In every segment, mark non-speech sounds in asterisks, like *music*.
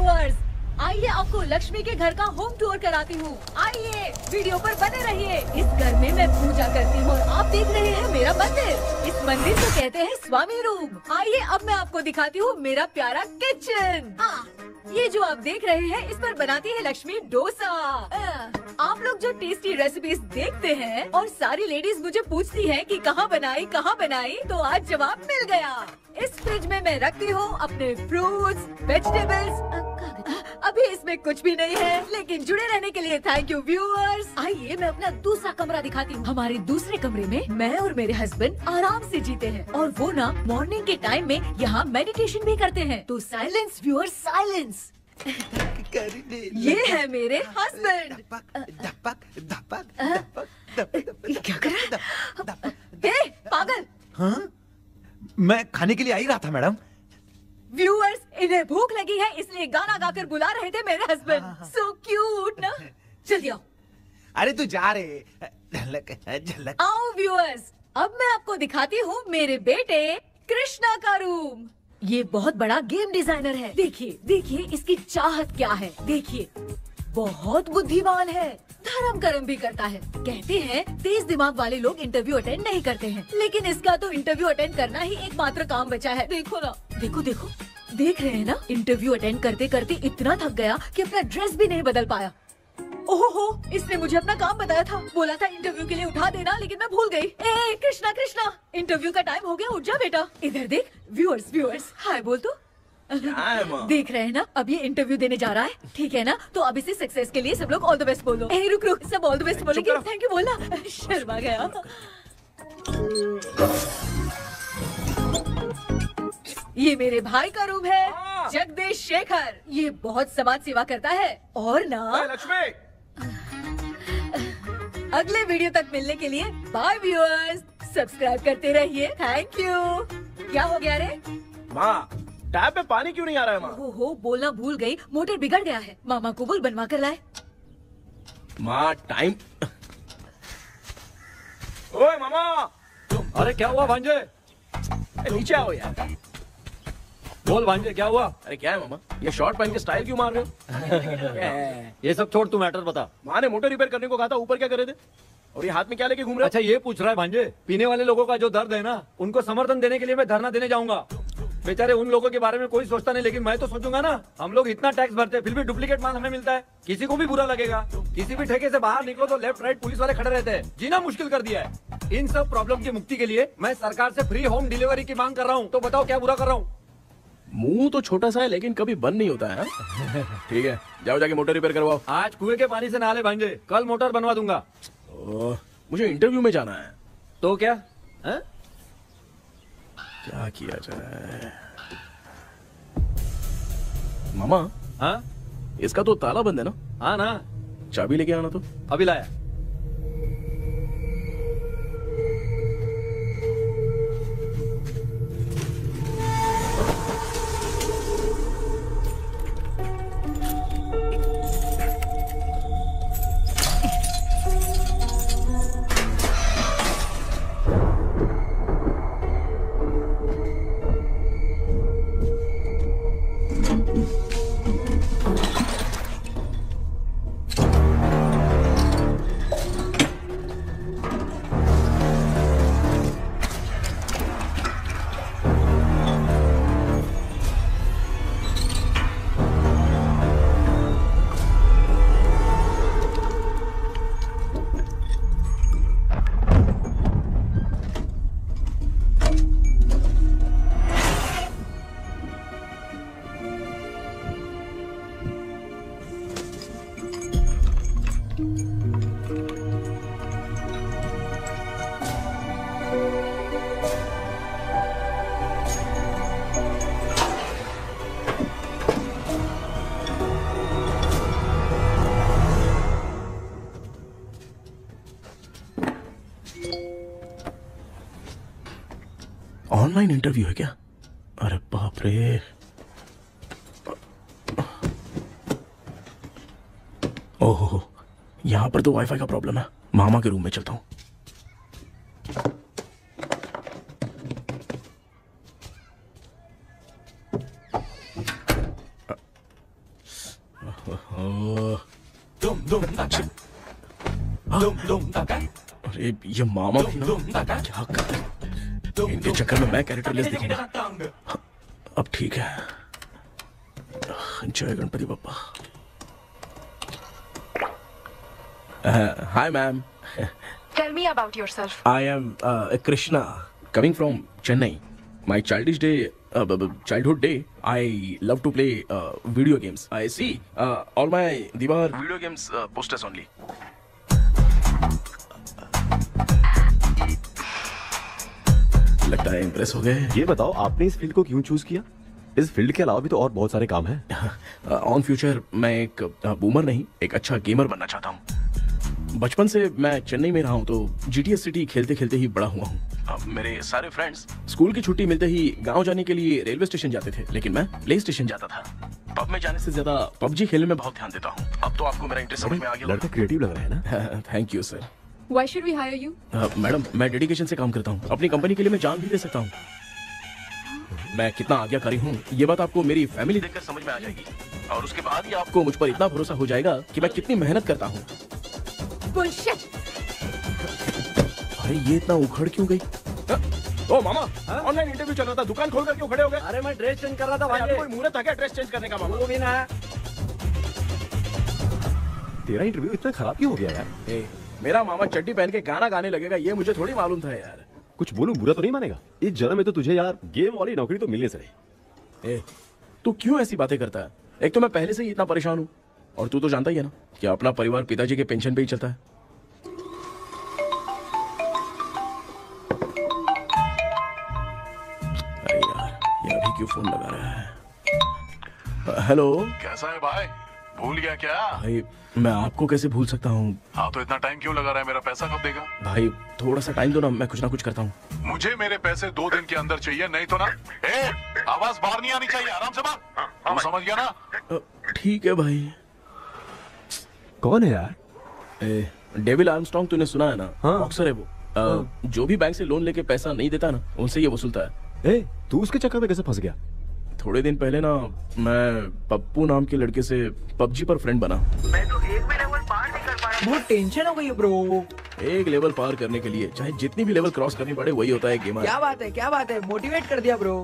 Viewers आइए आपको लक्ष्मी के घर का होम टूर कराती हूँ। आइए वीडियो पर बने रहिए। इस घर में मैं पूजा करती हूँ आप देख रहे हैं मेरा मंदिर। इस मंदिर को कहते हैं स्वामी रूप। आइए, अब मैं आपको दिखाती हूँ मेरा प्यारा किचन हाँ ये जो आप देख रहे हैं, इस पर बनाती है लक्ष्मी डोसा। आप लोग जो टेस्टी रेसिपीज़ देखते हैं और सारी लेडीज़ मुझे पूछती हैं कि कहाँ बनाई कहाँ बनाई तो आज जवाब मिल गया। इस फ्रिज में मैं रखती हूँ अपने फ्रूट्स वेजिटेबल्स अभी इसमें कुछ भी नहीं है लेकिन जुड़े रहने के लिए थैंक यू व्यूअर्स आइए मैं अपना दूसरा कमरा दिखाती हूँ हमारे दूसरे कमरे में मैं और मेरे हस्बैंड आराम से जीते हैं और वो ना मॉर्निंग के टाइम में यहाँ मेडिटेशन भी करते हैं तो साइलेंस व्यूअर्स साइलेंस ये है मेरे हस्बैंड क्या कर रहा है? ए, पागल हाँ मैं खाने के लिए आ ही रहा था मैडम व्यूअर्स इन्हें भूख लगी है इसलिए गाना गाकर बुला रहे थे मेरे हस्बैंड सो क्यूट ना? जल्दी आओ। अरे तू जा रे। झलक झलक। आओ व्यूअर्स अब मैं आपको दिखाती हूँ मेरे बेटे कृष्णा का रूम ये बहुत बड़ा गेम डिज़ाइनर है। देखिए देखिए इसकी चाहत क्या है? देखिए बहुत बुद्धिमान है। धर्म कर्म भी करता है। कहते हैं, तेज दिमाग वाले लोग इंटरव्यू अटेंड नहीं करते हैं। लेकिन इसका तो इंटरव्यू अटेंड करना ही एकमात्र काम बचा है। देखो ना, देखो देखो। देख रहे हैं ना इंटरव्यू अटेंड करते करते इतना थक गया कि अपना ड्रेस भी नहीं बदल पाया। ओहो इसने मुझे अपना काम बताया था। बोला था इंटरव्यू के लिए उठा देना, लेकिन मैं भूल गई। ए, कृष्णा कृष्णा। इंटरव्यू का टाइम हो गया, उठ जा बेटा। इधर देख व्यूअर्स व्यूअर्स हाय बोल तो। देख रहे हैं ना अब ये इंटरव्यू देने जा रहा है ठीक है ना? तो अब इसे सक्सेस के लिए सब लोग ऑल द बेस्ट बोलो। ए रुक रुक सब ऑल द बेस्ट बोलेंगे। थैंक यू बोलना शर्मा गया। ये मेरे भाई का रूम है जगदीश शेखर। ये बहुत समाज सेवा करता है। और ना लक्ष्मी। अगले वीडियो तक मिलने के लिए बाय व्यूअर्स सब्सक्राइब करते रहिए। थैंक यू क्या हो गया रे? माँ टैप में पानी क्यों नहीं आ रहा है माँ? हो हो बोलना भूल गई। मोटर बिगड़ गया है। मामा को बोल बनवा कर लाए। माँ टाइम ओए मामा! अरे क्या हुआ भांजे? नीचे आओ यार। बोल भांजे क्या हुआ? अरे क्या है मामा? ये शॉर्ट पहन के स्टाइल क्यों मार रहे हो? *laughs* ये सब छोड़ तू मैटर बता। माँ ने मोटर रिपेयर करने को कहा था ऊपर क्या करे थे? और ये हाथ में क्या लेके घूम रहे अच्छा ये पूछ रहा है भांजे। पीने वाले लोगों का जो दर्द है ना उनको समर्थन देने के लिए मैं धरना देने जाऊँगा। बेचारे उन लोगों के बारे में कोई सोचता नहीं लेकिन मैं तो सोचूँगा ना हम लोग इतना टैक्स भरते हैं फिर भी डुप्लीकेट माल हमें मिलता है। किसी को भी बुरा लगेगा। किसी भी ठेके से बाहर निकलो तो लेफ़्ट राइट पुलिस वाले खड़े रहते हैं। जीना मुश्किल कर दिया है। इन सब प्रॉब्लम की मुक्ति के लिए मैं सरकार से फ्री होम डिलीवरी की मांग कर रहा हूँ। तो बताओ क्या बुरा कर रहा हूँ? मुँह तो छोटा सा है लेकिन कभी बंद नहीं होता है। हाँ? ठीक है जाओ जाके मोटर रिपेयर करवाओ। आज कुएँ के पानी से नहा ले भांजे। कल मोटर बनवा दूँगा। ओह, मुझे इंटरव्यू में जाना है। तो क्या? है? क्या किया जाए मामा हाँ? इसका तो ताला बंद है ना? हाँ ना। चाबी लेके आना तो। अभी लाया। ऑनलाइन इंटरव्यू है क्या? अरे बाप रे। ओहो, यहाँ पर तो वाईफाई का प्रॉब्लम है। मामा के रूम में चलता हूँ। मैं कैरेक्टर लेस दिखूँगा अब ठीक है। जय गणपति पापा hi ma'am tell me about yourself I am Krishna coming from Chennai my child day childhood day I love to play video games I see all my दीवार वीडियो गेम्स पोस्टर्स ओनली लगता है impress हो गए ये बताओ आपने इस field को क्यों चूज़ किया? इस फ़ील्ड के अलावा भी तो और बहुत सारे काम हैं। *laughs* ऑन फ्यूचर मैं एक बूमर नहीं एक अच्छा गेमर बनना चाहता हूँ। बचपन से मैं चेन्नई में रहा हूँ तो जीटीएस सिटी खेलते खेलते ही बड़ा हुआ हूँ। मेरे सारे फ्रेंड्स स्कूल की छुट्टी मिलते ही गाँव जाने के लिए रेलवे स्टेशन जाते थे लेकिन मैं प्ले स्टेशन जाता था। पब में जाने से ज़्यादा पबजी खेलने में बहुत ध्यान देता हूँ। अब तो आपको मेरा इंटरेस्ट समझ में आ गया लड़का क्रिएटिव लग रहा है ना? Thank you sir Why should we hire you? Madam मैं डेडिकेशन से काम करता हूँ। अपनी कंपनी के लिए मैं जान भी दे सकता हूँ। मैं कितना आज्ञाकारी हूँ ये बात आपको मेरी फैमिली देखकर समझ में आ जाएगी। और उसके बाद ही आपको मुझ पर इतना भरोसा हो जाएगा कि मैं कितनी मेहनत करता हूँ। अरे ये इतना उखड़ क्यों गई? ओ मामा ऑनलाइन इंटरव्यू चल रहा था दुकान खोल कर क्यों खड़े हो गए? अरे मैं ड्रेस चेंज कर रहा था भाई। भाई कोई मुहूर्त था क्या ड्रेस चेंज करने का मामा? वो भी ना तेरा इंटरव्यू इतना खराब क्यों हो गया यार? ए, मेरा मामा चड्डी पहन के गाना गाने लगेगा ये मुझे थोड़ी मालूम था यार। कुछ बोलूँ बुरा तो नहीं मानेगा? इस जन्म में तो तुझे यार गेम वाली नौकरी तो मिलने से रही। ए, तू क्यों ऐसी बातें करता है? एक तो मैं पहले से ही इतना परेशान हूँ। और तू तो जानता ही है ना कि अपना परिवार पिताजी के पेंशन पे ही चलता है। अरे यार ये अभी क्यों फ़ोन लगा रहा है? हेलो? कैसा है भाई? भूल गया क्या? भाई मैं आपको कैसे भूल सकता हूँ? हाँ तो इतना टाइम क्यों लगा रहा है? मेरा पैसा कब देगा? भाई थोड़ा सा टाइम दो ना मैं कुछ ना कुछ करता हूँ। मुझे मेरे पैसे दो दिन के अंदर चाहिए नहीं तो ना। ए आवाज़ बाहर नहीं आनी चाहिए आराम से बात समझ गया ना? ठीक है भाई। कौन है यार? ए, डेविल आर्मस्ट्रॉन्ग तूने सुना है ना? हाँ। बॉक्सर है वो। अ, जो भी बैंक से लोन लेके पैसा नहीं देता ना उनसे ये वसूलता है। ए तू उसके चक्कर में कैसे फंस गया? थोड़े दिन पहले ना मैं पप्पू नाम के लड़के से पबजी पर फ्रेंड बना। मैं तो एक भी लेवल पार नहीं कर पाया। बहुत टेंशन हो गई है ब्रो एक लेवल पार करने के लिए चाहे जितनी भी लेवल क्रॉस करनी पड़े वही होता है गेमर क्या बात है क्या बात है? मोटिवेट कर दिया ब्रो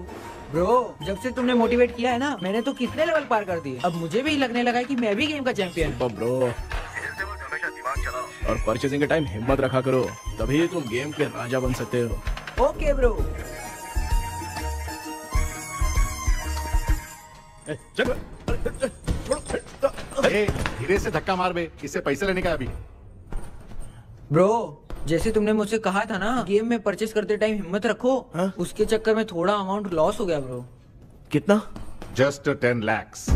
ब्रो जब से तुमने मोटिवेट किया है ना मैंने तो कितने लेवल पार कर दिए। अब मुझे भी लगने लगा है कि मैं भी गेम का चैंपियन हूँ। ब्रो और परचेसिंग के टाइम हिम्मत रखा करो तभी तुम गेम के राजा बन सकते हो। ओके ब्रो धीरे से धक्का मार बे इससे पैसे लेने का अभी। ब्रो जैसे तुमने मुझसे कहा था ना गेम में परचेस करते टाइम हिम्मत रखो हाँ? उसके चक्कर में थोड़ा अमाउंट लॉस हो गया ब्रो। कितना? Just ten lakhs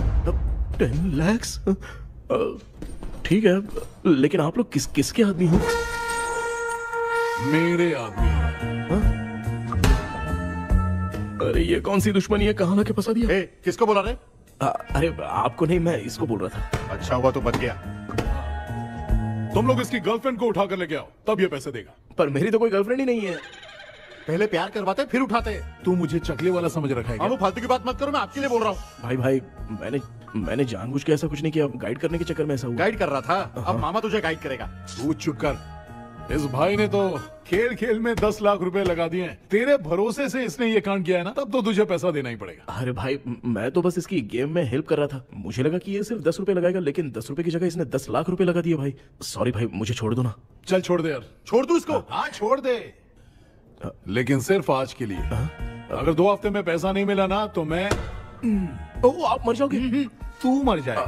ten lakhs ठीक है लेकिन आप लोग किस किसके आदमी हो? मेरे आदमी। अरे ये कौन सी दुश्मनी है? कहाँ लाके फंसा दिया? ए किसको बोला रहे? आ, अरे आपको नहीं मैं इसको बोल रहा था। अच्छा हुआ तो बच गया। तुम लोग इसकी गर्लफ्रेंड को उठा कर लेके आओ तब ये पैसे देगा। पर मेरी तो कोई गर्लफ्रेंड ही नहीं है। पहले प्यार करवाते फिर उठाते। तू मुझे चकले वाला समझ रखा है हाँ वो फालतू की बात मत करो मैं आपके लिए बोल रहा हूँ। भाई भाई मैंने मैंने जानबूझ के ऐसा कुछ नहीं किया। गाइड करने के चक्कर में ऐसा गाइड कर रहा था। अब मामा तुझे गाइड करेगा। तू चुप कर। इस भाई ने तो खेल खेल में दस लाख रुपए लगा दिए हैं। तेरे भरोसे से इसने ये कांड किया है ना तब तो तुझे पैसा देना ही पड़ेगा। अरे भाई मैं तो बस इसकी गेम में हेल्प कर रहा था। मुझे लगा कि ये सिर्फ़ दस रुपए लगाएगा लेकिन दस रुपए की जगह इसने दस लाख रुपए लगा दिए भाई। सॉरी भाई मुझे छोड़ दो ना। चल छोड़ दे यार। छोड़ दू इसको? हाँ। छोड़ दे। लेकिन सिर्फ़ आज के लिए। अगर दो हफ़्ते में पैसा नहीं मिला ना तो मैं ओ आप मर जाओगे। तू मर जाए।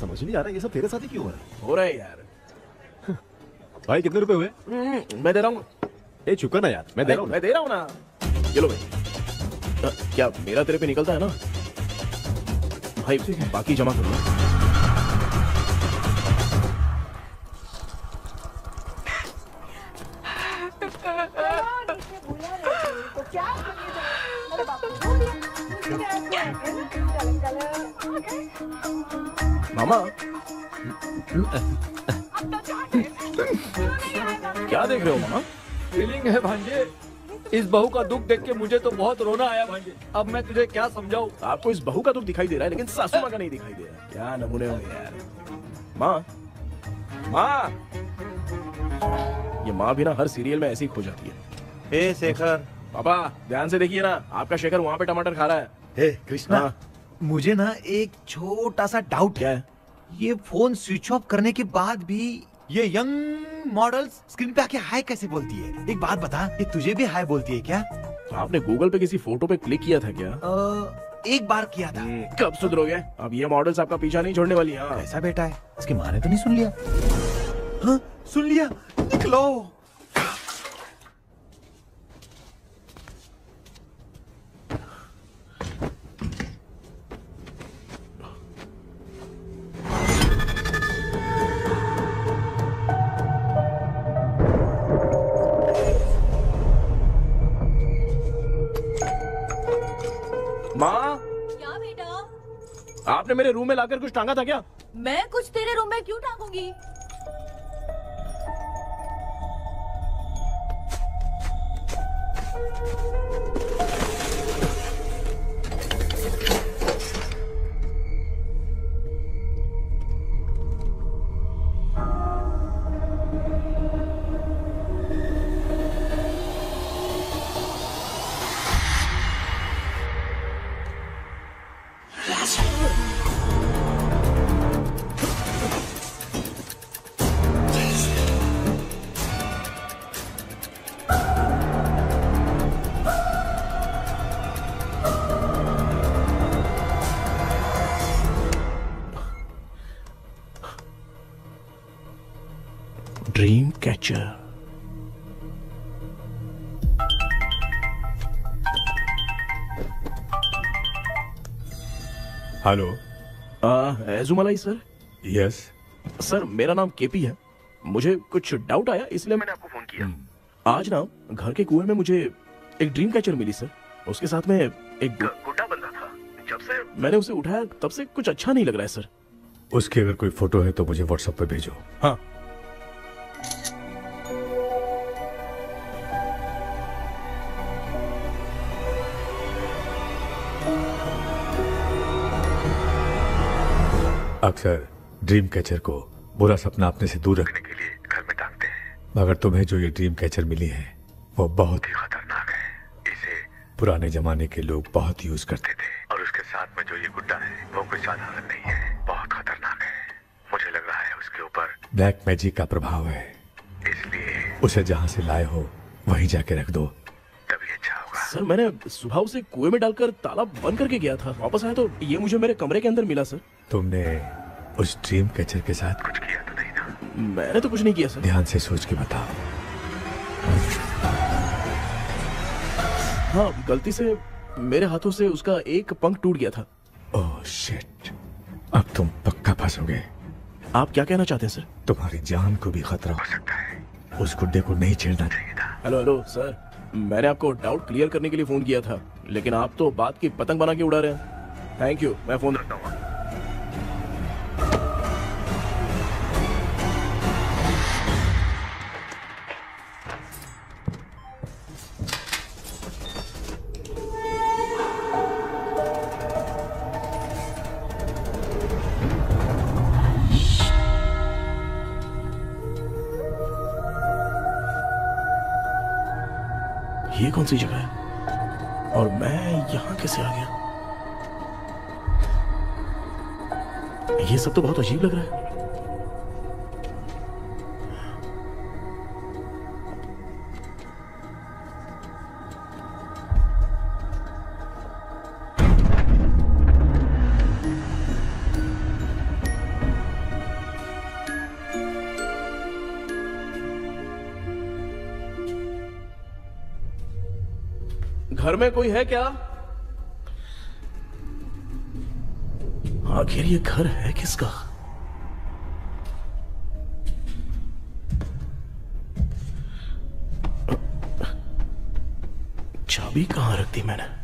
समझ नहीं आ रहा ये सब तेरे साथ ही क्यों हो रहा है? हो रहा है यार। भाई कितने रुपए हुए? हम्म, मैं दे रहा हूँ। ए चुका ना यार मैं दे रहा हूँ मैं दे रहा हूँ ना। ये लो भाई। क्या मेरा तेरे पे निकलता है ना? भाई बाकी जमा कर। लो मामा? क्या देख रहे हो मामा? फीलिंग है भांजे। इस बहू का दुख देख के मुझे तो बहुत रोना आया भाई अब मैं तुझे क्या समझाऊं? आपको इस बहू का दुख दिखाई दे रहा है लेकिन सासू माँ का नहीं दिखाई दे रहा है। क्या नमूने हो यार। माँ। माँ। ये माँ भी ना हर सीरियल में ऐसी ही खो जाती है। ए शेखर। पापा ध्यान से देखिए ना आपका शेखर वहाँ पे टमाटर खा रहा है। हे कृष्णा हाँ। मुझे ना एक छोटा सा डाउट क्या है। ये फ़ोन स्विच ऑफ़ करने के बाद भी ये यंग मॉडल्स स्क्रीन पे आके हाय कैसे बोलती है? एक बात बता ये तुझे भी हाय बोलती है क्या? तो आपने गूगल पे किसी फ़ोटो पे क्लिक किया था क्या? आ... एक बार किया था। कब सुधरोगे अब ये मॉडल्स आपका पीछा नहीं छोड़ने वाली है। ऐसा बेटा है इसकी माँ ने तो नहीं सुन लिया? हाँ सुन लिया? निकलो। मेरे रूम में लाकर कुछ टांगा था क्या? मैं कुछ तेरे रूम में क्यों टांगूँगी? एजुमलाई सर यस सर मेरा नाम केपी है। मुझे कुछ डाउट आया इसलिए मैंने आपको फ़ोन किया। आज ना घर के कुएँ में मुझे एक ड्रीम कैचर मिली सर उसके साथ में एक गुड्डा बंदा था। जब से मैंने उसे उठाया तब से कुछ अच्छा नहीं लग रहा है सर उसकी अगर कोई फ़ोटो है तो मुझे व्हाट्सएप पे भेजो। हाँ। अक्सर ड्रीम कैचर को बुरा सपना अपने से दूर रखने के लिए घर में टांगते हैं। मगर तुम्हें जो ये ड्रीम कैचर मिली है वो बहुत ही खतरनाक है। इसे पुराने जमाने के लोग बहुत यूज़ करते थे। और उसके साथ में जो ये गुड्डा है वो कोई साधारण नहीं है। बहुत खतरनाक है। मुझे लग रहा है उसके ऊपर ब्लैक मैजिक का प्रभाव है। इसलिए उसे जहाँ से लाए हो वहीं जाके रख दो। तभी अच्छा होगा। सर मैंने सुबह उसे कुएँ में डालकर ताला बंद करके गया था। वापस आया तो ये मुझे मेरे कमरे के अंदर मिला सर। तुमने उस ड्रीम कैचर के साथ? कुछ किया तो नहीं ना मैंने तो कुछ नहीं किया सर। ध्यान से सोच के बताओ। हाँ गलती से मेरे हाथों से उसका एक पंख टूट गया था। ओह शिट अब तुम पक्का फंसोगे। आप क्या कहना चाहते हैं सर? तुम्हारी जान को भी खतरा। हो सकता है। उस गुड्डे को नहीं छेड़ना चाहिए था। Hello hello sir. मैंने आपको डाउट क्लियर करने के लिए फ़ोन किया था लेकिन आप तो बात की पतंग बना के उड़ा रहे हैं। थैंक यू मैं फ़ोन रखता हूँ कौन सी जगह है? और मैं यहाँ कैसे आ गया? ये सब तो बहुत अजीब लग रहा है। घर में कोई है क्या? आखिर ये घर है किसका? चाबी कहाँ रख दी मैंने?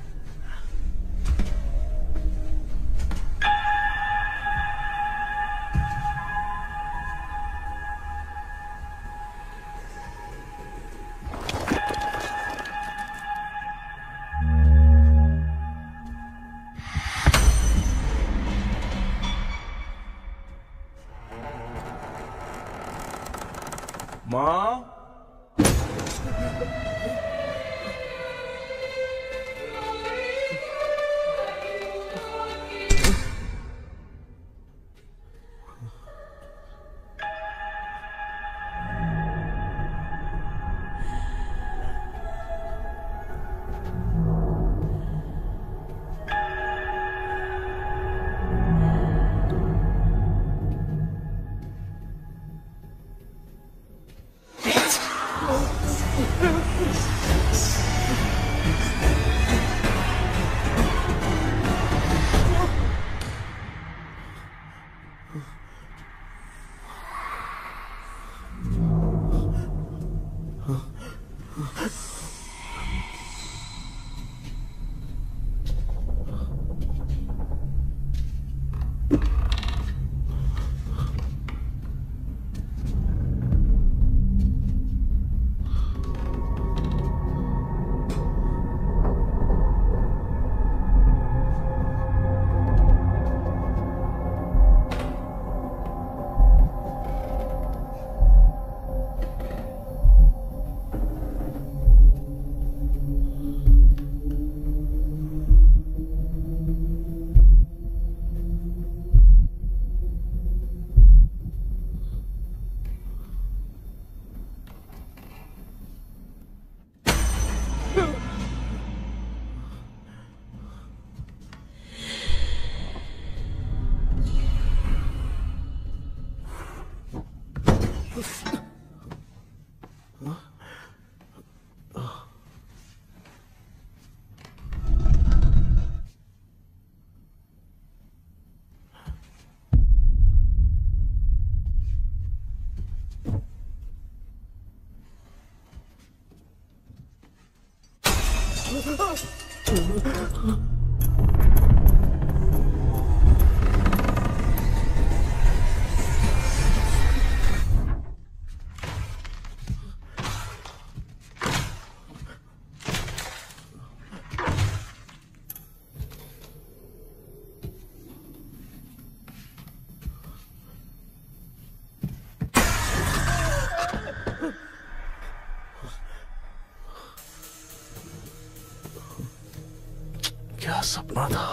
सपना था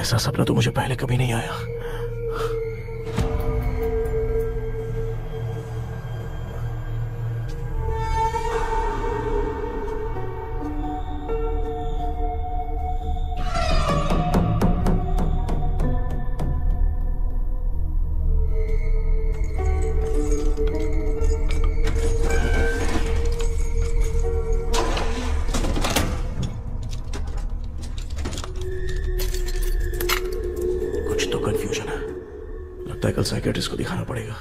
ऐसा सपना तो मुझे पहले कभी नहीं आया। साइकेट्रिस्ट को दिखाना पड़ेगा।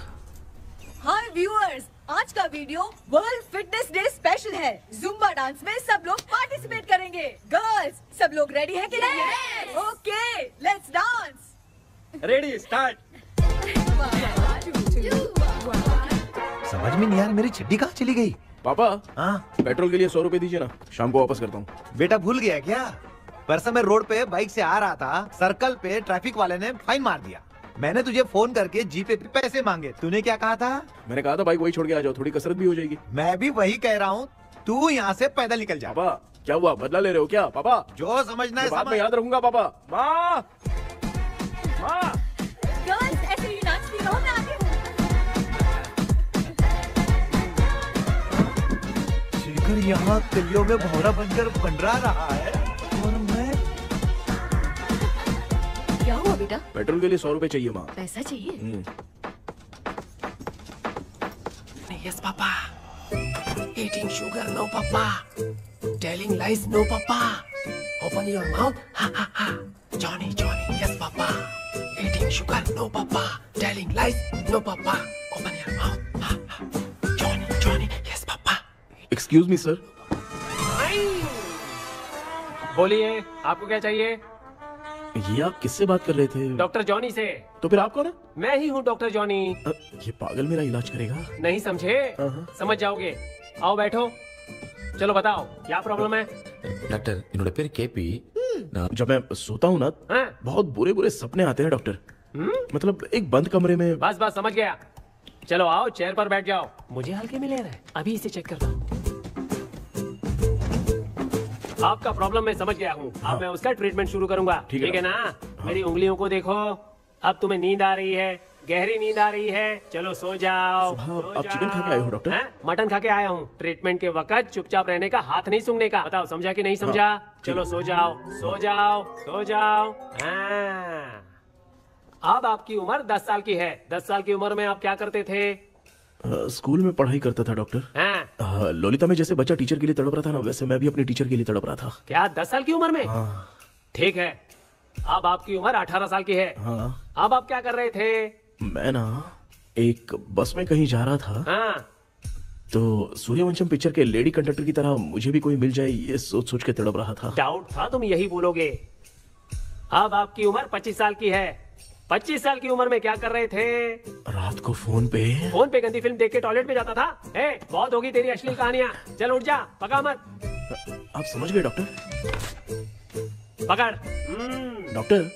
हाय व्यूअर्स आज का video world fitness day special है। जुम्बा डांस में सब लोग पार्टिसिपेट करेंगे। गर्ल्स सब लोग रेडी हैं कि नहीं? Okay let's dance ready start समझ में नहीं यार मेरी छड्डी कहाँ चली गई? पापा हाँ? पेट्रोल के लिए सौ रुपए दीजिए ना। शाम को वापस करता हूँ। बेटा भूल गया क्या? परसों मैं रोड पे बाइक से आ रहा था सर्कल पे ट्रैफ़िक वाले ने फाइन मार दिया। मैंने तुझे फ़ोन करके जीपे पे पैसे मांगे। तूने क्या कहा था? मैंने कहा था बाइक वही छोड़ के आ जाओ थोड़ी कसरत भी हो जाएगी. मैं भी वही कह रहा हूँ। तू यहाँ से पैदल निकल जा। पापा क्या हुआ? बदला ले रहे हो क्या? पापा। जो समझना है मैं समझ। याद रखूँगा पापा। माँ। माँ। ही मैं हूँ। शेखर यहाँ कलियों में भौरा बनकर बंडरा रहा है। बेटा पेट्रोल के लिए सौ रुपए चाहिए माँ पैसा चाहिए hmm, Yes, Papa. Eating sugar, no, Papa. Telling lies, no, Papa. Open your mouth, ha ha ha. Johnny, Johnny, yes, Papa. Eating sugar, no, Papa. Telling lies, no, Papa. Open your mouth, ha ha. Johnny, Johnny, yes, Papa. Excuse me sir बोलिए आपको क्या चाहिए ये आप किससे बात कर रहे थे? डॉक्टर जॉनी से। तो फिर आप कौन है? मैं ही हूँ डॉक्टर जॉनी। ये पागल मेरा इलाज करेगा। नहीं समझे? हाँ, हाँ। समझ जाओगे। आओ बैठो। चलो बताओ क्या प्रॉब्लम है? डॉक्टर इन्होंने के केपी हम्म। जब मैं सोता हूँ ना हाँ। बहुत बुरे बुरे सपने आते हैं डॉक्टर। हम्म। मतलब एक बंद कमरे में बस बस समझ गया। चलो आओ चेयर पर बैठ जाओ। मुझे हल्के में ले रहे अभी इसे चेक कर हूँ। आपका प्रॉब्लम मैं समझ गया हूँ। अब मैं उसका ट्रीटमेंट शुरू करूँगा। ठीक है, ना? मेरी उंगलियों को देखो। अब तुम्हें नींद आ रही है। गहरी नींद आ रही है। चलो सो जाओ। आप चिकन खा के आए हो, डॉक्टर? मटन खा के आया हूँ। ट्रीटमेंट के वक्त चुपचाप रहने का हाथ नहीं सूंघने का। बताओ समझा कि नहीं समझा? चलो सो जाओ। सो जाओ। सो जाओ। हाँ। अब आपकी उम्र दस साल की है। दस साल की उम्र में आप क्या करते थे? स्कूल में पढ़ाई करता था डॉक्टर। हैं? लोलिता में जैसे बच्चा टीचर के लिए तड़प रहा था ना वैसे मैं भी अपने टीचर के लिए तड़प रहा था। क्या दस साल की उम्र में? हाँ। ठीक है। अब आपकी उम्र अठारह साल की है। हाँ। अब आप क्या कर रहे थे? मैं ना एक बस में कहीं जा रहा था। हाँ। तो सूर्यवंशम पिक्चर के लेडी कंडक्टर की तरह मुझे भी कोई मिल जाए ये सोच सोच के तड़प रहा था। डाउट था तुम यही बोलोगे। अब आपकी उम्र पच्चीस साल की है। पच्चीस साल की उम्र में क्या कर रहे थे? रात को फ़ोन पे। फ़ोन पे गंदी फ़िल्म देख के टॉयलेट में जाता था। ए बहुत होगी तेरी अश्लील कहानियाँ। चल उठ जा पका मत। आप समझ गए डॉक्टर? पकड़। हम्म, डॉक्टर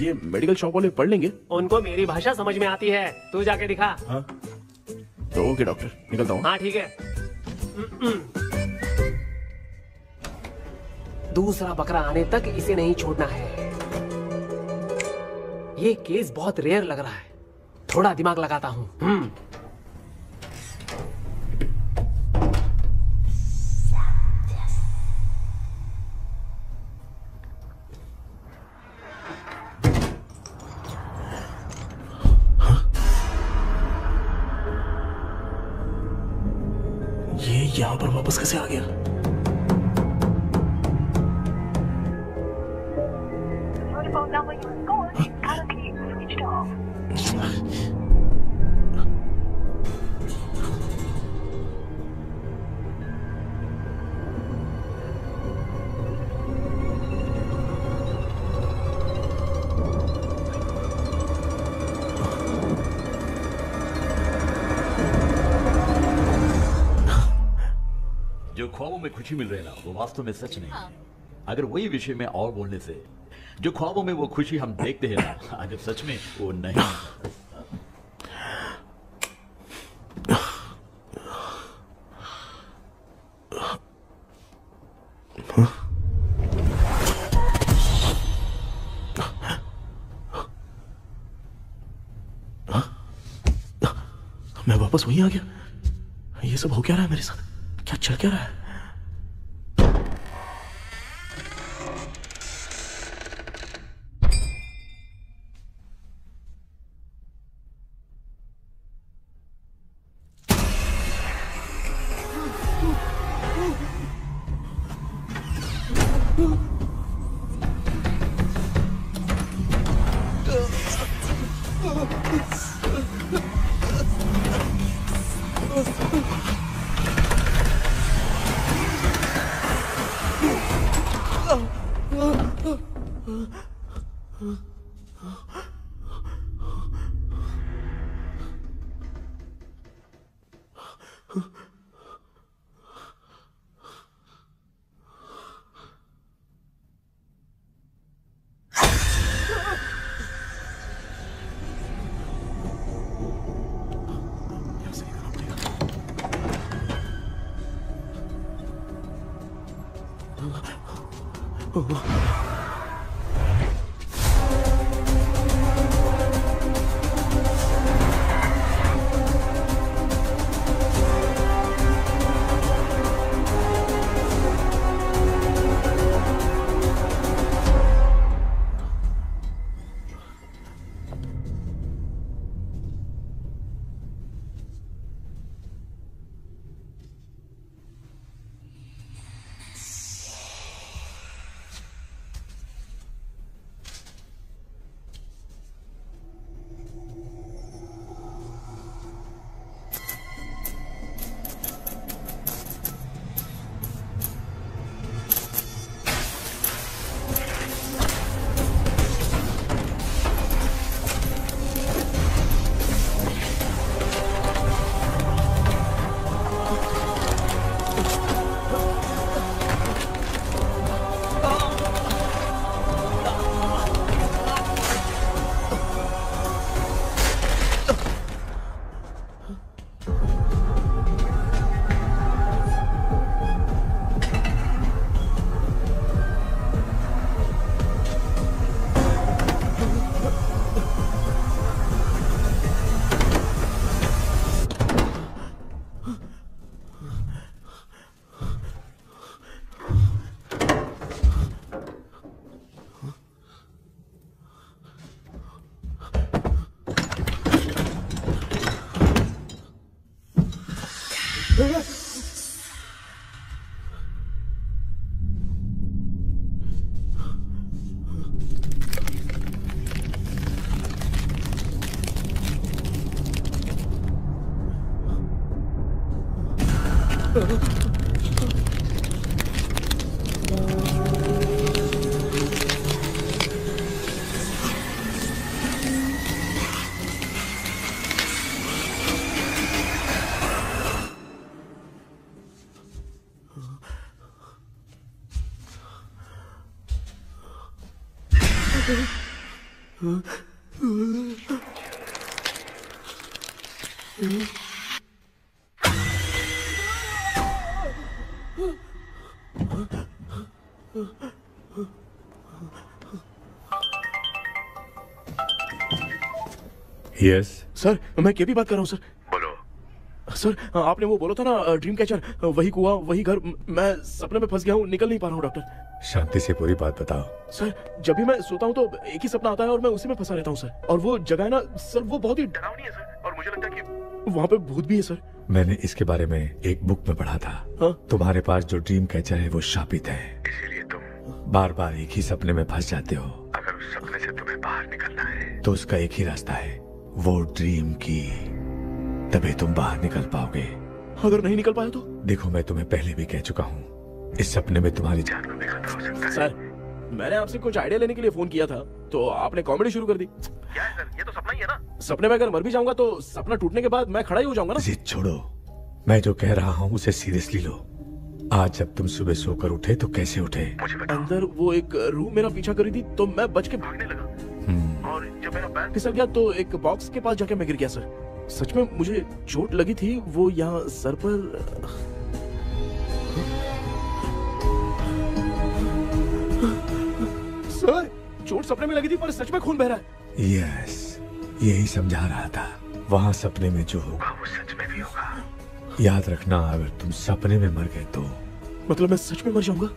ये मेडिकल शॉप वाले पढ़ लेंगे? उनको मेरी भाषा समझ में आती है। तू जाके दिखा। हाँ। तो ओके डॉक्टर निकलता हूँ। हाँ ठीक है। दूसरा बकरा आने तक इसे नहीं छोड़ना है। ये केस बहुत रेयर लग रहा है। थोड़ा दिमाग लगाता हूँ। खुशी मिल रही ना। वो वास्तव में सच नहीं है। अगर वही विषय में और बोलने से जो ख्वाबों में वो खुशी हम देखते हैं ना अगर सच में वो नहीं। मैं वापस वहीं आ गया। ये सब हो क्या रहा है मेरे साथ? क्या चल क्या रहा है? यस सर मैं केपी बात कर रहा हूँ सर बोलो। सर आपने वो बोला था ना ड्रीम कैचर वही कुआ वही घर मैं सपने में फंस गया हूँ निकल नहीं पा रहा हूँ डॉक्टर शांति से पूरी बात बताओ। सर जब भी मैं सोता हूँ तो एक ही सपना आता है और मैं उसी में फंसा रहता हूँ सर। और वो जगह है ना सर वो बहुत ही डरावनी है सर और मुझे लगता है कि वहाँ पे भूत भी है सर। मैंने इसके बारे में एक बुक में पढ़ा था। हाँ? तुम्हारे पास जो ड्रीम कैचर है वो शापित है। इसीलिए तुम बार बार एक ही सपने में फंस जाते हो। अगर उस सपने से तुम्हें बाहर निकलना है। तो उसका एक ही रास्ता है वो ड्रीम की तभी तुम बाहर निकल पाओगे। अगर नहीं निकल पाए तो? देखो मैं तुम्हें पहले भी कह चुका हूँ इस सपने में तुम्हारी जान को भी खतरा हो सकता है। सर मैंने आपसे कुछ आइडिया लेने के लिए फ़ोन किया था तो आपने कॉमेडी शुरू कर दी। क्या है सर? ये तो सपना ही है ना। सपने में अगर मर भी जाऊँगा तो सपना टूटने के बाद मैं खड़ा ही हो जाऊँगा ना। जिद छोड़ो। मैं जो कह रहा हूँ उसे सीरियसली लो। आज जब तुम सुबह सोकर उठे तो कैसे उठे? अंदर वो एक रूम मेरा पीछा करी थी तो मैं बच के भागने लगा। और जब मेरा पैर फिसल गया तो एक बॉक्स के पास जाके मैं गिर गया सर। सच में मुझे चोट लगी थी वो यहाँ सर पर सर चोट सपने में लगी थी पर सच में खून बह रहा है। यस यही समझा रहा था। वहाँ सपने में जो होगा वो सच में भी होगा। याद रखना अगर तुम सपने में मर गए तो। मतलब मैं सच में मर जाऊँगा?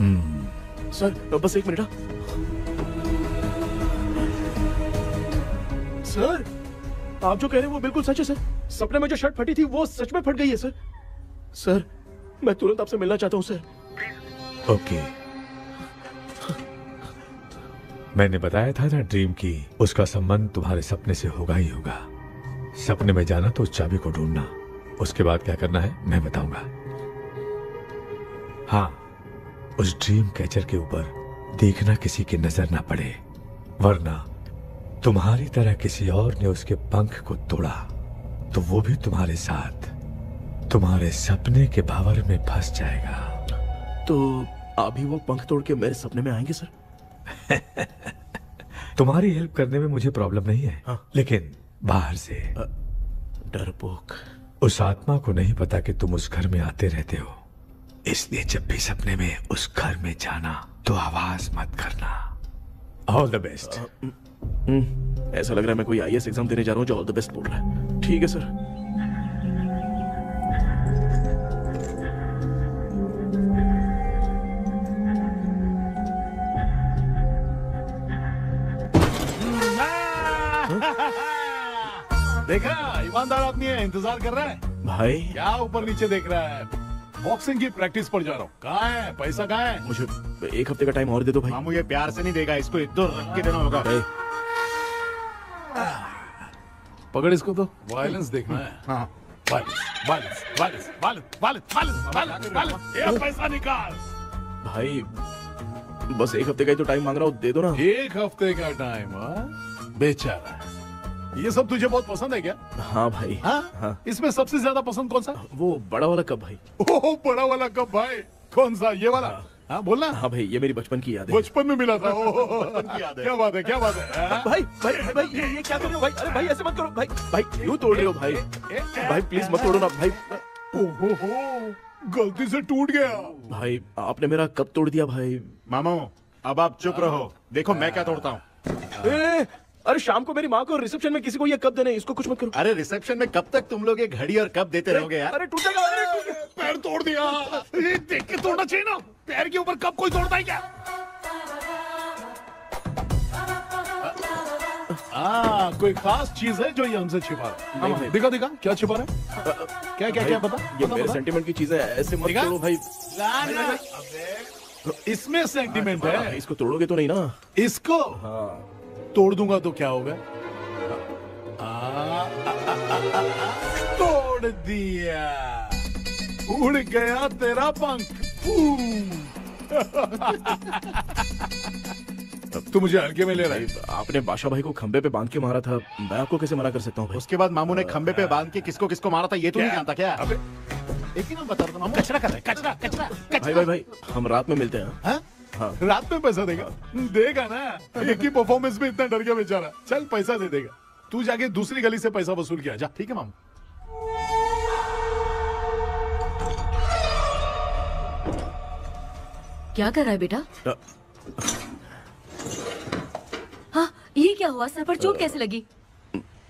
हम्म। सर बस एक मिनट हाँ। सर आप जो कह रहे हैं वो बिल्कुल सच है सर। सपने में जो शर्ट फटी थी वो सच में फट गई है सर। सर मैं तुरंत आपसे मिलना चाहता हूँ सर। ओके मैंने बताया था ना ड्रीम की, उसका संबंध तुम्हारे सपने से होगा ही होगा। सपने में जाना तो उस चाबी को ढूंढना। उसके बाद क्या करना है, मैं बताऊँगा। हाँ उस ड्रीम कैचर के ऊपर देखना किसी की नज़र ना पड़े, वरना तुम्हारी तरह किसी और ने उसके पंख को तोड़ा तो वो भी तुम्हारे साथ, तुम्हारे सपने के भावर में फंस जाएगा। तो अभी वो पंख तोड़ के मेरे सपने में आएँगे, सर? *laughs* तुम्हारी हेल्प करने में मुझे प्रॉब्लम नहीं है। हाँ। लेकिन बाहर से डरपोक। उस आत्मा को नहीं पता कि तुम उस घर में आते रहते हो। इसलिए जब भी सपने में उस घर में जाना तो आवाज़ मत करना। ऑल द बेस्ट ऐसा लग रहा है मैं कोई आईएएस एग्ज़ाम देने जा रहा हूँ जो ऑल द बेस्ट बोल रहा है। ठीक है सर देख रहा है? ईमानदार आदमी है इंतज़ार कर रहा है। भाई। क्या ऊपर नीचे देख रहा है? बॉक्सिंग की प्रैक्टिस पर जा रहा हूँ। कहाँ है? पैसा कहाँ है? मुझे एक हफ़्ते का टाइम और दे दो भाई। मामू ये प्यार से नहीं देगा इसको इधर रख के देना होगा। भाई पकड़ इसको तो। वायलेंस देखना है। हाँ। पैसा निकाल। भाई बस एक हफ़्ते का ही तो टाइम मांग रहा हूँ दे दो ना। एक हफ़्ते का टाइम हाँ? बेचारा ये सब तुझे बहुत पसंद है क्या? हाँ भाई। हाँ? हाँ। इसमें सबसे ज़्यादा पसंद कौन सा? वो बड़ा वाला कब भाई। ओह बड़ा वाला कब भाई। कौन सा? ये वाला? हाँ। हाँ बोलना। हाँ भाई ये मेरी बचपन की याद है। बचपन में मिला था। *laughs* ओह क्या बात है क्या बात है। हाँ? भाई भाई भाई ये, ये क्या कर रहे हो भाई? अरे भाई ऐसे मत करो। भाई भाई क्यों तोड़ रहे हो भाई? भाई प्लीज़ मत तोड़ो ना भाई। ओहो हो। गलती से टूट गया। भाई आपने मेरा कब तोड़ दिया भाई। मामा अब आप चुप रहो। देखो मैं क्या तोड़ता हूँ। अरे शाम को मेरी माँ को रिसेप्शन में किसी को ये कब देने इसको कुछ मत करो। अरे रिसेप्शन में कब तक तुम लोग ये घड़ी और कब देते रहोगे यार? अरे टूट जाएगा अरे पैर तोड़ दिया। ये देख के तोड़ना चाहिए ना। पैर के ऊपर कब कोई तोड़ता है क्या? हाँ कोई खास चीज़ है जो ये हमसे छिपा रहा है? दिखा दिखा क्या छिपा रहा है? क्या क्या क्या बता ये मेरे सेंटीमेंट की चीज़ें ऐसे मत? तोड़ो भाई। अबे, इसमें सेंटीमेंट है। इसको तोड़ोगे तो नहीं ना। इसको? तोड़ दूँगा तो क्या होगा? आ, आ, आ, तोड़ दिया। उड़ गया तेरा पंख। तब तू मुझे हल्के में ले रहा है। आपने बादशाह भाई को खंबे पे बाँध के मारा था। मैं आपको कैसे मना कर सकता हूँ उसके बाद मामू ने खंबे पे बाँध के किसको किसको मारा था ये तो नहीं जानता क्या? अबे। एक ही नाम बता रहा था मामू। कचरा कर रहा है कचरा कचरा भाई भाई भाई हम रात में मिलते हाँ? हाँ? रात में पैसा देगा। देगा ना। एक ही परफॉर्मेंस में इतना डर गया बेचारा। चल पैसा दे देगा। तू जाके दूसरी गली से पैसा वसूल किया। जा ठीक है मामू? क्या कर रहा है बेटा? हाँ ये क्या हुआ? सर पर चोट कैसे लगी?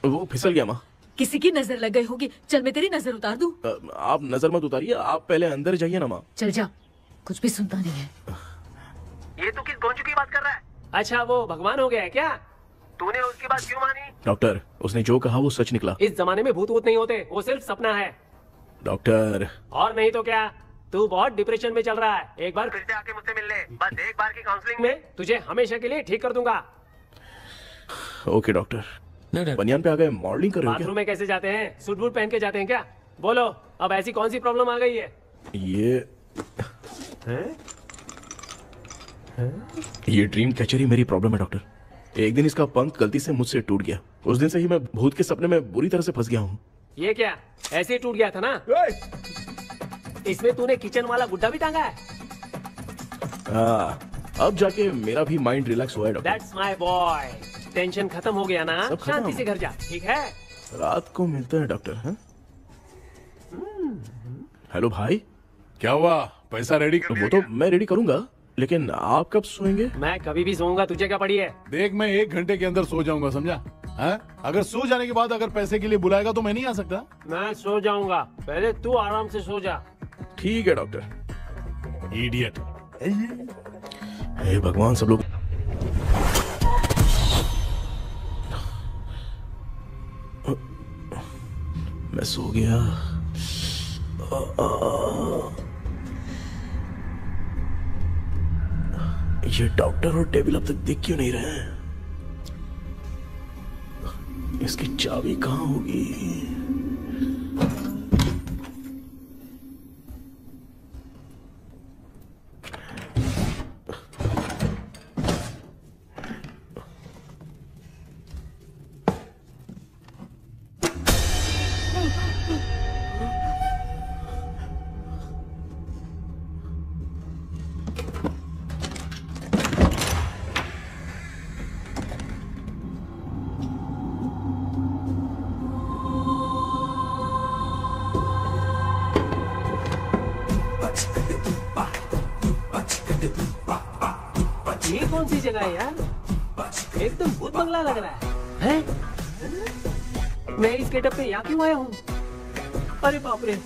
वो फिसल गया माँ। किसी की नज़र लग गई होगी। चल मैं तेरी नज़र उतार दूँ। आप नज़र मत उतारिए। आप पहले अंदर जाइए ना माँ। चल जा। कुछ भी सुनता नहीं है। ये तू किस गोंचू की बात कर रहा है? अच्छा वो भगवान हो गया है क्या? तूने उसकी बात क्यों मानी? डॉक्टर उसने जो कहा वो सच निकला। इस जमाने में भूत वूत नहीं होते वो सिर्फ़ सपना है। डॉक्टर। और नहीं तो क्या? तू बहुत डिप्रेशन में चल रहा है। एक बार फिर से आके मुझसे मिल ले बस एक बार की काउंसलिंग में। तुझे हमेशा के लिए ठीक कर दूँगा। Okay doctor. बनियान पे आ गए मॉडलिंग कर रहे हो बाथरूम में कैसे जाते हैं? सूट बूट पहन के जाते हैं क्या? बोलो अब ऐसी कौन सी प्रॉब्लम आ गई है? ये ये ड्रीम कैचर ही मेरी प्रॉब्लम है डॉक्टर एक दिन इसका पंख गलती से मुझसे टूट गया। उस दिन से ही मैं भूत के सपने में बुरी तरह से फंस गया हूँ। ये क्या? ऐसे ही टूट गया था ना? इसमें तूने किचन वाला गुड्डा भी टांगा है? हाँ, अब जाके मेरा भी माइंड रिलैक्स हुआ है डॉक्टर माय बॉय टेंशन खत्म हो गया ना? शांति से घर जा ठीक है? रात को मिलते हैं डॉक्टर हाँ? हेलो भाई? क्या हुआ? पैसा रेडी कर वो तो मैं रेडी करूँगा। लेकिन आप कब सोएँगे? मैं कभी भी सोऊँगा तुझे क्या पड़ी है? देख मैं एक घंटे के अंदर सो जाऊँगा समझा? हाँ? अगर सो जाने के बाद अगर पैसे के लिए बुलाएगा तो मैं नहीं आ सकता। मैं सो जाऊँगा। पहले तू आराम से सो जा। ठीक है डॉक्टर। इडियट हे भगवान सब लोग मैं सो गया। ये डॉक्टर और टेबल अब तक दिख क्यों नहीं रहे हैं? इसकी चाबी कहाँ होगी? आया हूँ? अरे बाप रे।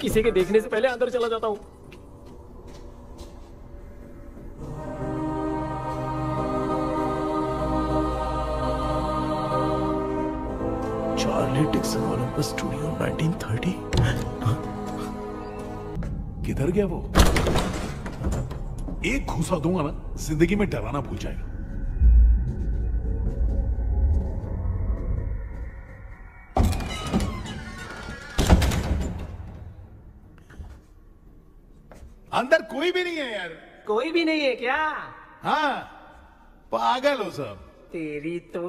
किसी के देखने से पहले अंदर चला जाता हूँ। चार्ली डिक्सन ओलंपस स्टूडियो 1930 किधर गया वो? एक घुसा दूँगा ना, ज़िंदगी में डराना भूल जाएगा। कोई भी नहीं है क्या? हाँ पागल हो सब। तेरी तो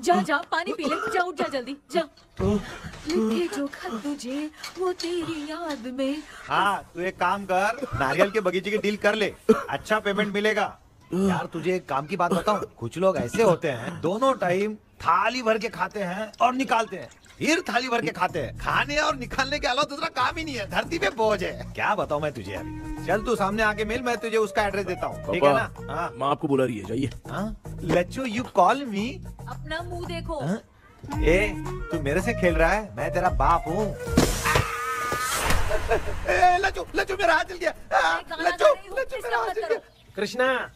जा जा, पानी पी ले। जा, उठ जा जल्दी। जा। लिखे जो खत तुझे, वो तेरी याद में। हाँ तू एक काम कर, नारियल के बगीचे की डील कर ले। अच्छा पेमेंट मिलेगा। यार, तुझे एक काम की बात बताऊँ। कुछ लोग ऐसे होते हैं, दोनों टाइम थाली भर के खाते हैं और निकालते हैं। फिर थाली भर के खाते हैं। खाने और निकालने के अलावा दूसरा काम ही नहीं है। धरती पे बोझ है। क्या बताऊँ मैं तुझे अभी? चल तू सामने आके मिल मैं तुझे उसका एड्रेस देता हूँ। ठीक है ना? हाँ। माँ आपको बुला रही है जाइए। हाँ? लच्चू यू कॉल मी अपना मुँह देखो। हाँ? ए तू मेरे से खेल रहा है? मैं तेरा बाप हूँ। *laughs* ए, लच्चू लच्चू मेरा हाथ जल गया। आ, लच्चू लच्चू मेरा हाथ जल गया। कृष्णा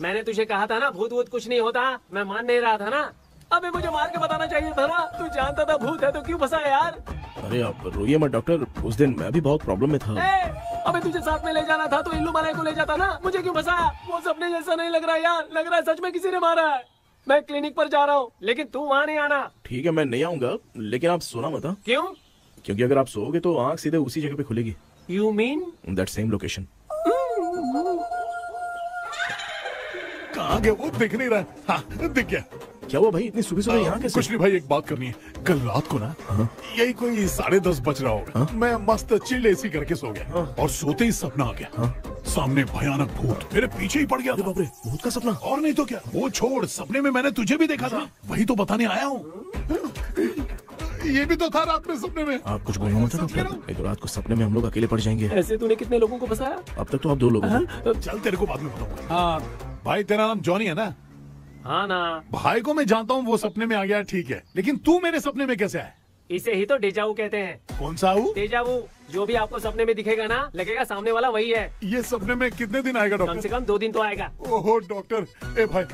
मैंने तुझे कहा था ना भूत वूत कुछ नहीं होता। मैं मान नहीं रहा था ना। अबे मुझे मार के बताना चाहिए था ना। तू जानता था भूत है तो क्यों फंसा यार? अरे आप रोइए मत डॉक्टर। उस दिन मैं भी बहुत प्रॉब्लम में था। ए, अबे तुझे साथ में ले जाना था तो इल्लू मलाई को ले जाता ना। मुझे क्यों फंसाया वो सपने जैसा नहीं लग रहा यार। लग रहा है सच में किसी ने मारा है। मैं क्लिनिक पर जा रहा हूँ लेकिन तू वहाँ नहीं आना। ठीक है मैं नहीं आऊँगा लेकिन आप सोना मत हाँ? क्यों? क्योंकि अगर आप सोओगे तो आँख सीधे उसी जगह पे खुलेगी। You mean that same location कहा गया वो? दिख नहीं रहा। हाँ दिख गया। क्या हुआ भाई? इतनी सुबह सुबह यहाँ कैसे? कुछ नहीं भाई एक बात करनी है। कल रात को ना यही कोई साढ़े दस बज रहा होगा। मैं मस्त चिल्ड एसी करके सो गया। और सोते ही सपना आ गया। सामने भयानक भूत। मेरे पीछे ही पड़ गया था। भूत का सपना? और नहीं तो क्या? वो छोड़ सपने में मैंने तुझे भी देखा था। वही तो बताने आया हूँ। ये भी तो था रात में सपने में। आप कुछ बोलना मत डॉक्टर एक रात को सपने में हम लोग अकेले पड़ जाएँगे। ऐसे तूने कितने लोगों को फंसाया? अब तक तो आप दो लोग हो। चल तेरे को बाद में बताऊँगा। हाँ। भाई तेरा नाम जॉनी है ना? हाँ ना। भाई को मैं जानता हूँ वो सपने में आ गया ठीक है। लेकिन तू मेरे सपने में कैसे आया इसे ही तो डेजाऊ कहते हैं। कौन सा हूँ? डेजाऊ जो भी आपको सपने में दिखेगा ना लगेगा सामने वाला वही है। ये सपने में कितने दिन आएगा कम डॉक्टर से कम दो दिन तो आएगा। ओहो डॉक्टर ए भाई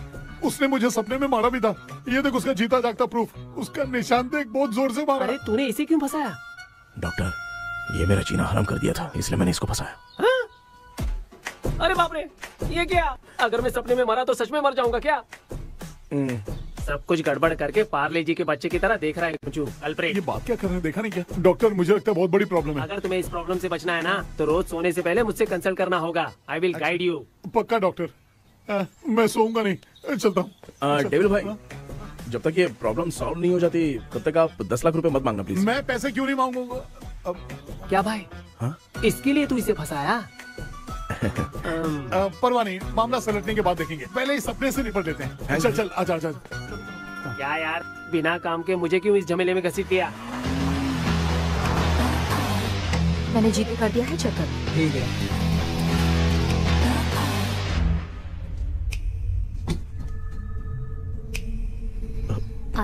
उसने मुझे सपने में मारा भी था। ये देख उसका जीता जागता प्रूफ उसका निशान देख बहुत ज़ोर से मारा। अरे तूने इसे क्यों फंसाया? डॉक्टर ये मेरा जीना हराम कर दिया था इसलिए मैंने इसको फंसाया। अरे बाप रे ये क्या? अगर मैं सपने में मरा तो सच में मर जाऊँगा क्या? सब कुछ गड़बड़ करके पार्ले जी के बच्चे की तरह देख रहा है कुचू अल्फ्रेड। ये बात क्या कर रहे हैं? देखा नहीं क्या? डॉक्टर मुझे लगता है बहुत बड़ी प्रॉब्लम है। अगर तुम्हें इस प्रॉब्लम से बचना है ना तो रोज सोने से पहले मुझसे कंसल्ट करना होगा। आई विल गाइड यू पक्का डॉक्टर? मैं सोऊँगा नहीं। चलता हूँ। डेविल भाई जब तक ये प्रॉब्लम सॉल्व नहीं हो जाती तब तक आप दस लाख रुपए मत मांगना प्लीज़ मैं पैसे क्यों नहीं मांगूँगा? क्या भाई? हाँ? इसके लिए तू इसे फंसाया? परवाह नहीं मामला सलटने के बाद देखेंगे। पहले इस सपने से निपट लेते हैं। चल चल आजा आजा क्या यार बिना काम के मुझे क्यों इस झमेले में घसीट दिया मैंने जीपे कर दिया है चेकअप ठीक है।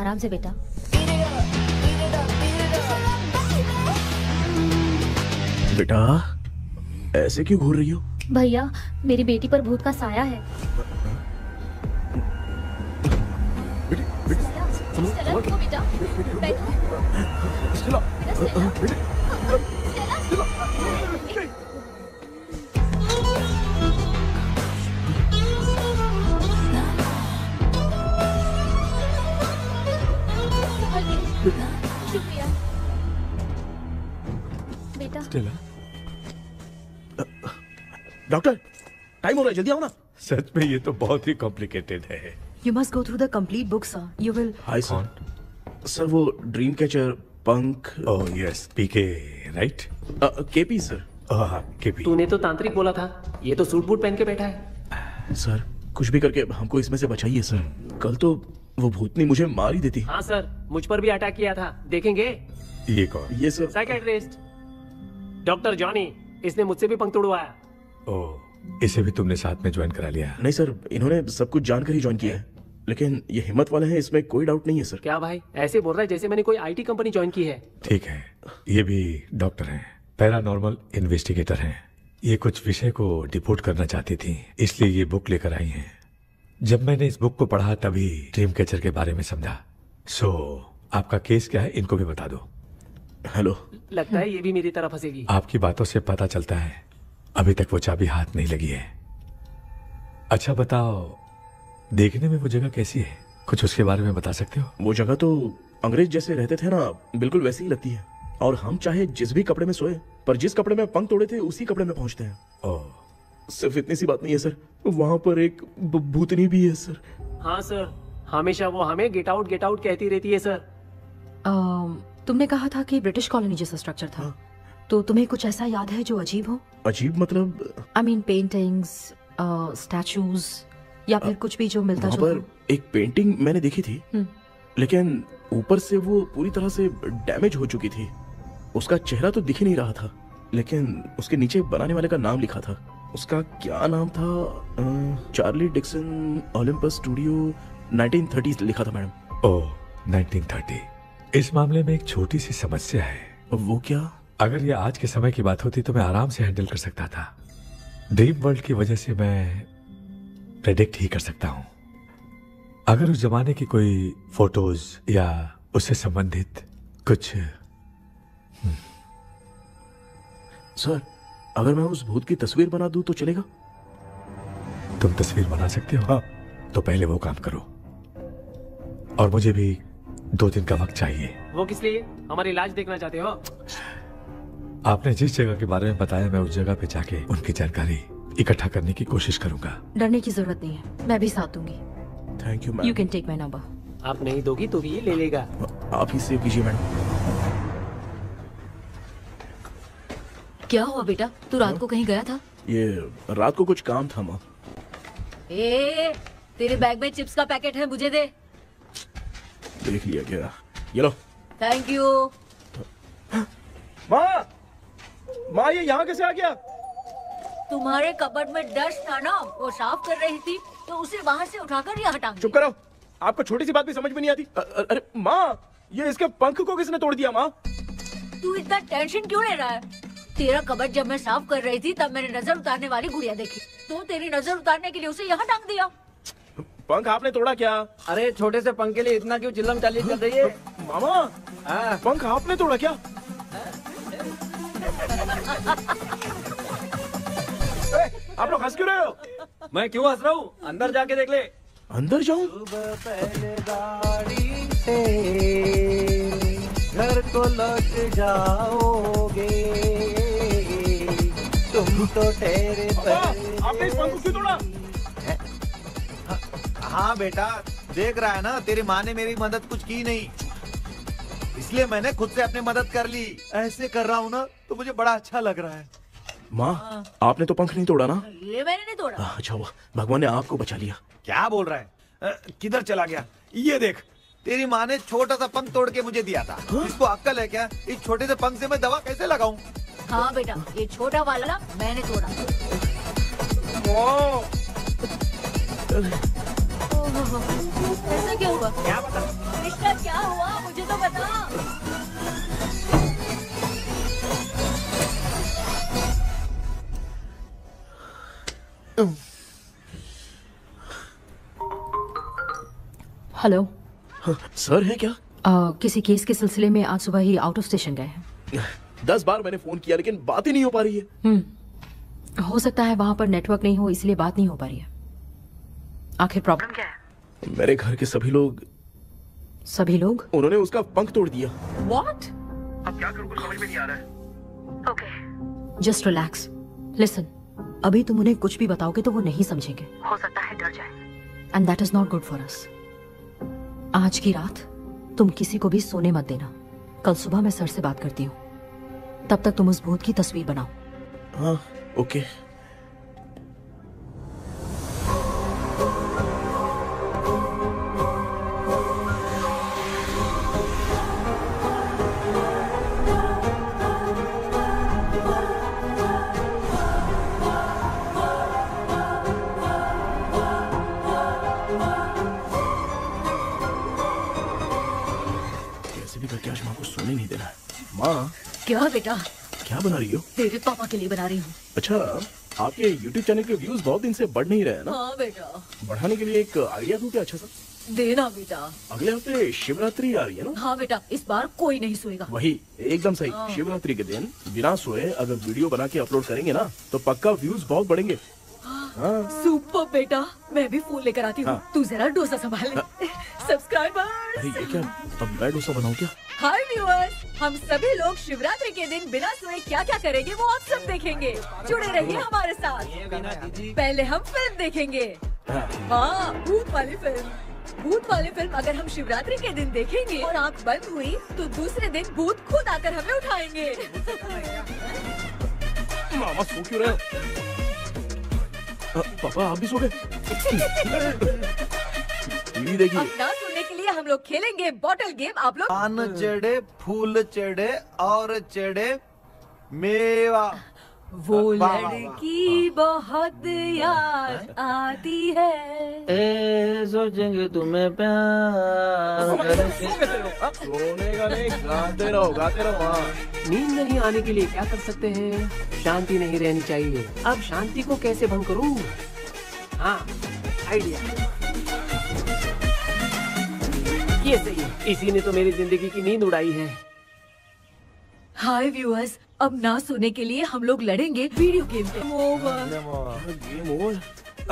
आराम से बेटा। बेटा ऐसे क्यों घूर रही हो? भैया मेरी बेटी पर भूत का साया है। बेटा डॉक्टर टाइम हो रहा है जल्दी आओ ना। सच में ये तो बहुत ही कॉम्प्लिकेटेड है। You must go through the complete book, sir. You will. Hi sir sir वो ड्रीम कैचर पंख ओह yes PK right KP sir हाँ केपी तूने तो तांत्रिक बोला था। ये तो सूट बूट पहन के बैठा है। सर कुछ भी करके हमको इसमें से बचाइए सर कल तो वो भूतनी मुझे मार ही देती। हाँ सर मुझ पर भी अटैक किया था। देखेंगे? ये कौन? ये सर साइकेट्रिस्ट डॉक्टर जॉनी इसने मुझसे भी पंख तोड़वाया। ओह इसे भी तुमने साथ में ज्वाइन करा लिया। नहीं सर इन्होंने सब कुछ जानकर ही ज्वाइन किया है। लेकिन ये हिम्मत वाले हैं इसमें कोई डाउट नहीं है सर। क्या भाई ऐसे बोल रहा है जैसे मैंने कोई आईटी कंपनी ज्वाइन की है? ठीक है ये भी डॉक्टर हैं पैरानॉर्मल इन्वेस्टिगेटर हैं। ये कुछ विषय को डिपोर्ट करना चाहती थी इसलिए ये बुक लेकर आई हैं। जब मैंने इस बुक को पढ़ा तभी ड्रीम कैचर के बारे में समझा। सो आपका केस क्या है इनको भी बता दो। हेलो। लगता है ये भी मेरी तरफ़ फंसेगी आपकी बातों से पता चलता है अभी तक वो चाबी हाथ नहीं लगी है। अच्छा बताओ देखने में वो जगह कैसी है? कुछ उसके बारे में बता सकते हो? वो जगह तो अंग्रेज़ जैसे रहते थे ना बिल्कुल वैसी ही लगती है। और हम चाहे जिस भी कपड़े में सोए पर जिस कपड़े में पंख तोड़े थे उसी कपड़े में पहुँचते हैं। ओह सिर्फ़ इतनी सी बात नहीं है सर। वहाँ पर एक भूतनी भी है सर। हाँ सर। हमेशा वो हमें गेट आउट गेट आउट कहती रहती है सर। अम, तुमने कहा था कि ब्रिटिश कॉलोनी जैसा स्ट्रक्चर था। तो तुम्हें कुछ ऐसा याद है जो अजीब हो? अजीब मतलब आई मीन पेंटिंग्स स्टैचूज या फिर कुछ भी जो मिलता पर एक पेंटिंग मैंने देखी थी हम्म। लेकिन ऊपर से वो पूरी तरह से डैमेज हो चुकी थी। उसका चेहरा तो दिख ही नहीं रहा था लेकिन उसके नीचे बनाने वाले का नाम लिखा था। उसका क्या नाम था? चार्ली डिक्सन ओलंपस स्टूडियो 1930 लिखा था मैडम। ओह 1930 इस मामले में एक छोटी सी समस्या है। वो क्या? अगर ये आज के समय की बात होती तो मैं आराम से हैंडल कर सकता था। ड्रीम वर्ल्ड की वजह से मैं प्रेडिक्ट ही कर सकता हूँ। अगर उस जमाने की कोई फ़ोटोज़ या उससे संबंधित कुछ सर अगर मैं उस भूत की तस्वीर बना दूँ तो चलेगा? तुम तस्वीर बना सकते हो। हाँ। तो पहले वो काम करो। और मुझे भी दो दिन का वक्त चाहिए। वो किस लिए? हमारी इलाज देखना चाहते हो? आपने जिस जगह के बारे में बताया मैं उस जगह पे जाके उनकी जानकारी इकट्ठा करने की कोशिश करूँगा। डरने की ज़रूरत नहीं है। मैं भी साथ दूँगी। Thank you you can take my number आप नहीं दोगी तो भी ये ले लेगा। आप ही सेव कीजिए मैडम क्या हुआ बेटा? तू रात को कहीं गया था? ये रात को कुछ काम था माँ ए तेरे बैग में चिप्स का पैकेट है मुझे दे। देख लिया क्या ये लो। थैंक यू माँ! माँ ये यहाँ कैसे आ गया? तुम्हारे कबर्ड में डस्ट था ना वो साफ़ कर रही थी तो उसे वहाँ से उठाकर यहाँ टांग चुप करो। आपको छोटी सी बात भी समझ में नहीं आती। अ- अ- अरे माँ ये इसके पंख को किसने तोड़ दिया माँ? तू इतना टेंशन क्यों ले रहा है? तेरा कबर्ड जब मैं साफ़ कर रही थी तब मैंने नज़र उतारने वाली गुड़िया देखी। तो तेरी नज़र उतारने के लिए उसे यहाँ टांग दिया। पंख आपने तोड़ा क्या? अरे छोटे से पंख के लिए इतना क्यों चिल्लम चाली चल रही है? मामा पंख आपने तोड़ा क्या? आप लोग हंस क्यों रहे हो? मैं क्यों हंस रहा हूँ? अंदर जाके देख ले। अंदर जाऊँ? घर को लौट जाओगे। तुम तो ठहरे आपने इस पंख को क्यों तोड़ा? हाँ बेटा देख रहा है ना तेरी माँ ने मेरी मदद कुछ की नहीं। इसलिए मैंने खुद से अपनी मदद कर ली। ऐसे कर रहा हूँ ना तो मुझे बड़ा अच्छा लग रहा है। माँ आपने तो पंख नहीं तोड़ा ना? ये मैंने नहीं तोड़ा। अच्छा हुआ। भगवान ने आपको बचा लिया। क्या बोल रहा है? किधर चला गया? ये देख तेरी माँ ने छोटा सा पंख तोड़ के मुझे दिया था। हा? इसको अक्कल है क्या? इस छोटे से पंख से मैं दवा कैसे लगाऊँ? हाँ बेटा ये छोटा वाला मैंने तोड़ा। ऐसा क्या हुआ? क्या क्या हुआ? मुझे तो बता। हेलो। सर है क्या? अ, किसी केस के सिलसिले में आज सुबह ही आउट ऑफ़ स्टेशन गए हैं। दस बार मैंने फ़ोन किया लेकिन बात ही नहीं हो पा रही है। हम्म। हो सकता है वहाँ पर नेटवर्क नहीं हो इसलिए बात नहीं हो पा रही है। आखिर प्रॉब्लम क्या है? मेरे घर के सभी लोग सभी लोग? उन्होंने उसका पंख तोड़ दिया। व्हाट अब क्या करूँ कुछ समझ में नहीं आ रहा है। जस्ट रिलैक्स लिसन अभी तुम उन्हें कुछ भी बताओगे तो वो नहीं समझेंगे। हो सकता है डर जाए। And that is not good for us आज की रात तुम किसी को भी सोने मत देना। कल सुबह मैं सर से बात करती हूँ। तब तक तुम उस भूत की तस्वीर बनाओ। हाँ ओके कैसे माँ क्या बेटा? क्या बना रही हो? तेरे पापा के लिए बना रही हूँ। अच्छा आपके YouTube चैनल के व्यूज़ बहुत दिन से बढ़ नहीं रहे हैं ना? हाँ बेटा। बढ़ाने के लिए एक आइडिया दूँ क्या अच्छा सा? देना बेटा। अगले हफ़्ते शिवरात्रि आ रही है ना? हाँ बेटा इस बार कोई नहीं सोएगा। वही एकदम सही। हाँ। शिवरात्रि के दिन बिना सोए अगर वीडियो बना के अपलोड करेंगे ना तो पक्का व्यूज़ बहुत बढ़ेंगे। हाँ। सुपर बेटा मैं भी फ़ोन लेकर आती हूँ। हाँ। तू जरा डोसा संभाल। ले सब्सक्राइबर अरे ये क्या? अब मैं डोसा बनाऊँ क्या? हाय व्यूअर्स हम सभी लोग शिवरात्रि के दिन बिना सोए क्या क्या करेंगे वो आप सब देखेंगे। जुड़े रहिए हमारे साथ। पहले हम फ़िल्म देखेंगे। हाँ। भूत वाली फ़िल्म भूत वाली फ़िल्म अगर हम शिवरात्रि के दिन देखेंगे और आँख बंद हुई तो दूसरे दिन भूत खुद आकर हमें उठाएँगे। मामा सो क्यों रहे हो? पापा आप भी सो गए। टीवी देखिए। ना सुनने के लिए हम लोग खेलेंगे बॉटल गेम आप लोग। पान चढ़े फूल चढ़े और चढ़े मेवा। वो। लड़की बहुत याद आती है। ए सोचेंगे तुम्हें प्यार सोने का नहीं गाते रहो गाते रहो हाँ। नींद नहीं आने के लिए क्या कर सकते हैं? शांति नहीं रहनी चाहिए। अब शांति को कैसे भंग करूँ? हाँ आइडिया। ये सही इसी ने तो मेरी ज़िंदगी की नींद उड़ाई है। हाय व्यूअर्स अब ना सोने के लिए हम लोग लड़ेंगे वीडियो गेम पे।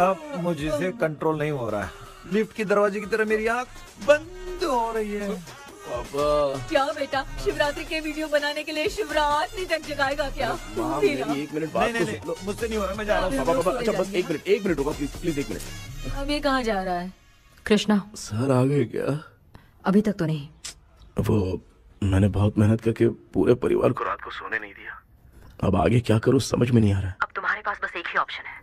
अब मुझसे कंट्रोल नहीं हो रहा है। लिफ्ट की दरवाजे की तरह मेरी आँख बंद हो रही है। पापा। क्या बेटा? शिवरात्रि के वीडियो बनाने के लिए शिवरात्रि तक जगाएगा क्या? एक मिनट नहीं बात नहीं तो नहीं मुझसे नहीं हो रहा मैं जा रहा हूँ। पापा पापा अच्छा बस एक मिनट एक मिनट होगा प्लीज़ प्लीज़ एक मिनट अब ये कहाँ जा रहा है? कृष्णा। सर आ गए क्या? अभी तक तो नहीं। वो मैंने बहुत मेहनत करके पूरे परिवार को रात को सोने नहीं दिया। अब आगे क्या करूँ समझ में नहीं आ रहा अब तुम्हारे पास बस एक ही ऑप्शन है।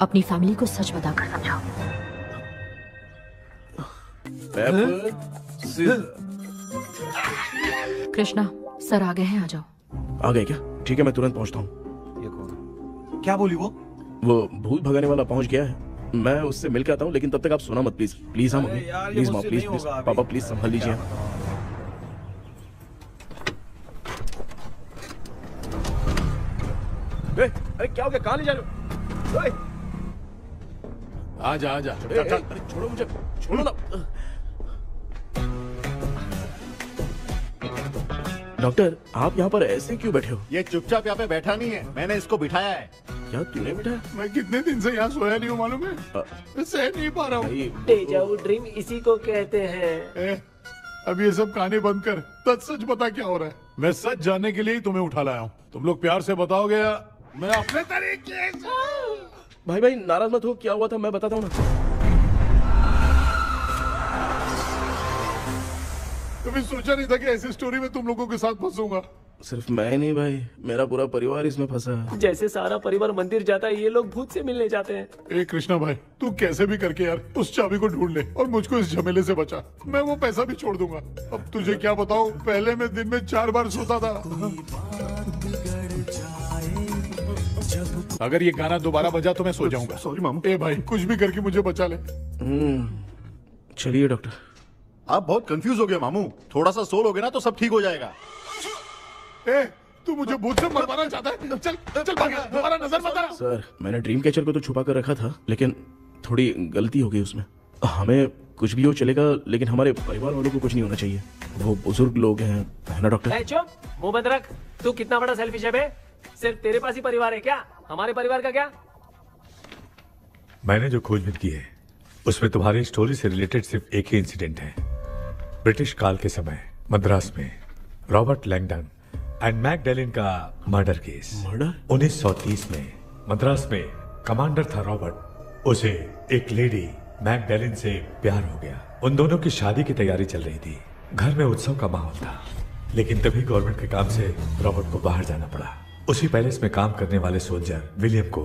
अपनी फैमिली को सच बताकर समझाओ। कृष्णा सर आ गए हैं आ जाओ। आ गए क्या? ठीक है मैं तुरंत पहुँचता हूँ। ये कौन क्या बोली वो? वो भूत भगाने वाला पहुँच गया है। मैं उससे मिल के आता हूँ लेकिन तब तक आप सोना मत प्लीज़ प्लीज़ हाँ मम्मी। प्लीज़ माँ प्लीज़ प्लीज़ पापा प्लीज़ संभाल लीजिए ए, अरे क्या हो गया? कहाँ ले जा रहे हो? ओए, आजा आजा ए, ए, अरे छोड़ो मुझे छोड़ो ना। डॉक्टर आप यहाँ पर ऐसे क्यों बैठे हो? ये चुपचाप यहाँ पे बैठा नहीं है। मैंने इसको बिठाया है। क्या तूने बैठा मैं कितने दिन से यहाँ सोया नहीं हूँ मालूम है? सह नहीं पा रहा हूँ। ड्रीम इसी को कहते हैं। अब ये सब कहानी बंद कर। सच सच बता क्या हो रहा है? मैं सच जानने के लिए ही तुम्हें उठा लाया हूँ। तुम लोग प्यार से बताओगे या मैं अपने तरीके से। भाई भाई नाराज़ मत हो क्या हुआ था मैं बताता हूँ ना। कभी सोचा नहीं था कि ऐसी स्टोरी में तुम लोगों के साथ फंसूँगा। सिर्फ़ मैं नहीं भाई मेरा पूरा परिवार इसमें फंसा है। जैसे सारा परिवार मंदिर जाता है ये लोग भूत से मिलने जाते हैं। ए कृष्णा भाई तू कैसे भी करके यार उस चाबी को ढूंढ ले और मुझको इस झमेले से बचा। मैं वो पैसा भी छोड़ दूँगा। अब तुझे क्या बताऊँ पहले मैं दिन में चार बार सोता था। अगर ये गाना दोबारा बजा तो मैं सो जाऊँगा। सॉरी मामू। ए भाई कुछ भी करके मुझे बचा ले। हम्म, चलिए डॉक्टर आप बहुत कंफ्यूज हो गए मामू। थोड़ा सा सो लोगे ना तो सब ठीक हो जाएगा। ए तू मुझे भूत से मरवाना चाहता है। चल चल भाग दोबारा नज़र मत आना सर मैंने ड्रीम कैचर को तो छुपा कर रखा था लेकिन थोड़ी गलती हो गई उसमें। हमें कुछ भी हो चलेगा लेकिन हमारे परिवार वालों को कुछ नहीं होना चाहिए। वो बुज़ुर्ग लोग हैं है ना डॉक्टर मुँह बंद रख। तू कितना बड़ा सेल्फिश है बे? सिर्फ़ तेरे पास ही परिवार है क्या? हमारे परिवार का क्या? मैंने जो खोजबीन की है उसमें तुम्हारी स्टोरी से रिलेटेड सिर्फ़ एक ही इंसिडेंट है। ब्रिटिश काल के समय मद्रास में रॉबर्ट लैंगडन एंड मैकडेलिन का मर्डर केस। मर्डर? 1930 में मद्रास में कमांडर था रॉबर्ट। उसे एक लेडी मैक डेलिन से प्यार हो गया। उन दोनों की शादी की तैयारी चल रही थी। घर में उत्सव का माहौल था लेकिन तभी गवर्नमेंट के काम से रॉबर्ट को बाहर जाना पड़ा। उसी पैलेस में काम करने वाले सोल्जर विलियम को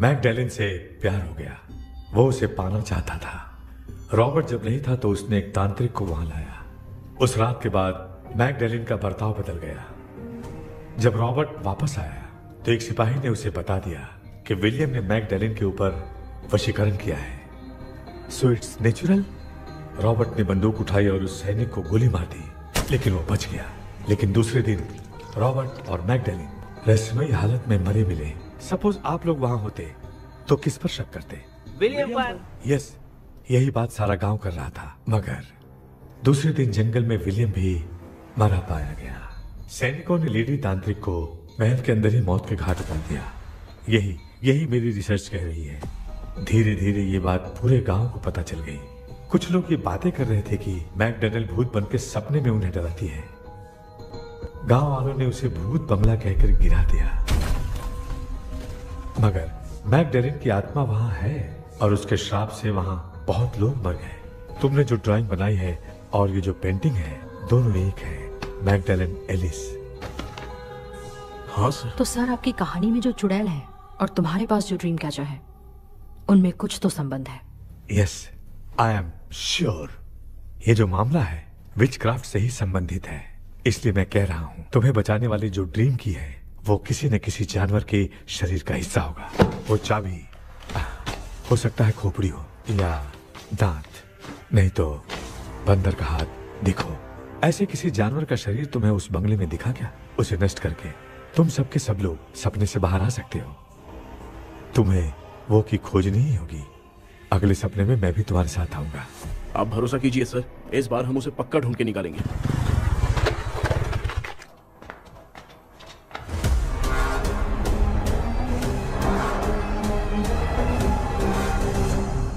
मैकडेलिन से प्यार हो गया। वो उसे पाना चाहता था। रॉबर्ट जब नहीं था तो उसने एक तांत्रिक को वहाँ लाया। उस रात के बाद मैकडेलिन का बर्ताव बदल गया। जब रॉबर्ट वापस आया तो एक सिपाही ने उसे बता दिया कि विलियम ने मैकडेलिन के ऊपर वशीकरण किया है। सो इट्स नेचुरल रॉबर्ट ने बंदूक उठाई और उस सैनिक को गोली मार दी, लेकिन वो बच गया। लेकिन दूसरे दिन रॉबर्ट और मैकडेलिन रहस्यमयी हालत में मरे मिले। सपोज़ आप लोग वहाँ होते तो किस पर शक करते? विलियम पर यस यही बात सारा गाँव कर रहा था मगर दूसरे दिन जंगल में विलियम भी मरा पाया गया। सैनिकों ने लेडी तांत्रिक को महल के अंदर ही मौत के घाट उतार दिया। यही यही मेरी रिसर्च कह रही है। धीरे धीरे ये बात पूरे गाँव को पता चल गई। कुछ लोग ये बातें कर रहे थे कि मैकडनल भूत बन के सपने में उन्हें डराती है। गाँव वालों ने उसे भूत बंगला कहकर गिरा दिया। मगर मैकडरिन की आत्मा वहाँ है और उसके श्राप से वहाँ बहुत लोग मर गए। तुमने जो ड्राइंग बनाई है और ये जो पेंटिंग है दोनों एक है। Magdalene Alice. हाँ सर। तो सर आपकी कहानी में जो चुड़ैल है और तुम्हारे पास जो ड्रीम कैचर है उनमें कुछ तो संबंध है। Yes I am sure. ये जो मामला है विच क्राफ्ट से ही संबंधित है। इसलिए मैं कह रहा हूँ, तुम्हें बचाने वाली जो ड्रीम की है, वो किसी न किसी जानवर के शरीर का हिस्सा होगा। वो चाबी, हो सकता है खोपड़ी हो, या दांत, नहीं तो बंदर का हाथ, दिखो। ऐसे किसी जानवर का शरीर तुम्हें उस बंगले में दिखा क्या? उसे नष्ट करके। तुम सबके सब लोग सपने से बाहर आ सकते हो। तुम्हें वो की खोज नहीं होगी। अगले सपने में मैं भी तुम्हारे साथ आऊँगा। आप भरोसा कीजिए, सर। इस बार हम उसे पक्का ढूंढ के निकालेंगे।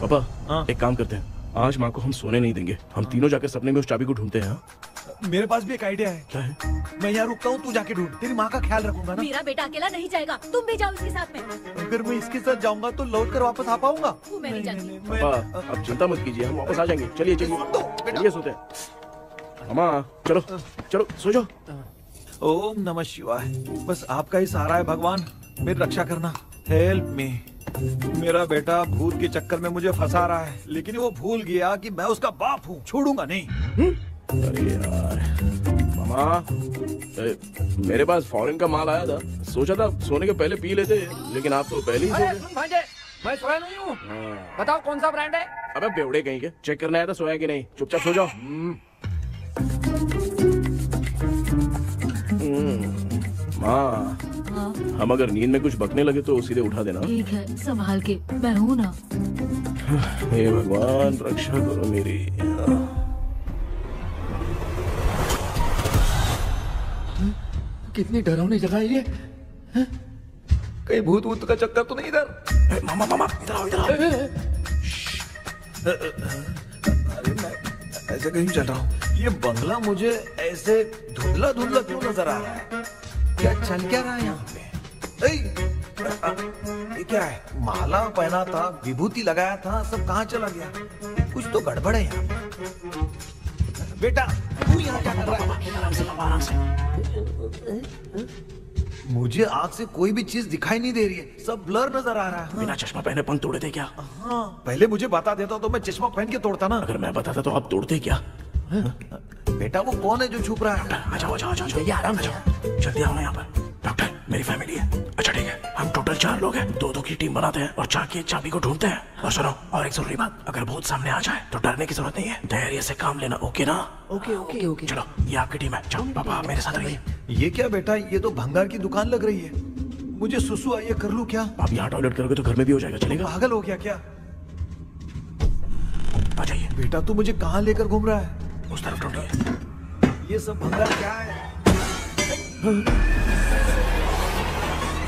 पापा एक काम करते हैं। आज माँ को हम सोने नहीं देंगे। हम तीनों जाकर सपने में उस चाबी को ढूंढते हैं हाँ? मेरे पास भी एक आइडिया है। क्या है? मैं यहाँ रुकता हूँ तू जाके ढूंढ। तेरी माँ का ख्याल रखूँगा ना। मेरा बेटा अकेला नहीं जाएगा। तुम भी जाओ इसके साथ में। अगर मैं इसके साथ जाऊँगा तो लौट कर वापस आ पाऊँगा। अब चिंता मत कीजिए हम वापस आ जाएँगे। चलिए चलिए। चलिए सोते हैं। मामा चलो चलो सो जाओ। ओम नमः शिवाय। बस आपका ही सहारा है भगवान। मेरी रक्षा करना। हेल्प मी मेरा बेटा भूत के चक्कर में मुझे फंसा रहा है लेकिन वो भूल गया कि मैं उसका बाप हूँ। छोड़ूँगा नहीं। अरे यार मामा ए, मेरे पास फॉरेन का माल आया था। सोचा था सोने के पहले पी लेते लेकिन आप तो पहले ही मैं सोया नहीं हूँ। बताओ कौन सा ब्रांड है? अबे बेवड़े कहीं के? चेक करना आया था सोया कि नहीं? चुपचाप सो जाओ। हम्म, माँ हाँ। हम अगर नींद में कुछ बकने लगे तो सीधे उठा देना। ठीक है संभाल के। मैं हूँ ना। हे भगवान रक्षा करो मेरी। कितनी डरावनी जगह है ये। हैं? कहीं भूत भूत का चक्कर तो नहीं इधर? मामा मामा इधर आओ इधर आओ। अरे मैं ऐसे कहीं चल रहा हूँ। ये बंगला मुझे ऐसे धुंधला धुंधला क्यों नज़र आ रहा है? क्या चल क्या रहा है यहाँ पे? ये क्या है? माला पहना था विभूति लगाया था सब कहाँ चला गया? कुछ तो गड़बड़ है यहाँ बेटा तू यहाँ क्या कर रहा है? मुझे आग से कोई भी चीज़ दिखाई नहीं दे रही है। सब ब्लर नज़र आ रहा है। बिना चश्मा पहने पंख तोड़े थे क्या? हाँ। पहले मुझे बता देता तो मैं चश्मा पहन के तोड़ता ना। अगर मैं बताता तो आप तोड़ते क्या? बेटा वो कौन है जो छुप रहा है? आ जाओ आ जाओ आ जाओ ये आराम से जल्दी आओ ना यहाँ पर। डॉक्टर मेरी फैमिली है। अच्छा ठीक है। हम टोटल चार लोग हैं। दो दो की टीम बनाते हैं और जाके चाबी को ढूंढते हैं। और सुनो और एक ज़रूरी बात अगर भूत सामने आ जाए तो डरने की ज़रूरत नहीं है। धैर्य से काम लेना ओके ना? ओके ओके ओके चलो ये आपकी टीम है। चलो पापा आप मेरे साथ रहिए। ये क्या बेटा ये तो भंगार की दुकान लग रही है। मुझे सुसु आइए कर लूँ क्या? आप यहाँ टॉयलेट करोगे तो घर में भी हो जाएगा चलेगा? पागल हो गया क्या? आ जाइए। बेटा तू मुझे कहाँ लेकर घूम रहा है? उस तरफ़ ढूंढिए। ये सब भंगार क्या है?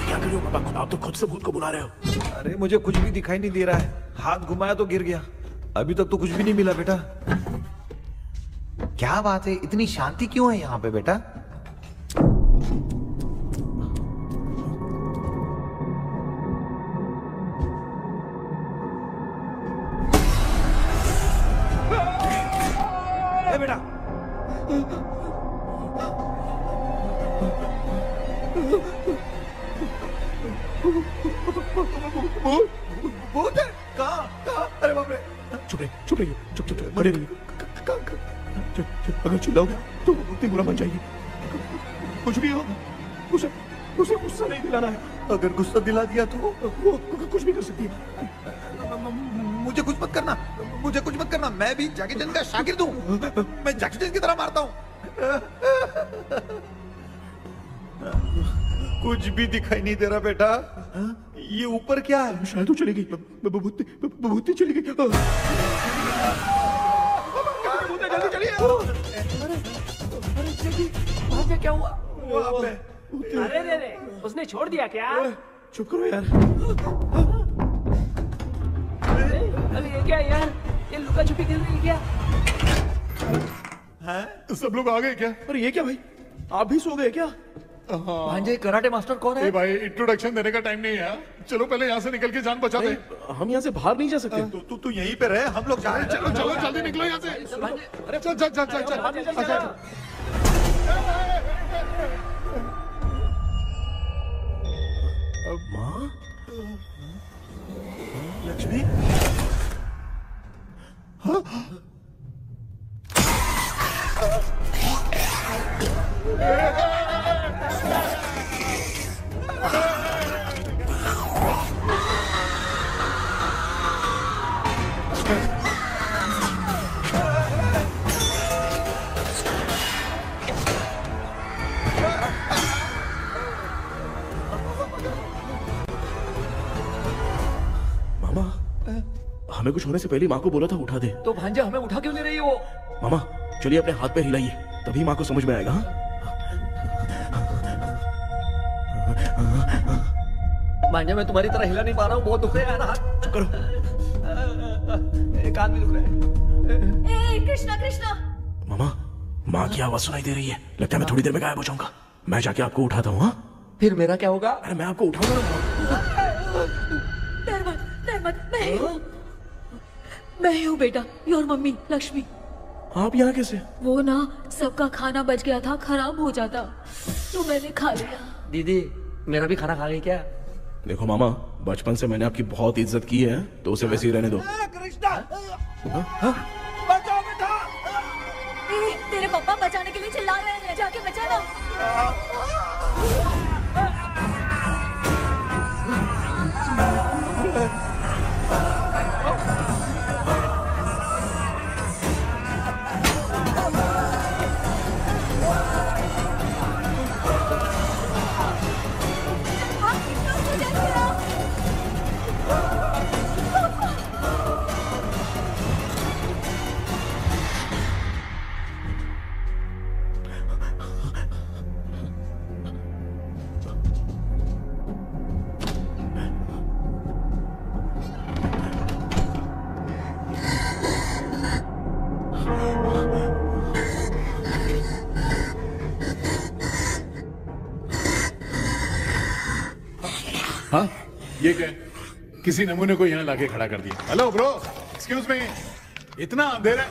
क्या करियो पापा आप तो खुद से भूत को बुला रहे हो। अरे मुझे कुछ भी दिखाई नहीं दे रहा है। हाथ घुमाया तो गिर गया। अभी तक तो कुछ भी नहीं मिला बेटा। क्या बात है? इतनी शांति क्यों है यहाँ पे बेटा? चुप रहिए चुप चुप चुप खड़े रहिए अगर चिल्लाओगे तो वो इतनी बुरा बन जाएगी। कुछ भी हो उसे उसे गुस्सा नहीं दिलाना है। अगर गुस्सा दिला दिया तो? वो कुछ भी कर सकती है। मुझे कुछ मत करना। मुझे कुछ मत करना। मैं भी जैकी चंद का शागिर्द हूँ। मैं जैकी चंद की तरह मारता हूँ। कुछ भी दिखाई नहीं दे रहा बेटा। ये ऊपर क्या है? शायद वो चली गई। भूती चली गई जल्दी चलिए भांजे क्या हुआ अरे रे रे उसने छोड़ दिया क्या? चुप करो यार। अरे ये क्या यार? ये लुका छुपी खेल रही है क्या? सब लोग आ गए क्या? अरे ये क्या भाई? आप भी सो गए क्या? भांजे कराटे मास्टर कौन ए है भाई इंट्रोडक्शन देने का टाइम नहीं है। चलो पहले यहाँ से निकल के जान बचा दे। हम यहाँ से बाहर नहीं जा सकते। तू तू तू यहीं पे रहे हम लोग जा रहे हैं। चलो चलो जल्दी निकलो यहाँ से। चल चल चल चल चल। अच्छा माँ? लक्ष्मी? मामा हमें कुछ होने से पहले माँ को बोला था उठा दे तो भांजा हमें उठा क्यों ले रही हो मामा चलिए अपने हाथ पे हिलाइए तभी माँ को समझ में आएगा हाँ? भांजे मैं तुम्हारी तरह हिला नहीं पा रहा हूँ बहुत दुख रहा है यार हाथ चुप करो। एक कान भी दुख रहा है। कृष्णा कृष्णा। मामा माँ की आवाज़ सुनाई दे रही है। लगता है मैं थोड़ी देर में गायब हो जाऊँगा। मैं जाके आपको उठाता हूँ हाँ? फिर मेरा क्या होगा? अरे मैं आपको उठाऊँगा ना डर मत डर मत मैं ही मैं हूँ बेटा योर मम्मी लक्ष्मी। आप यहाँ कैसे? वो ना सबका खाना बच गया था खराब हो जाता। तो मैंने खा लिया। दीदी मेरा भी खाना खा गई क्या? देखो मामा बचपन से मैंने आपकी बहुत इज़्ज़त की है तो उसे वैसे ही रहने दो। ए, तेरे पापा बचाने के लिए चिल्ला रहे हैं जाके बचा ना किसी नमूने को यहाँ लाके खड़ा कर दिया। हेलो ब्रो एक्सक्यूज मी इतना अंधेरा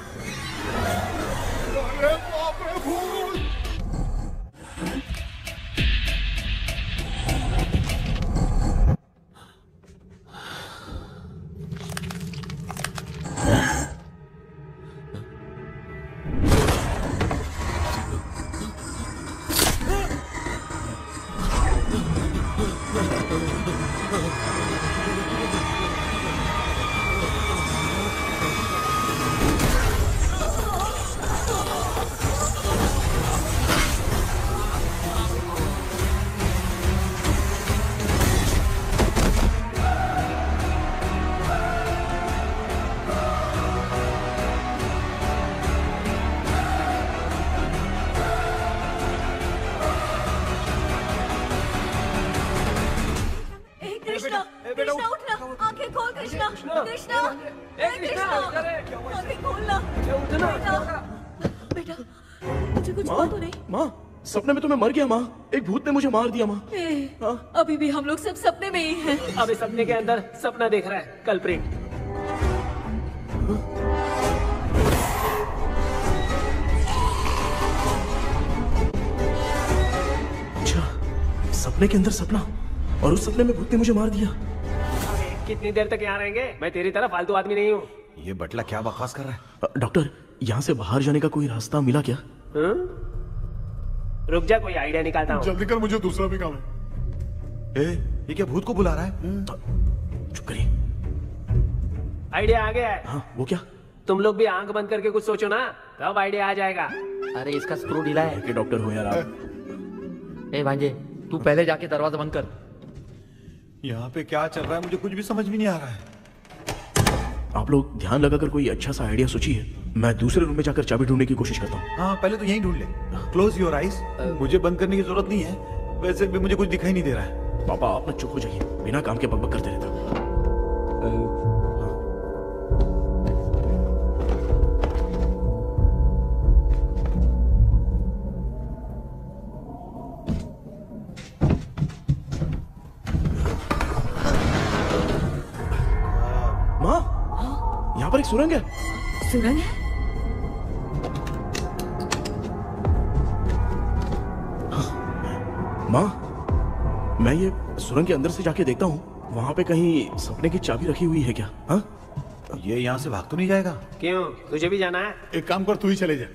में मर गया माँ। एक भूत ने मुझे मार दिया माँ। अभी भी हम लोग सब सपने में ही हैं। अब इस सपने के अंदर सपना देख रहा है कल्प्रिट। अच्छा सपने के अंदर सपना। और उस सपने में भूत ने मुझे मार दिया। कितनी देर तक यहाँ रहेंगे? मैं तेरी तरह फालतू आदमी नहीं हूँ। ये बटला क्या बकवास कर रहा है? डॉक्टर यहाँ से बाहर जाने का कोई रास्ता मिला क्या? हम्म? रुक जा कोई आइडिया निकालता हूँ। जल्दी कर मुझे दूसरा भी काम है। ए, ये क्या भूत को बुला रहा है? चुप करिए। आइडिया आ गया है। हाँ वो क्या? तुम लोग भी आँख बंद करके कुछ सोचो ना तब आइडिया आ जाएगा। अरे इसका स्क्रू ढीला है। डॉक्टर हो यार आप। ए भांजे तू पहले जाके दरवाज़ा बंद कर। यहाँ पे क्या चल रहा है मुझे कुछ भी समझ में नहीं आ रहा है। आप लोग ध्यान लगाकर कोई अच्छा सा आइडिया सोचिए। मैं दूसरे रूम में जाकर चाबी ढूँढने की कोशिश करता हूँ। हाँ पहले तो यही ढूंढ ले। क्लोज योर आईज मुझे बंद करने की ज़रूरत नहीं है। वैसे भी मुझे कुछ दिखाई नहीं दे रहा है। पापा आप ना चुप हो जाइए। बिना काम के बकबक करते रहते सुरंग है। सुरंग है माँ मैं ये सुरंग के अंदर से जाके देखता हूँ। वहाँ पे कहीं सपने की चाबी रखी हुई है क्या? हा? ये यहाँ से भाग तो नहीं जाएगा। क्यों? तुझे भी जाना है? एक काम कर तू ही चले जा।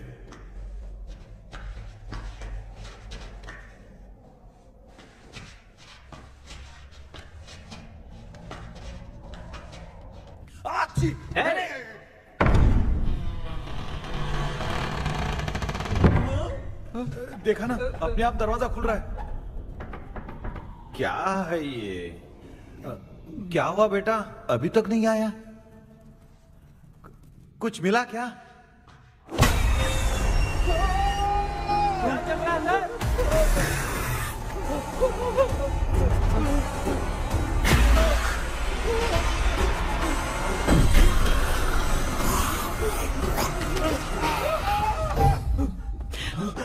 अपने आप दरवाज़ा खुल रहा है। क्या है ये? अ, क्या हुआ बेटा? अभी तक नहीं आया। कुछ मिला क्या?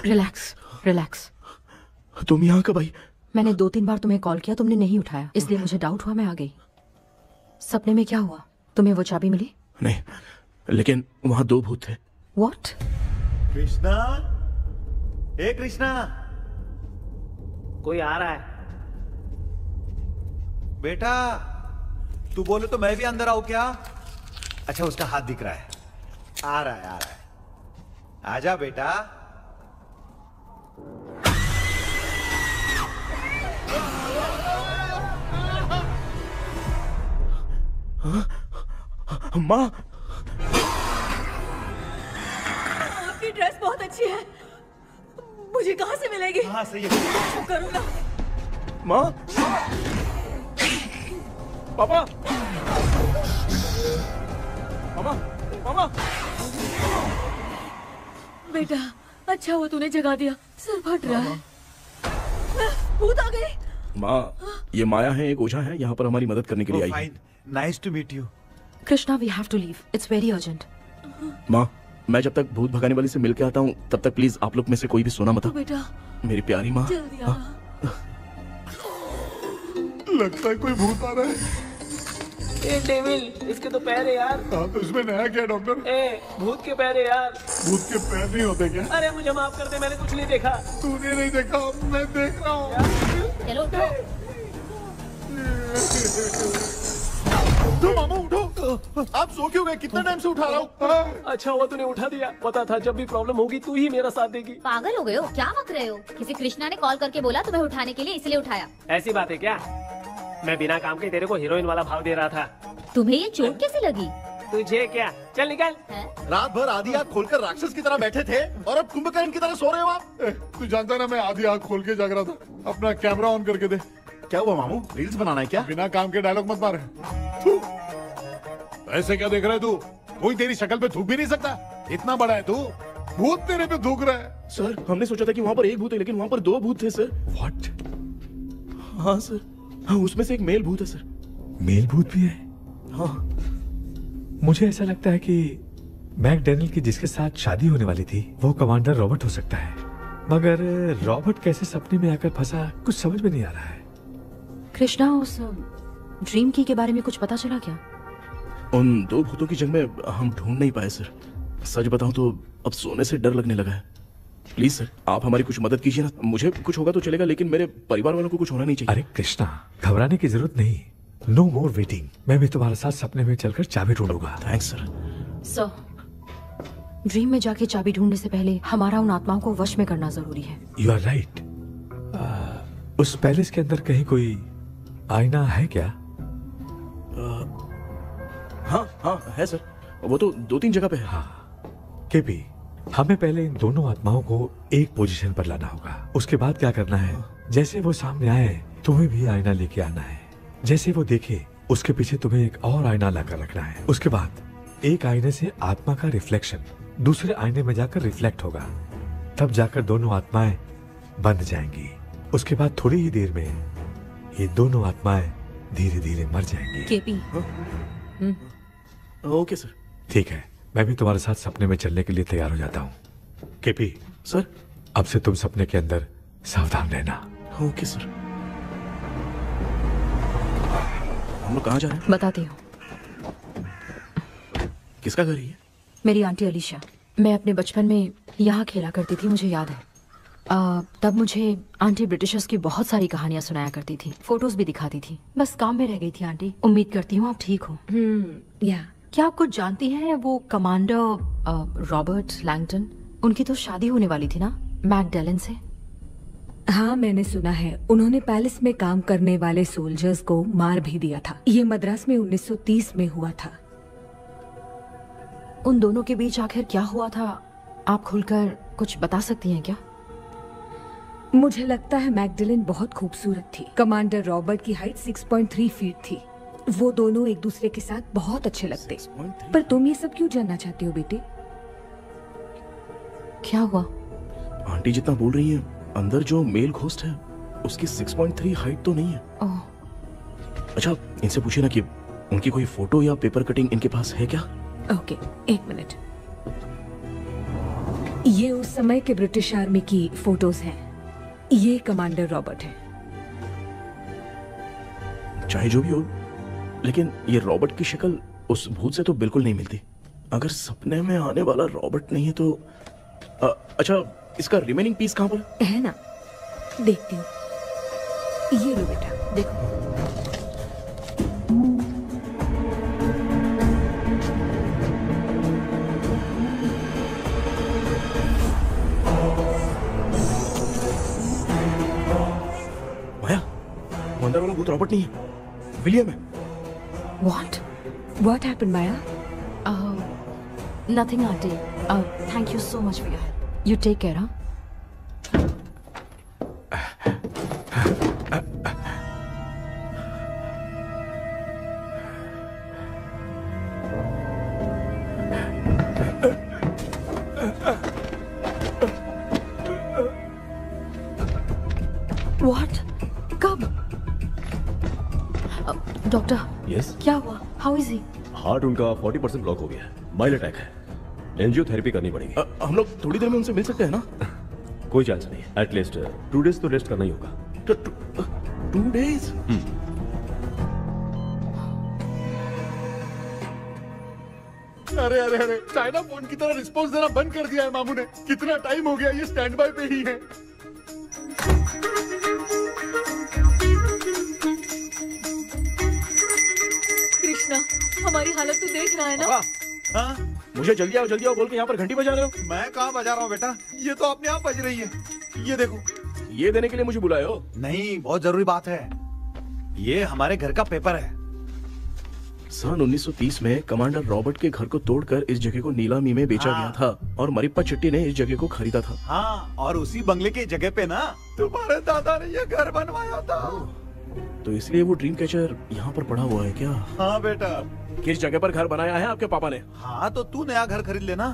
रिलैक्स रिलैक्स तुम यहाँ कब आई? मैंने दो तीन बार तुम्हें कॉल किया तुमने नहीं उठाया। इसलिए मुझे डाउट हुआ मैं आ गई। सपने में क्या हुआ? तुम्हें वो चाबी मिली? नहीं लेकिन वहाँ दो भूत थे। वॉट कृष्णा? ए कृष्णा! कोई आ रहा है? बेटा तू बोले तो मैं भी अंदर आऊ क्या? अच्छा उसका हाथ दिख रहा है। आ रहा है आ रहा है। आजा बेटा। माँ? आपकी ड्रेस बहुत अच्छी है। मुझे कहाँ से मिलेगी? हाँ सही है करूँगा। माँ? पापा? मामा मामा बेटा अच्छा हुआ तूने जगा दिया। सर फट रहा है। भूत आ गई। माँ ये माया है एक ओझा है यहाँ पर हमारी मदद करने के लिए आई nice to meet you Krishna we have to leave it's very urgent माँ मैं जब तक भूत भगाने वाली से मिल के आता हूँ तब तक प्लीज़ आप लोग में से कोई भी सोना मत तो बेटा मेरी प्यारी माँ। लगता है कोई भूत आ रहा है। ए डेविल इसके तो पैर है यार। हाँ तो इसमें नया क्या डॉक्टर? ए भूत के पैर है यार। भूत के पैर नहीं होते क्या? अरे मुझे माफ़ कर दे मैंने कुछ नहीं देखा। तूने नहीं देखा मैं देख रहा हूँ। चलो। उठो। मामू उठो। आप सो क्यों गए? कितना टाइम से उठा रहा हूँ? अच्छा हुआ तूने उठा दिया। पता था जब भी प्रॉब्लम होगी तू ही मेरा साथ देगी। पागल हो गए हो? क्या बक रहे हो? किसी कृष्णा ने कॉल करके बोला तुम्हें उठाने के लिए इसलिए उठाया। ऐसी बात है क्या? मैं बिना काम के तेरे को हीरोइन वाला भाव दे रहा था। तुम्हें ये चोट कैसे लगी? तुझे क्या? चल निकल। रात भर आधी आँख खोलकर राक्षस की तरह बैठे थे और अब कुंभकर्ण की तरह सो रहे हो आप। तू जानता है ना मैं आधी आँख खोल के जाग रहा था। अपना कैमरा ऑन करके दे। क्या हुआ मामू? रील्स बनाना है क्या? बिना काम के डायलॉग मत मार। ऐसे क्या देख रहा है तू? कोई तेरी शक्ल पे थूक भी नहीं सकता। इतना बड़ा है तू। भूत तेरे पे थूक रहा है। सर हमने सोचा था कि वहाँ पर एक भूत है लेकिन वहाँ पर दो भूत थे सर। व्हाट हाँ सर। हाँ उसमें से एक मेल भूत है सर। मेल भूत भी है? हाँ। मुझे ऐसा लगता है कि मैक डेनियल की जिसके साथ शादी होने वाली थी वो कमांडर रॉबर्ट हो सकता है। मगर रॉबर्ट कैसे सपने में आकर फंसा कुछ समझ में नहीं आ रहा है। कृष्णा उस ड्रीम की के बारे में कुछ पता चला क्या? उन दो भूतों की जंग में हम ढूंढ नहीं पाए सर। सच बताऊँ तो अब सोने से डर लगने लगा है। प्लीज़ सर आप हमारी कुछ मदद कीजिए ना। मुझे कुछ होगा तो चलेगा लेकिन मेरे परिवार वालों को कुछ होना नहीं चाहिए। अरे कृष्णा घबराने की ज़रूरत नहीं। नो मोर वेटिंग मैं भी तुम्हारे साथ सपने में चलकर चाबी ढूंढूँगा। थैंक्स सर सर ड्रीम में जाके चाबी ढूँढने से पहले हमारा उन आत्माओं को वश में करना ज़रूरी है। यू आर राइट उस पैलेस के अंदर कहीं कोई आईना है क्या? हाँ हाँ है सर वो तो दो तीन जगह पे है। हाँ केपी हमें पहले इन दोनों आत्माओं को एक पोजीशन पर लाना होगा। उसके बाद क्या करना है? जैसे वो सामने आए तुम्हें भी आईना लेके आना है। जैसे वो देखे उसके पीछे तुम्हें एक और आईना लाकर रखना है। उसके बाद एक आईने से आत्मा का रिफ्लेक्शन दूसरे आईने में जाकर रिफ्लेक्ट होगा। तब जाकर दोनों आत्माएँ बंद जाएँगी। उसके बाद थोड़ी ही देर में ये दोनों आत्माएँ धीरे धीरे मर जाएँगी। केपी। Okay sir. ठीक है। मैं भी तुम्हारे साथ सपने में चलने के लिए तैयार हो जाता हूँ। केपी। सर। अब से तुम सपने के अंदर सावधान रहना। Okay sir. हम लोग कहाँ जा रहे हैं? बताती हूँ। किसका घर है ये? मेरी आंटी अलीशा। मैं अपने बचपन में यहाँ खेला करती थी मुझे याद है। आ, तब मुझे आंटी ब्रिटिशर्स की बहुत सारी कहानियाँ सुनाया करती थी फ़ोटोज़ भी दिखाती थी। बस काम में रह गई थी आंटी। उम्मीद करती हूँ आप ठीक हो। या। क्या आप कुछ जानती हैं वो कमांडर रॉबर्ट लैंगटन? उनकी तो शादी होने वाली थी ना मैकडेलन से। हाँ मैंने सुना है। उन्होंने पैलेस में काम करने वाले सोल्जर्स को मार भी दिया था। ये मद्रास में 1930 में हुआ था। उन दोनों के बीच आखिर क्या हुआ था? आप खुलकर कुछ बता सकती हैं क्या? मुझे लगता है मैगडलिन बहुत खूबसूरत थी। कमांडर रॉबर्ट की हाइट 6.3 फीट थी। वो दोनों एक दूसरे के साथ बहुत अच्छे लगते। पर तुम ये सब क्यों जानना चाहती हो बेटे? क्या हुआ? आंटी जितना बोल रही है अंदर जो मेल घोस्ट है उसकी 6.3 हाइट तो नहीं है। ओह। अच्छा इनसे पूछिए ना कि उनकी कोई फ़ोटो या पेपर कटिंग इनके पास है क्या? ओके एक मिनट। ये उस समय के ब्रिटिश आर्मी की फ़ोटोज़ हैं। ये कमांडर रॉबर्ट है। चाहे जो भी हो लेकिन ये रॉबर्ट की शक्ल उस भूत से तो बिल्कुल नहीं मिलती। अगर सपने में आने वाला रॉबर्ट नहीं है तो अ, अच्छा इसका रिमेनिंग पीस कहाँ पर है? ना? देखती हूँ। ये लो बेटा देखो। माया वो अंदर वाला भूत रॉबर्ट नहीं है। विलियम है। What? What happened, Maya? Uh, nothing, Auntie. Uh, thank you so much for your help. You take care, huh? Yes क्या हुआ? हाउ इज़ ही हार्ट उनका 40 परसेंट ब्लॉक हो गया है। माइल्ड अटैक है। एंजियोथेरेपी करनी पड़ेगी। हम लोग थोड़ी देर में उनसे मिल सकते हैं ना? *laughs* कोई चांस नहीं एटलीस्ट टू डेज़ तो रेस्ट करना ही होगा। टू डेज़ अरे अरे अरे चाइना फ़ोन की तरह रिस्पॉन्स देना बंद कर दिया है मामू ने। कितना टाइम हो गया ये स्टैंड बाय पे ही है। हमारी हालत तो देख रहा है ना। हाँ? मुझे जल्दी आओ जल्दी आओ बोल के यहाँ पर घंटी बजा रहे हो। मैं कहाँ बजा रहा हूँ बेटा? ये तो अपने आप बज रही है। ये देखो। ये देने के लिए मुझे बुलाए हो? नहीं बहुत ज़रूरी बात है। ये हमारे घर का पेपर है। सन 1930 में कमांडर रॉबर्ट के घर को तोड़कर इस जगह को नीलामी में बेचा हाँ। गया था और मरिप्पा चिट्टी ने इस जगह को खरीदा था। हाँ और उसी बंगले की जगह पे ना तुम्हारे दादा ने ये घर बनवाया था। तो इसलिए वो ड्रीम कैचर यहाँ पर पड़ा हुआ है क्या हाँ बेटा किस जगह पर घर बनाया है आपके पापा ने हाँ तो तू नया घर खरीद लेना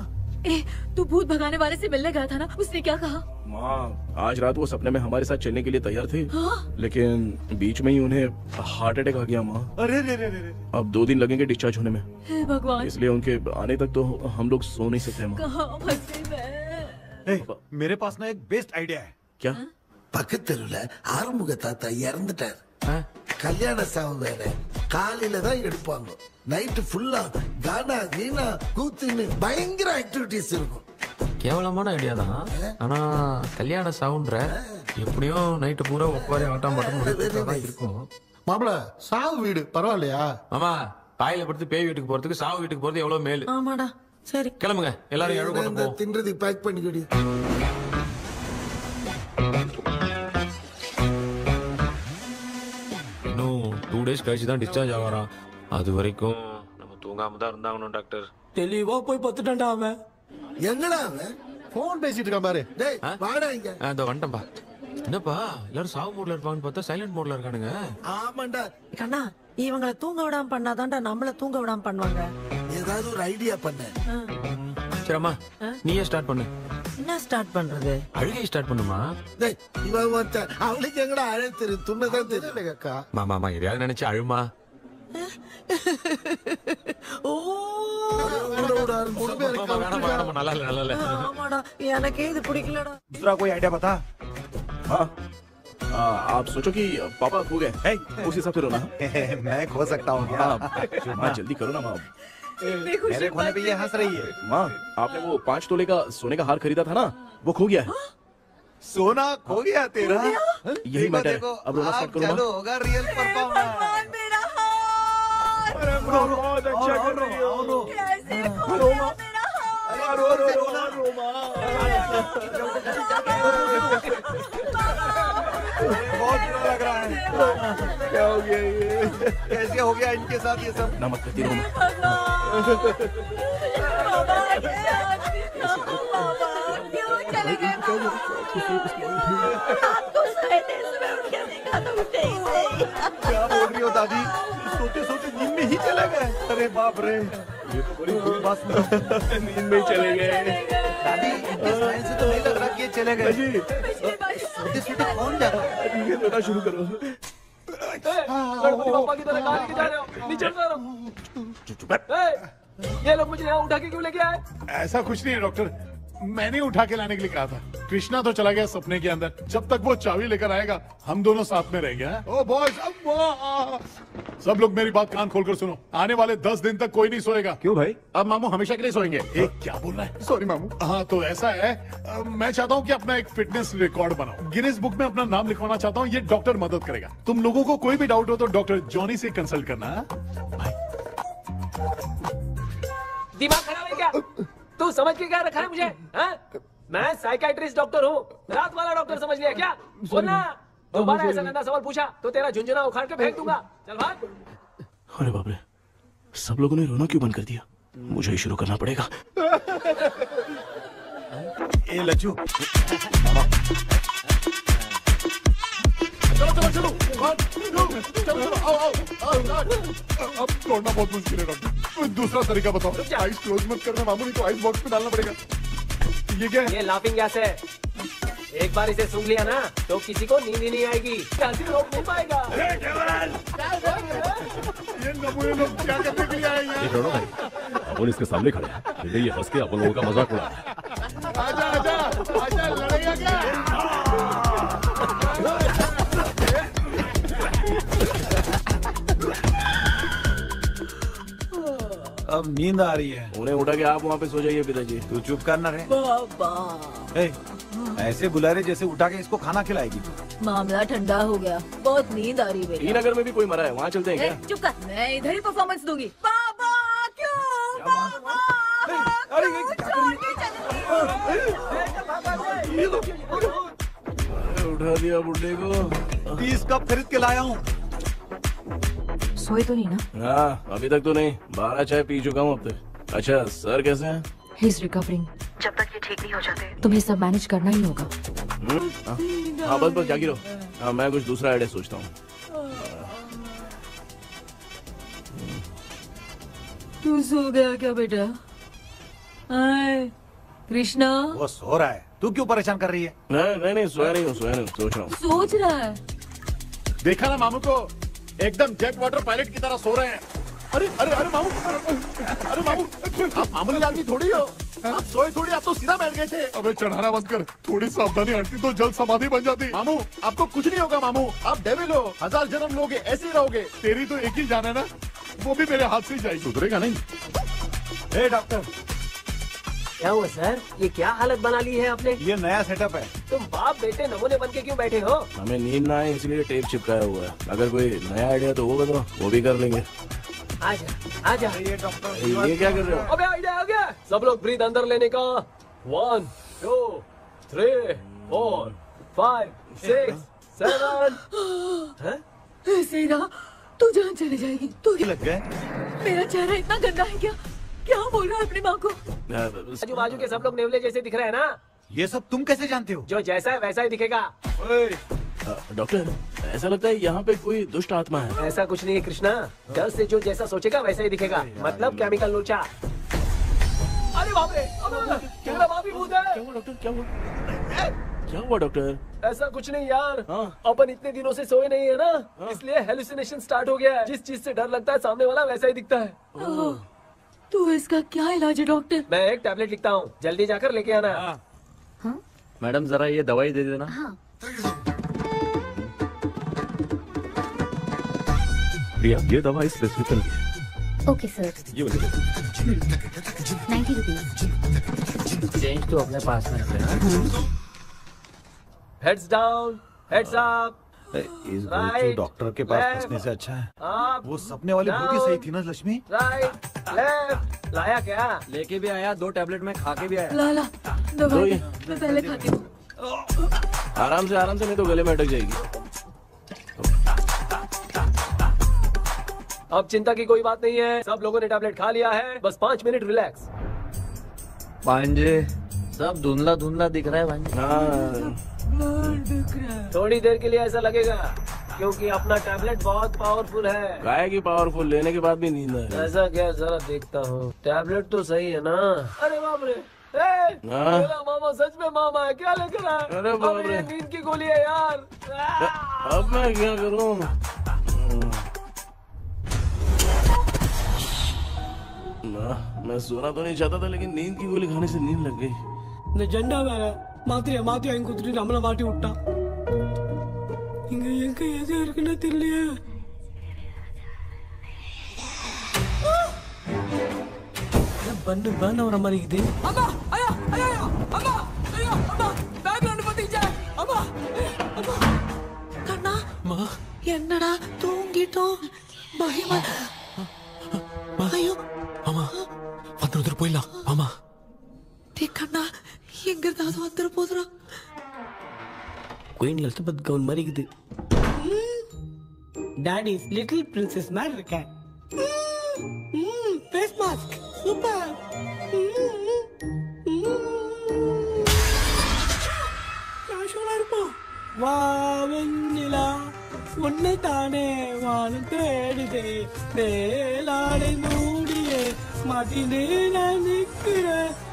ए, तू भूत भगाने वाले से मिलने गया था ना उसने क्या कहा माँ आज रात वो सपने में हमारे साथ चलने के लिए तैयार थे हाँ? लेकिन बीच में ही उन्हें हार्ट अटैक आ गया माँ अरे रे रे रे रे अब दो दिन लगेंगे डिस्चार्ज होने में हे भगवान इसलिए उनके आने तक तो हम लोग सो नहीं सकते माँ कहाँ फंसे मैं ए, मेरे पास ना एक बेस्ट आइडिया है क्या பக்கத்தெருவுல ஆறுமுக தாத்தா இறந்துட்டார் கல்யாண சாவு வேற. காலையில தான் எடுப்பாங்க. நைட்டு ஃபுல்லா கானா கீனா கூத்துன்னு பயங்கர ஆக்டிவிட்டிஸ் இருக்கும். கேவலமான ஐடியா தான். ஆனா கல்யாண சவுண்ட்ற எப்படியும் நைட்டு பூரா ஒப்பாரி ஆட்டம் பாட்டம் இருக்கும் மாப்பிள சாவு வீடு பரவாயில்லையா? மாமா பாயில படுத்து பேய் வீட்டுக்கு போறதுக்கு சாவு வீட்டுக்கு போறது எவ்வளவு மேலு. ஆமாடா சரி. கிளம்புங்க. எல்லாரும் எழு கொண்டு இந்த போ. தின்றதுக்கு பேக் பண்ணிக்கடி. டேஸ் கழிச்சு தான் டிஸ்சார்ஜ் ஆவாராம். அது வரைக்கும் நம்ம தூங்காம தான் இருந்தாகணும் டாக்டர் தெளிவா போய் பத்துட்டான்டா அவன். எங்கடா அவன்? போன் பேசிட்டு இருக்கான் பாரு. டேய் வாடா இங்க. இதோ வந்துட்டேன்பா. என்னப்பா எல்லாரும் சாவு மோட்ல இருப்பாங்கன்னு பார்த்தா சைலண்ட் மோட்ல இருக்கானுங்க. ஆமாண்டா. கண்ணா இவங்களை தூங்க விடாம பண்ணாதான்டா நம்மள தூங்க விடாம பண்ணுவாங்க. ஏதாவது ஒரு ஐடியா பண்ண. சரிம்மா நீயே ஸ்டார்ட் பண்ணு என்ன ஸ்டார்ட் பண்றது அழுகை ஸ்டார்ட் பண்ணுமா டேய் இவன் ஒருத்தன் அவளுக்கு எங்கடா அழ தெரியும் துண்ணதான் தெரியல அக்கா மாமா மாமா எதையாவது நினைச்சு அழுமா மாமா, வேணாம்மா, வேணாம்மா, நல்லா இல்ல நல்லா இல்ல ஆமாடா எனக்கே இது பிடிக்கலடா दूसरा कोई आइडिया बता हाँ आ, आप सोचो कि पापा खो गए उस हिसाब से रोना मैं खो सकता हूँ क्या हाँ, हाँ, जल्दी करो ना माँ मेरे खोने पे ये हंस रही है। माँ आपने वो पाँच तोले का सोने का हार खरीदा था ना? वो खो गया है। सोना खो गया तेरा? यही बात मैटर है। देखो, अब रोना स्टार्ट करो चालू होगा रियल परफॉर्मेंस बहुत अच्छा कर रही हो। बहुत बुरा लग रहा है क्या हो गया ये कैसे हो गया इनके साथ ये सब ना मत करती क्या बोल रही हो दादी? सोते सोते नींद में ही चले गए। अरे बाप रे। ये तो बड़ी बुरी बात सुना नींद में ही चले गए। दादी से तो नहीं लग रहा कि ये चले गए। जी। सोते सोते कौन जाता है? ये रोना शुरू करो। गणपति की तरह कहाँ लेके जा रहे हो? नीचे उतारो। ए, ये लोग मुझे यहाँ उठा के क्यों लेके आए? ऐसा कुछ नहीं है डॉक्टर। मैंने उठा के लाने के लिए कहा था। कृष्णा तो चला गया सपने के अंदर। जब तक वो चाबी लेकर आएगा हम दोनों साथ में रहेंगे हैं? ओ अब सब लोग मेरी बात कान खोलकर सुनो। आने वाले दस दिन तक कोई नहीं सोएगा। क्यों भाई? अब मामू हमेशा के लिए सोएँगे। एक क्या बोल रहा है? सॉरी मामू। हाँ तो ऐसा है। मैं चाहता हूँ कि अपना एक फिटनेस रिकॉर्ड बनाओ गिनेस बुक में अपना नाम लिखवाना चाहता हूँ। ये डॉक्टर मदद करेगा। तुम लोगों को कोई भी डाउट हो तो डॉक्टर जॉनी से कंसल्ट करना हाँ? दिमाग खराब है क्या? तू समझ के क्या रखा है मुझे हाँ? मैं साइकाइट्रिस्ट डॉक्टर हूँ। रात वाला डॉक्टर समझ लिया क्या? बोलना। दोबारा ऐसा गंदा सवाल पूछा तो तेरा झुंझुना उखाड़ के फेंक दूँगा। चल भाग। अरे बाप रे सब लोगों ने रोना क्यों बंद कर दिया? मुझे ही शुरू करना पड़ेगा। ए लज्जू। चलो चलो चलो। चलो चलो आओ आओ आओ अब तोड़ना बहुत मुश्किल है डॉक्टर दूसरा तरीका बताओ आइस क्लोज मत करना मामू नहीं तो आइस बॉक्स में डालना पड़ेगा ये क्या है ये लाफिंग गैस है। एक बार इसे सूंघ लिया ना तो किसी को नींद ही नहीं आएगी। रोक नहीं पाएगा। ये नमूने लोग क्या करने के लिए आए हैं? छोड़ो भाई। अपन इसके सामने खड़े हैं। ये हंस के अपन लोगों का मज़ाक उड़ा रहा है। आजा आजा आजा लड़ेगा क्या? अब नींद आ रही है। उन्हें उठा के आप वहाँ पे सो जाइए पिताजी। तू चुप करना रे बाबा। ऐसे बुला रहे जैसे उठा के इसको खाना खिलाएगी। मामला ठंडा हो गया। बहुत नींद आ रही बेटा। नगर में भी कोई मरा है वहाँ चलते हैं क्या? चुप कर। मैं इधर ही परफॉर्मेंस दूँगी। बाबा क्यों? बाबा अरे उठा दिया बुढ़े को। बीस कप खरीद के लाया हूँ। सोए तो नहीं ना? हाँ अभी तक तो नहीं। बारह चाय पी चुका हूँ अब तक। अच्छा सर कैसे हैं? ही इज़ रिकवरिंग जब तक ये ठीक नहीं हो जाते। तुम्हें सब मैनेज करना ही होगा। हम्म? हाँ। हाँ, बस बस जागी रहो। हाँ मैं कुछ दूसरा आइडिया सोचता हूँ। तू सो गया क्या बेटा? आए कृष्णा। वो सो रहा है। तू क्यों परेशान कर रही है? नहीं नहीं नहीं सोया नहीं हूँ सोया नहीं सोच रहा हूँ। सोच रहा है। देखा ना मामू को? एकदम जेट वाटर पायलट की तरह सो रहे हैं। अरे अरे अरे मामू। अरे मामू। आप मामूली आदमी थोड़ी हो। आप सोए थोड़ी आप तो सीधा बैठ गए थे। अबे चढ़ाना बंद कर। थोड़ी सावधानी हटती तो जल्द समाधि बन जाती। मामू आपको कुछ नहीं होगा मामू। आप डेविल हो। हज़ार जन्म लोगे ऐसे ही रहोगे। तेरी तो एक ही जान है ना? वो भी मेरे हाथ से ही जाएगी। सुधरेगा नहीं। ए डॉक्टर क्या हुआ सर? ये क्या हालत बना ली है आपने? ये नया सेटअप है। तुम बाप बेटे नमूने बन के क्यों बैठे हो? हमें नींद ना आए इसलिए टेप चिपकाया हुआ है। अगर कोई नया आइडिया तो वो बताओ वो भी कर लेंगे। आजा आजा। ये डॉक्टर ये क्या कर रहे हो? अबे आइडिया आ गया। सब लोग ब्रीथ अंदर लेने का। One two three four five six seven ऐसे ना तू जान चली जाएगी। तू लग गए। मेरा चेहरा इतना गंदा है क्या? क्या बोल रहा है अपनी माँ को? आजू बाजू के सब लोग नेवले जैसे दिख रहे हैं ना? ये सब तुम कैसे जानते हो? जो जैसा है वैसा ही दिखेगा। डॉक्टर ऐसा लगता है यहाँ पे कोई दुष्ट आत्मा है। ऐसा कुछ नहीं है कृष्णा। डर से जो जैसा सोचेगा वैसा ही दिखेगा। मतलब केमिकल लोचा। अरे बाप रे ही है। क्या हुआ डॉक्टर क्या हुआ? क्या हुआ डॉक्टर? ऐसा कुछ नहीं यार। अपन इतने दिनों से सोए नहीं है ना। इसलिए हेलुसिनेशन स्टार्ट हो गया है। जिस चीज़ से डर लगता है सामने वाला वैसा ही दिखता है। तो इसका क्या इलाज है डॉक्टर मैं एक टैबलेट लिखता हूँ। जल्दी जाकर लेके आना। मैडम जरा ये दवाई दे देना। प्रिया ये दवा इस प्रिस्क्रिप्शन की है। ओके सर ये नाइन्टी रुपीज़ चेंज तो अपने पास में रखना हेड्स डाउन हेड्स अप इस गोचू डॉक्टर के पास फंसने से अच्छा है। वो सपने वाली ही सही थी ना लक्ष्मी? राइट लेफ़्ट लाया क्या? लेके भी आया दो टैबलेट में खा के भी आया। ला ला दो मैं पहले खाती हूँ। आराम से आराम से नहीं तो गले में अटक जाएगी। अब चिंता की कोई बात नहीं है सब लोगों ने टैबलेट खा लिया है बस पाँच मिनट रिलैक्स भांजे सब धुंधला धुंधला दिख रहा है भांजे। थोड़ी देर के लिए ऐसा लगेगा क्योंकि अपना टैबलेट बहुत पावरफुल है। गाय की पावरफुल लेने के बाद भी नींद है ऐसा क्या जरा देखता हूँ। टैबलेट तो सही है ना? अरे बाप रे! मामा सच में मामा है क्या लेकर अरे बाप रे। नींद की गोली है यार। अब मैं क्या करूँ? मैं सोना तो नहीं चाहता था लेकिन नींद की गोली खाने से नींद लग गई। झंडा मारा। மாத்திரையா மாத்தி வாங்கி கொடுத்துட்டு நம்மள மாட்டி விட்டான் இங்க எங்க எது இருக்குன்னு தெரியலையே. பண்ணு பண்ண வர மாதிரி இருக்குது. அம்மா ஐயா ஐயா ஐயா, அம்மா ஐயா அம்மா பேக்ரவுண்ட் பாத்தீங்க அம்மா அம்மா. கண்ணா என்னடா தூங்கிட்டோம். பயமா ஐயோ. ஆமா வந்து வந்துட்டு போயிடலாம். ஆமா டே கண்ணா எங்க இருந்தாவது வந்துட போதுடா. குயின் எலிசபெத் கவுன் மாதிரி இருக்குது டாடி லிட்டில் பிரின்சஸ் மாதிரி இருக்கேன் ஃபேஸ் மாஸ்க் சூப்பர் கேஷுவலா இருப்போம். வா வெண்ணிலா உன்னை தானே வானம் தேடுதே. மேலாடை மூடியே மாட்டினே நான் நிற்கிறேன்.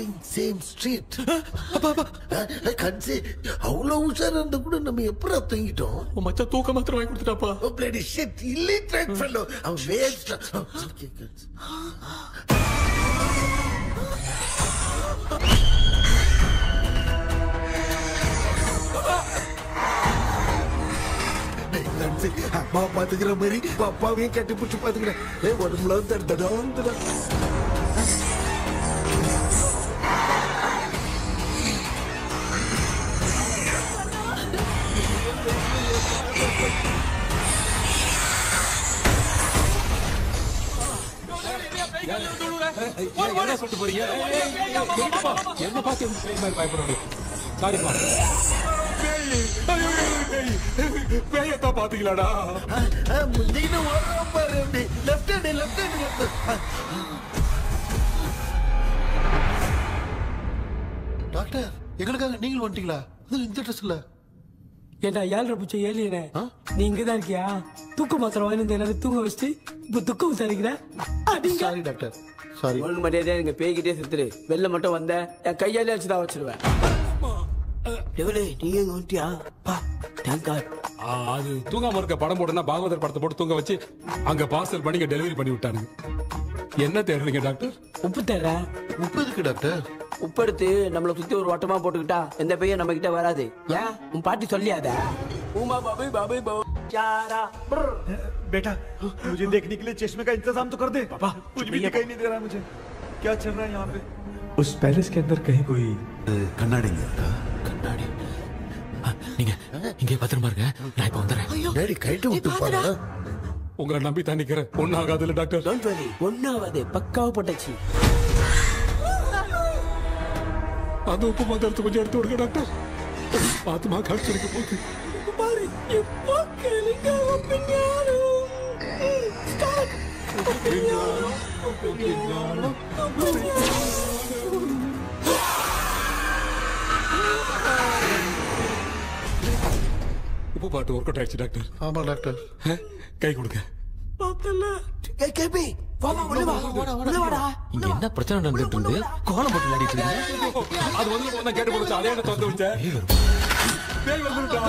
திங்க் சேம் ஸ்ட்ரீட் கன்சி அவ்வளவு உஷாரா இருந்தா கூட நம்ம எப்படா தூங்கிட்டோம்? மச்சா தூக்க மாத்திரம் வாங்கி கொடுத்துட்டாப்பா பிளடி ஷிட் இல்லிட்ரேட் ஃபெல்லோ அவன் வேஸ்ட் அம்மா பாத்துக்கிற மாதிரி அப்பாவையும் கட்டி பிடிச்சி பாத்துக்கிறேன் ஏ உடம்புல தடா. என்ன சொல்லிட்டு போறீங்க என்ன பார்த்து பயப்படுறாரு சாரிப்பா பேயத்தான் பாத்தீங்களாடா ஓடுறோம் பாரு அப்படி left hand left hand doctor எங்களுக்காக நீங்கள் வந்துட்டீங்களா அது இந்த ட்ரெஸ்ல ஏண்டா ஏழரை பூச்ச ஏலியனே நீ இங்கதான் இருக்கியா? தூக்க மாத்திரம் வாங்கி வந்து எல்லாரும் தூங்க வச்சுட்டு இப்ப துக்கம் விசாரிக்கிற? சாரி டாக்டர் சாரி ஒழுங்கு மரியாதையா எங்க பேய்கிட்டே செத்துரு. வெளில மட்டும் வந்த என் கையாலே வச்சுதான் வச்சிருவேன். எவ்வளவு நீ எங்க வந்துட்டியா? பா தேங்க் அது தூங்காம இருக்க படம் போடுனா பாகவதர் படத்தை போட்டு தூங்க வச்சு அங்க பார்சல் பண்ணி டெலிவரி பண்ணி விட்டானுங்க. என்ன தேடுறீங்க டாக்டர் உப்பு தர உப்பு இருக்கு டாக்டர் உப்பு எடுத்து நம்மள சுத்தி ஒரு வட்டமா போட்டுக்கிட்டா எந்த பையன் நம்ம கிட்ட வராது ஏன் உன் பாட்டி சொல்லியாத உமா பாபு பாபு பாபு चारा बेटा मुझे देखने के लिए चश्मे का इंतजाम तो कर दे पापा कुछ भी दिखाई नहीं दे रहा है मुझे क्या चल रहा है यहाँ पे उस पैलेस के अंदर कहीं कोई கண்ணாடி நீங்க இங்கே பத்திரமா இருங்க நான் இப்ப வந்துடுறேன் டேடி கைட்டு விட்டு பாரு உங்களை நம்பி தான் நிக்கிறேன் ஒன்னும் ஆகாதுல்ல டாக்டர் டோன்ட் வரி போகுது பாரு இப்போ கேளுங்க ஒப்பிஞானம் ஸ்டார்ட் ஒப்பிஞானம் ஒப்பிஞானம் உப்பு பாட்டு ஒர்க் அவுட் ஆயிடுச்சு டாக்டர் ஆமா டாக்டர் கை கொடுங்க பார்த்தல ஏய் கேபி வாமா உள்ள வா. உள்ள வாடா. இங்க என்ன பிரச்சனை நடந்துட்டு இருந்து கோலம் போட்டு விளையாடிட்டு இருக்கீங்க? அது வந்து கேட்டு அதே என்ன வச்சேன் பேய் வந்துட்டா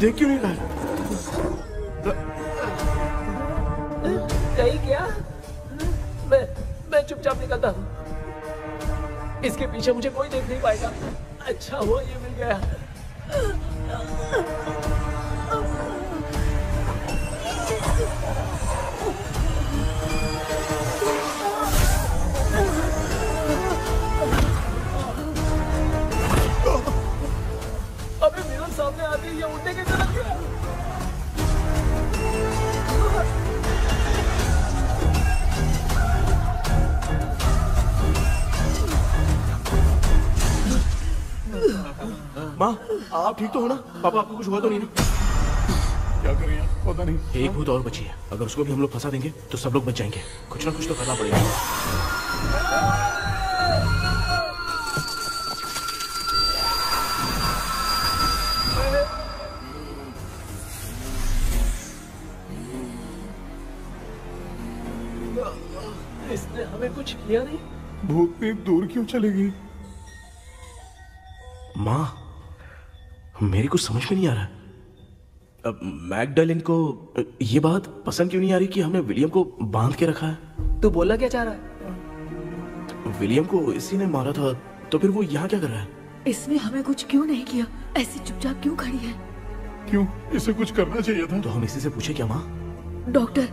देख क्यों नहीं रहा? नहीं क्या? मैं मैं चुपचाप निकलता हूँ। इसके पीछे मुझे कोई देख नहीं पाएगा। अच्छा हुआ ये मिल गया। ये उड़ने कैसे लग गया माँ आप ठीक तो हो ना? पापा आपको कुछ हुआ तो नहीं ना? क्या करें यार? पता नहीं। एक भूत और बची है। अगर उसको भी हम लोग फंसा देंगे तो सब लोग बच जाएँगे। कुछ ना कुछ तो करना पड़ेगा। किया नहीं? भूतनी दूर क्यों चली गई माँ मेरी कुछ समझ में नहीं आ रहा। अब मैकडलिन को ये बात पसंद क्यों नहीं आ रही कि हमने विलियम को बाँध के रखा है? तू बोलना क्या चाह रहा है? विलियम को इसी ने मारा था तो फिर वो यहाँ क्या कर रहा है? इसने हमें कुछ क्यों नहीं किया? ऐसी चुपचाप क्यों खड़ी है? क्यों? इसे कुछ करना चाहिए था। तो हम इसी से पूछे क्या माँ? डॉक्टर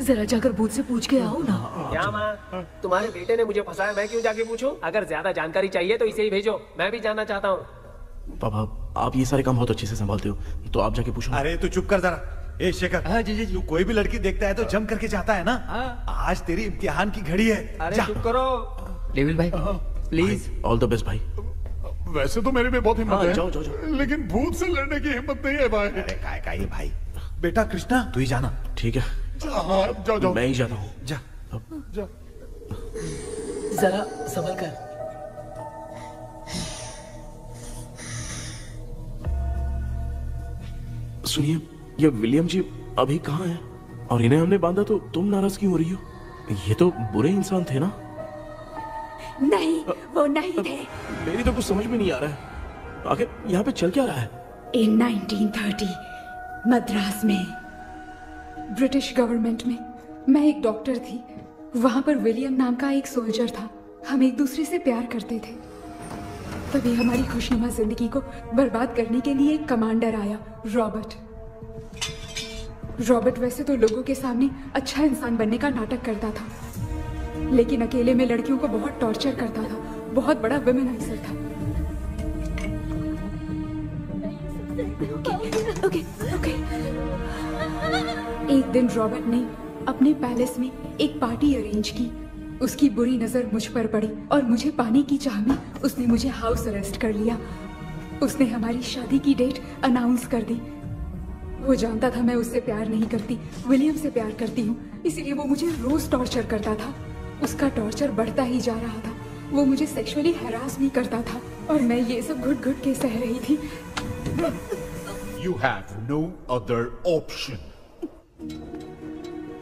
जरा जाकर भूत से पूछ के आओ ना। क्या माँ? तुम्हारे बेटे ने मुझे फंसाया मैं क्यों जाके पूछूँ? अगर ज़्यादा जानकारी चाहिए तो इसे ही भेजो मैं भी जानना चाहता हूँ। पापा आप ये सारे काम बहुत अच्छे से संभालते हो तो आप जाके पूछो। अरे तू चुप कर जरा। ए शेखर हाँ जी जी तू कोई भी लड़की देखता है तो जम करके जाता है ना? आज तेरी इम्तिहान की घड़ी है। अरे चुप करो। डेविल भाई प्लीज़। ऑल द बेस्ट भाई। वैसे तो मेरे में बहुत हिम्मत हाँ, है जाओ, जाओ, जाओ। लेकिन भूत से लड़ने की हिम्मत नहीं है भाई। अरे काय काय भाई? बेटा कृष्णा तू ही जाना। ठीक है हाँ। जाओ जाओ मैं ही जाता हूँ। जा। जा। जरा संभल कर। सुनिए ये विलियम जी अभी कहाँ है? और इन्हें हमने बांधा तो तुम नाराज़ क्यों हो रही हो? ये तो बुरे इंसान थे ना? नहीं वो नहीं थे। मेरी तो कुछ समझ में नहीं आ रहा है। आखिर यहाँ पे चल क्या रहा है? इन 1930 मद्रास में ब्रिटिश गवर्नमेंट में। मैं एक डॉक्टर थी। वहाँ पर विलियम नाम का एक सोल्जर था। हम एक दूसरे से प्यार करते थे। तभी हमारी खुशनुमा ज़िंदगी को बर्बाद करने के लिए एक कमांडर आया, रॉबर्ट। रॉबर्ट वैसे तो लोगों के सामने अच्छा इंसान बनने का नाटक करता था। लेकिन अकेले में लड़कियों को बहुत टॉर्चर करता था। बहुत बड़ा विमेनाइजर था। ओके ओके ओके एक दिन रॉबर्ट ने अपने पैलेस में एक पार्टी अरेंज की। उसकी बुरी नज़र मुझ पर पड़ी और मुझे पाने की चाह में उसने मुझे हाउस अरेस्ट कर लिया। उसने हमारी शादी की डेट अनाउंस कर दी। वो जानता था मैं उससे प्यार नहीं करती, विलियम से प्यार करती हूँ, इसीलिए वो मुझे रोज टॉर्चर करता था। उसका टॉर्चर बढ़ता ही जा रहा था। वो मुझे सेक्सुअली हैरास भी करता था और मैं ये सब घुट घुट के सह रही थी। You have no other option.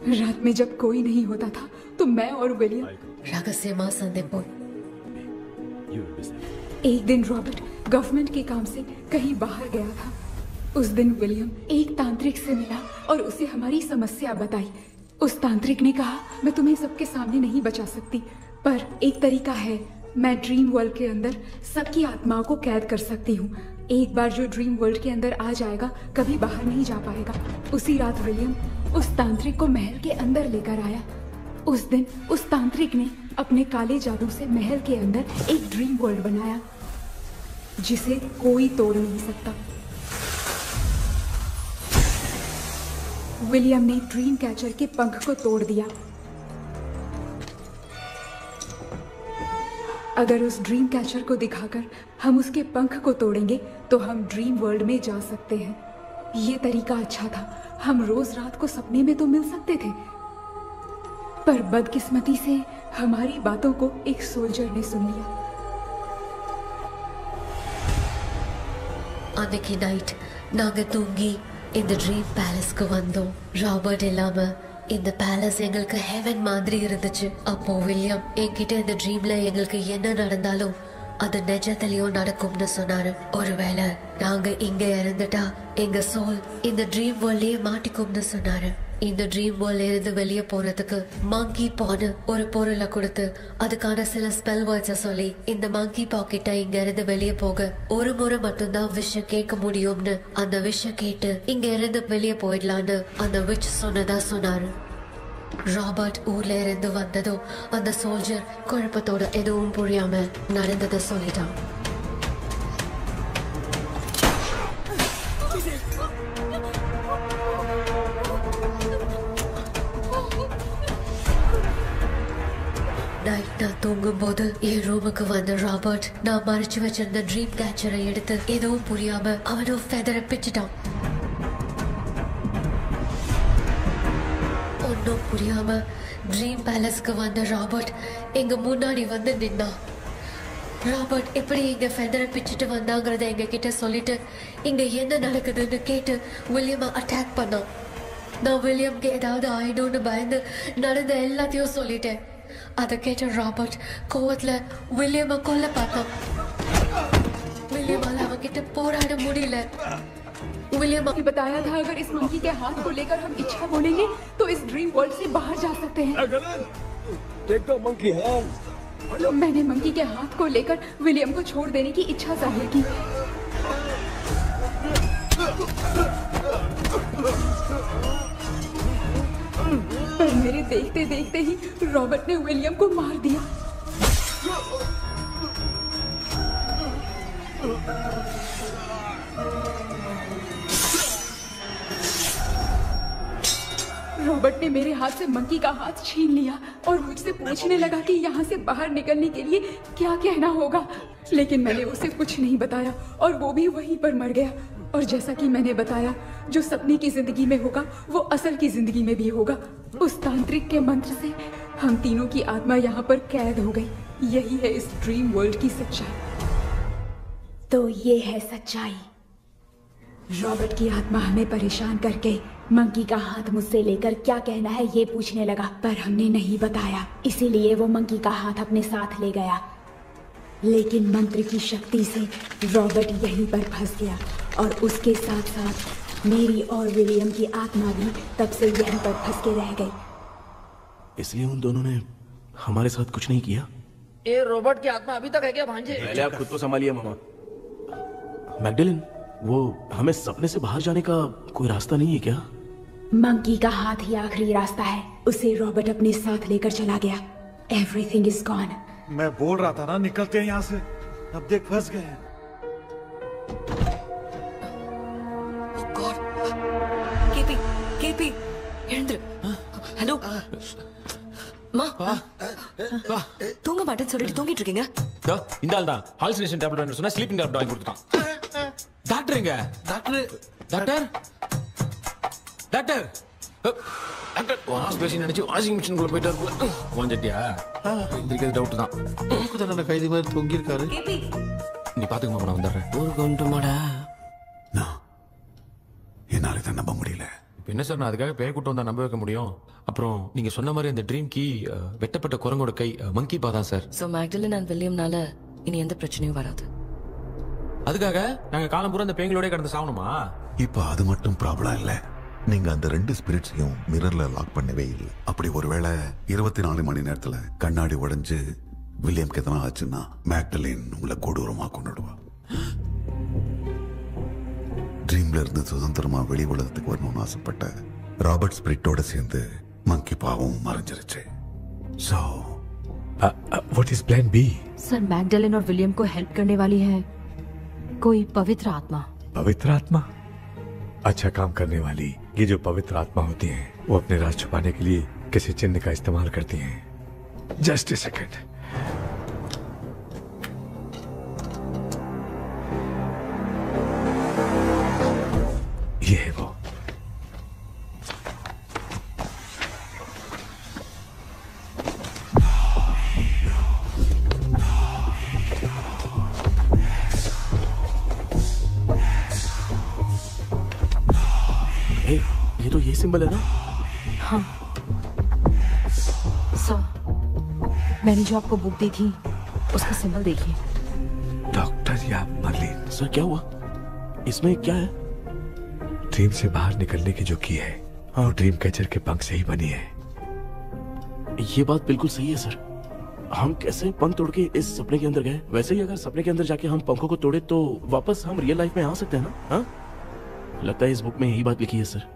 रात में जब कोई नहीं होता था तो मैं और विलियम एक दिन रॉबर्ट गवर्नमेंट के काम से कहीं बाहर गया था। उस दिन विलियम एक तांत्रिक से मिला और उसे हमारी समस्या बताई। उस तांत्रिक ने कहा मैं तुम्हें सबके सामने नहीं बचा सकती पर एक तरीका है। मैं ड्रीम वर्ल्ड के अंदर सबकी आत्माओं को कैद कर सकती हूँ। एक बार जो ड्रीम वर्ल्ड के अंदर आ जाएगा, कभी बाहर नहीं जा पाएगा। उसी रात विलियम उस तांत्रिक को महल के अंदर लेकर आया। उस दिन उस तांत्रिक ने अपने काले जादू से महल के अंदर एक ड्रीम वर्ल्ड बनाया, जिसे कोई तोड़ नहीं सकता। विलियम ने ड्रीम कैचर के पंख को तोड़ दिया। अगर उस ड्रीम कैचर को दिखाकर हम उसके पंख को तोड़ेंगे तो हम ड्रीम वर्ल्ड में जा सकते हैं। ये तरीका अच्छा था। हम रोज रात को सपने में तो मिल सकते थे। पर बदकिस्मती से हमारी बातों को एक सोल्जर ने सुन लिया। On the key night, Nangatungi in the Dream Palace Govando, Robert இந்த பேலஸ் எங்களுக்கு ஹெவன் மாதிரி இருந்துச்சு. அப்போ வில்லியம் என்கிட்ட இந்த ட்ரீம்ல எங்களுக்கு என்ன நடந்தாலும் அது நிஜத்திலயும் நடக்கும்னு சொன்னாரு. ஒருவேளை நாங்க இங்க இறந்துட்டா எங்க சோல் இந்த ட்ரீம் வேர்ல்ட்லயே மாட்டிக்கும்னு சொன்னாரு. இந்த ட்ரீம் வேர்ல்ட்ல இருந்து வெளியே போறதுக்கு மங்கி பானு ஒரு பொருளை கொடுத்து அதுக்கான சில ஸ்பெல் வேர்ட்ஸ சொல்லி இந்த மங்கி பாக்கெட்டை இங்க இருந்து வெளியே போக ஒரு முறை மட்டும்தான் விஷயம் கேட்க முடியும்னு அந்த விஷயம் கேட்டு இங்க இருந்து வெளியே போயிடலான்னு அந்த விச் சொன்னதா சொன்னாரு. ராபர்ட் ஊர்ல இருந்து வந்ததும் அந்த சோல்ஜர் குழப்பத்தோட எதுவும் புரியாம நடந்ததை சொல்லிட்டான். தூங்கும் போது என் ரூமுக்கு வந்த ராபர்ட் நான் மறைச்சு வச்சிருந்த ட்ரீம் கேச்சரை எடுத்து எதுவும் புரியாம அவனும் ஃபெதரை பிச்சுட்டான். ஒன்றும் புரியாம ட்ரீம் பேலஸ்க்கு வந்த ராபர்ட் எங்க முன்னாடி வந்து நின்னான். ராபர்ட் எப்படி இங்க ஃபெதரை பிச்சுட்டு வந்தாங்கிறத எங்க கிட்ட சொல்லிட்டு இங்க என்ன நடக்குதுன்னு கேட்டு வில்லியமை அட்டாக் பண்ணான். நான் வில்லியம்க்கு ஏதாவது ஆயிடும்னு பயந்து நடந்த எல்லாத்தையும் சொல்லிட்டேன். அதை கேட்ட ராபர்ட் கோவத்துல வில்லியமை கொல்ல பார்த்தான் வில்லியமால அவன்கிட்ட போராட முடியல विलियम ने बताया था अगर इस मंकी के हाथ को लेकर हम इच्छा बोलेंगे तो इस ड्रीम वर्ल्ड से बाहर जा सकते हैं मंकी मैंने मंकी के हाथ को लेकर विलियम को छोड़ देने की इच्छा जाहिर की पर मेरे देखते देखते ही रॉबर्ट ने विलियम को मार दिया। रॉबर्ट ने मेरे हाथ से मंकी का हाथ छीन लिया और मुझसे पूछने लगा कि यहाँ से बाहर निकलने के लिए क्या कहना होगा। लेकिन मैंने उसे कुछ नहीं बताया और वो भी वहीं पर मर गया। और जैसा कि मैंने बताया जो सपने की ज़िंदगी में होगा वो असल की ज़िंदगी में भी होगा। उस तांत्रिक के मंत्र से हम तीनों की आत्मा यहाँ पर कैद हो गई। यही है इस ड्रीम वर्ल्ड की सच्चाई। तो ये है सच्चाई। रॉबर्ट की आत्मा हमें परेशान करके मंकी का हाथ मुझसे लेकर क्या कहना है ये पूछने लगा पर हमने नहीं बताया। इसीलिए वो मंकी का हाथ अपने साथ ले गया। लेकिन मंत्र की शक्ति से रॉबर्ट यहीं पर फंस गया और उसके साथ साथ मेरी और विलियम की आत्मा भी तब से यहीं पर फंस के रह गई। इसलिए उन दोनों ने हमारे साथ कुछ नहीं किया? ये रोबोट की आत्मा अभी तक है क्या भांजे? पहले आप खुद को संभालिए मामा। मैगडलिन वो हमें सपने से बाहर जाने का कोई रास्ता नहीं है क्या? मंकी का हाथ ही आखिरी रास्ता है। उसे रॉबर्ट अपने साथ लेकर चला गया। एवरीथिंग इज़ गॉन मैं बोल रहा था ना निकलते हैं यहाँ से अब देख फंस गए हैं கேபி கேபி எழுந்துரு ஹலோ மா தூங்க மாட்டேன்னு சொல்லிட்டு தூங்கிட்டு இருக்கீங்க இதோ, இந்த ஆள் தான் ஹால்சினேஷன் டேப்லெட் வேணும் சொன்னா ஸ்லீப்பிங் டேப்லெட் வாங்கி கொடுத்துட்டான் டாக்டர் எங்க டாக்டர் டாக்டர் டாக்டர் அ, டாக்டர் வாஷ் பேசி நினைச்சு வாஷிங் மிஷின் குள்ள போயிட்டாரு வாஞ்சிட்டியா எந்திரிக்கிறது டவுட் தான். கைதி மாதிரி தொங்கி இருக்காரு நீ பாத்துக்க மாமா நான் வந்துடுறேன். ஊருக்கு வந்துட்டுமாடா என்னால இதை நம்ப முடியல. இப்போ என்ன சார் நான் அதுக்காக பேய் கூட்டம் வந்தா நம்ப வைக்க முடியும்? அப்புறம் நீங்க சொன்ன மாதிரி அந்த ட்ரீம் கீ வெட்டப்பட்ட குரங்கோட கை மங்கி பா தான் சார். சோ மேக்டலின் அண்ட் வில்லியம்னால இனி எந்த பிரச்சனையும் வராது. அதுக்காக நாங்க காலம் பூரா அந்த பேய்களோட கடந்து சாவணுமா? இப்ப அது மட்டும் ப்ராப்ளம் இல்ல. நீங்க அந்த ரெண்டு ஸ்பிரிட்ஸையும் மிரர்ல லாக் பண்ணவே இல்லை அப்படி ஒருவேளை இருபத்தி நாலு மணி நேரத்துல கண்ணாடி உடைஞ்சு வில்லியம்க்கு எதனா ஆச்சுன்னா மேக்டலின் உங்களை கொடூரமா கொண்டுடுவா ட்ரீம்ல இருந்து சுதந்திரமா வெளி உலகத்துக்கு வரணும்னு ஆசைப்பட்ட ராபர்ட் ஸ்பிரிட்டோட சேர்ந்து மங்கி பாவம் மறைஞ்சிருச்சு so what is plan B sir Magdalene और विलियम को हेल्प करने वाली है कोई पवित्र आत्मा पवित्र आत्मा अच्छा काम करने वाली ये जो पवित्र आत्मा होती है वो अपने राज छुपाने के लिए किसी चिन्ह का इस्तेमाल करती हैं। जस्ट ए सेकेंड ये है वो सिंबल है ना? हाँ। सर मैंने जो आपको बुक दी थी उसका सिंबल देखिए। डॉक्टर या मर्लिन सर क्या हुआ? इसमें क्या है? ड्रीम से बाहर निकलने की जो की है वो ड्रीम कैचर के पंख से ही बनी है। ये बात बिल्कुल सही है सर हम कैसे पंख तोड़ के इस सपने के अंदर गए? वैसे ही अगर सपने के अंदर जाके हम पंखों को तोड़े तो वापस हम रियल लाइफ में आ सकते हैं ना? हाँ? लगता है इस बुक में यही बात लिखी है सर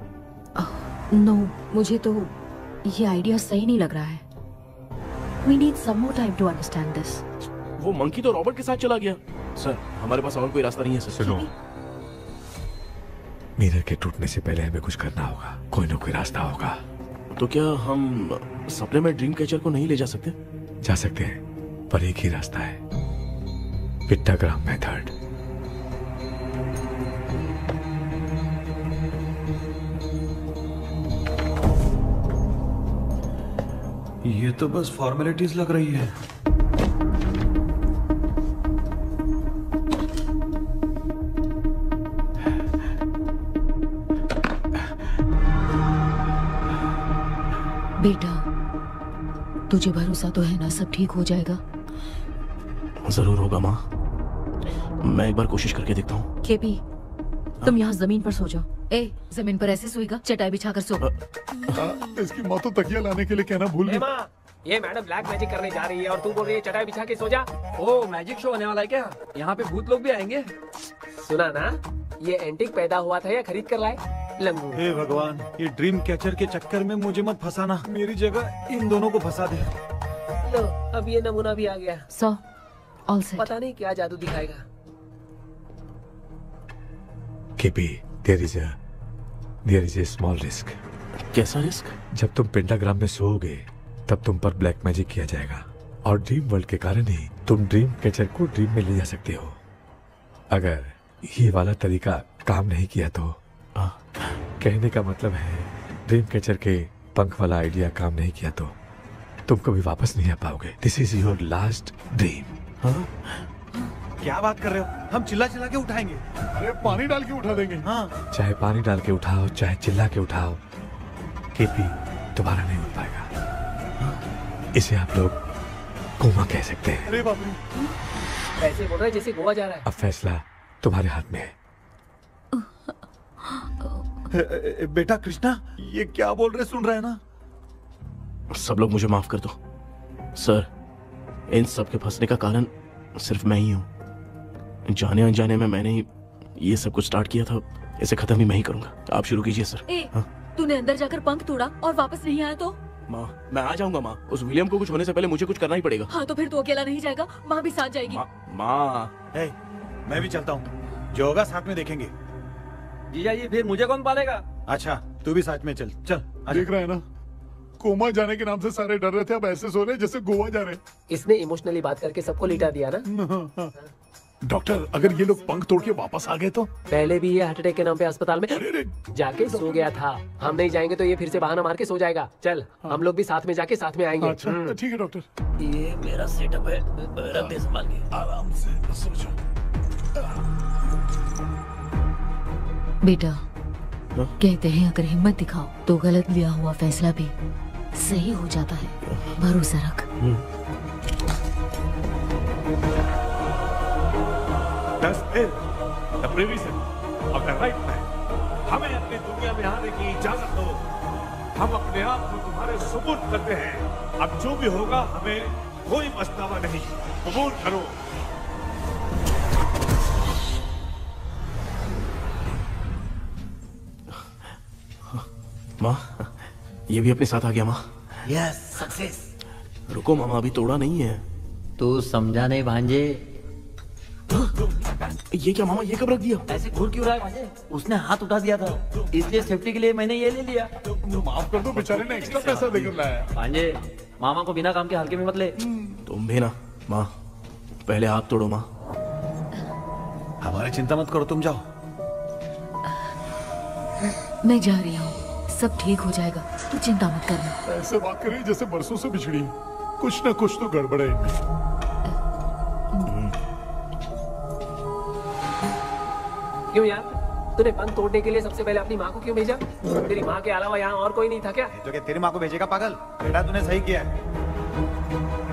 नो मुझे तो ये आइडिया सही नहीं लग रहा है। We need some more time to understand this वो मंकी तो रॉबर्ट के साथ चला गया। सर हमारे पास और कोई रास्ता नहीं है सर। सुनो। मिरर के टूटने से पहले हमें कुछ करना होगा। कोई ना कोई रास्ता होगा। तो क्या हम सपने में ड्रीम कैचर को नहीं ले जा सकते? जा सकते हैं पर एक ही रास्ता है। पिट्टाग्राम मेथड ये तो बस फॉर्मेलिटीज लग रही है। बेटा तुझे भरोसा तो है ना सब ठीक हो जाएगा? ज़रूर होगा माँ। मैं एक बार कोशिश करके देखता हूँ। केपी तुम यहाँ ज़मीन पर सो जाओ। ए ज़मीन पर ऐसे सोएगा चटाई बिछाकर सो। हाँ, इसकी माँ तो तकिया लाने के लिए कहना भूल गई। ये मैडम ब्लैक मैजिक करने जा रही है और तू बोल रही है चटाई बिछा के सो जा। ओ मैजिक शो होने वाला है क्या? यहाँ पे भूत लोग भी आएँगे। सुना ना ये एंटिक पैदा हुआ था या खरीद कर लाए? लंगू हे भगवान ये ड्रीम कैचर के चक्कर में मुझे मत फंसाना। मेरी जगह इन दोनों को फंसा दे। लो अब ये नमूना भी आ गया। सो ऑल सेट पता नहीं क्या जादू दिखाएगा। KP there is there is a small risk कैसा रिस्क जब तुम पेंटाग्राम में सोओगे तब तुम पर ब्लैक मैजिक किया जाएगा। और ड्रीम वर्ल्ड के कारण ही तुम ड्रीम कैचर को ड्रीम में ले जा सकते हो। अगर ये वाला तरीका काम नहीं किया तो? आ, कहने का मतलब है ड्रीम कैचर के पंख वाला आइडिया काम नहीं किया तो तुम कभी वापस नहीं आ पाओगे। This is your last dream क्या बात कर रहे हो? हम चिल्ला चिल्ला के उठाएँगे। अरे पानी डाल के उठा देंगे। हाँ। चाहे पानी डाल के उठाओ चाहे चिल्ला के उठाओ केपी दोबारा नहीं उठ पाएगा। इसे आप लोग कोमा कह सकते हैं। अरे बाप रे। ऐसे बोल रहा है जैसे गोवा जा रहा है। अब फैसला तुम्हारे हाथ में है। बेटा कृष्णा ये क्या बोल रहे सुन रहे हैं ना? सब लोग मुझे माफ़ कर दो। सर इन सब के फंसने का कारण सिर्फ़ मैं ही हूँ। जाने अनजाने में मैंने ये सब कुछ स्टार्ट किया था। इसे खत्म ही मैं ही करूँगा। आप शुरू कीजिए सर ए तूने अंदर जाकर पंख तोड़ा और वापस नहीं आया तो? माँ मैं आ जाऊँगा माँ। उस विलियम को कुछ होने से पहले मुझे कुछ करना ही पड़ेगा। हाँ तो फिर तू अकेला नहीं जाएगा। माँ भी साथ जाएगी। माँ ए, मैं भी चलता हूँ। जो होगा साथ में देखेंगे। जीजा जी फिर मुझे कौन पालेगा? अच्छा तू भी साथ में चल। चल देख रहा है ना? कोमा जाने के नाम से सारे डर रहे थे अब ऐसे सो रहे जैसे गोवा जा रहे इसने इमोशनली बात करके सबको लिटा दिया ना? *laughs* डॉक्टर अगर ये लोग पंख तोड़ के वापस आ गए तो? पहले भी ये हार्ट अटैक के नाम पे अस्पताल में जाके सो गया था। हम नहीं जाएँगे तो ये फिर से बहाना मार के सो जाएगा। चल हम लोग भी साथ में जाके साथ में आएँगे। अच्छा हम्म। ठीक है डॉक्टर। ये मेरा सेटअप है। रख संभाल के। आराम से सो जाओ बेटा कहते हैं अगर हिम्मत दिखाओ तो गलत लिया हुआ फैसला भी सही हो जाता है। भरोसा रख। Thus is the provision of the right man. हमें अपनी दुनिया में आने की इजाज़त दो। हम अपने आप को तुम्हारे सुपुर्द करते हैं। अब जो भी होगा हमें कोई पछतावा नहीं। कबूल करो। माँ ये भी अपने साथ आ गया माँ। यस सक्सेस रुको मामा अभी तोड़ा नहीं है। तू समझा नहीं भांजे। ये क्या मामा ये कब रख दिया? ऐसे घूर क्यों रहा है भांजे उसने हाथ उठा दिया था। इसलिए सेफ्टी के लिए मैंने ये ले लिया। माफ़ कर दो बेचारे ने एक्स्ट्रा पैसा देकर लाया। भांजे मामा को बिना काम के हल्के में मत ले। तुम भी ना माँ पहले हाथ तोड़ो माँ। हमारी चिंता मत करो तुम जाओ। मैं जा रही हूँ। सब ठीक हो जाएगा। तू चिंता मत करना। ऐसे बात कर रही जैसे बरसों से बिछड़ी। कुछ ना कुछ तो गड़बड़ क्यों यार? तूने बंद तोड़ने के लिए सबसे पहले अपनी माँ को क्यों भेजा? तेरी माँ के अलावा यहाँ और कोई नहीं था क्या? तो क्या तेरी माँ को भेजेगा पागल। बेटा, तूने सही किया है।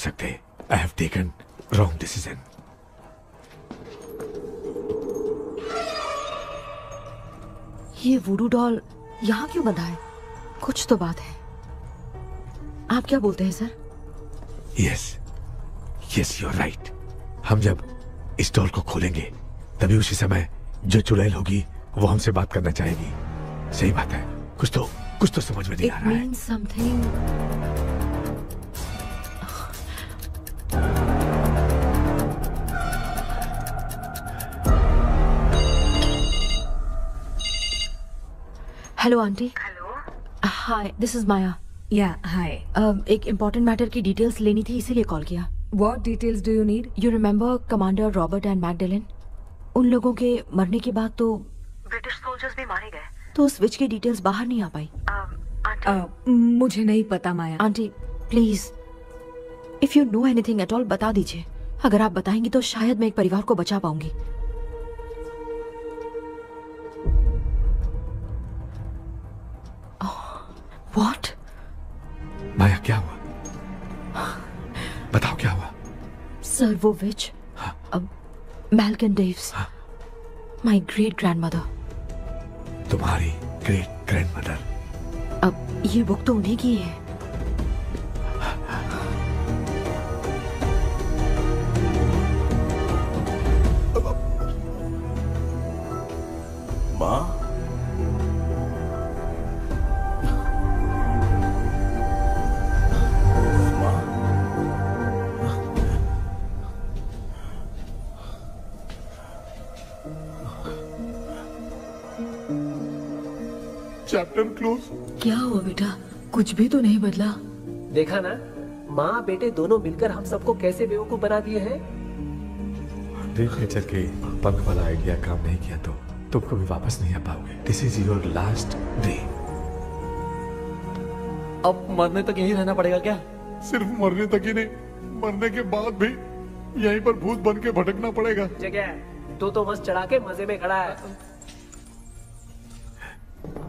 सकते I have taken wrong decision ये वुडू डॉल यहाँ क्यों बंधा है? कुछ तो बात है। आप क्या बोलते हैं sir? Yes yes you are right हम जब इस डॉल को खोलेंगे तभी उसी समय जो चुड़ैल होगी वो हमसे बात करना चाहेगी। सही बात है। कुछ तो कुछ तो समझ में नहीं आ रहा है। Means hello aunty hello hi this is Maya या हाय एक इम्पोर्टेंट मैटर की डिटेल्स लेनी थी इसीलिए कॉल किया। What details do you need? You remember commander Robert and Magdalene उन लोगों के मरने के बाद तो ब्रिटिश सोल्जर्स भी मारे गए। तो स्विच की डिटेल्स बाहर नहीं आ पाई। Uh, मुझे नहीं पता Maya aunty please if you know anything at all बता दीजिए। अगर आप बताएँगी तो शायद मैं एक परिवार को बचा पाऊँगी। व्हाट माया क्या हुआ? बताओ क्या हुआ? सर वो विच अब Malcolm Davies my great grandmother तुम्हारी ग्रेट ग्रैंडमदर अब ये बुक तो उन्हीं की है। माँ? चैप्टर क्लोज क्या हुआ बेटा? कुछ भी तो नहीं बदला। देखा ना माँ बेटे दोनों मिलकर हम सबको कैसे बेवकूफ़ बना दिए हैं? ड्रीम नेचर के पंख वाला आइडिया काम नहीं किया तो तुम कभी वापस नहीं आ पाओगे। This is your last dream अब मरने तक यहीं रहना पड़ेगा क्या? सिर्फ़ मरने तक ही नहीं मरने के बाद भी यहीं पर भूत बन के भटकना पड़ेगा। जगह तू तो बस चढ़ा के मज़े में खड़ा है।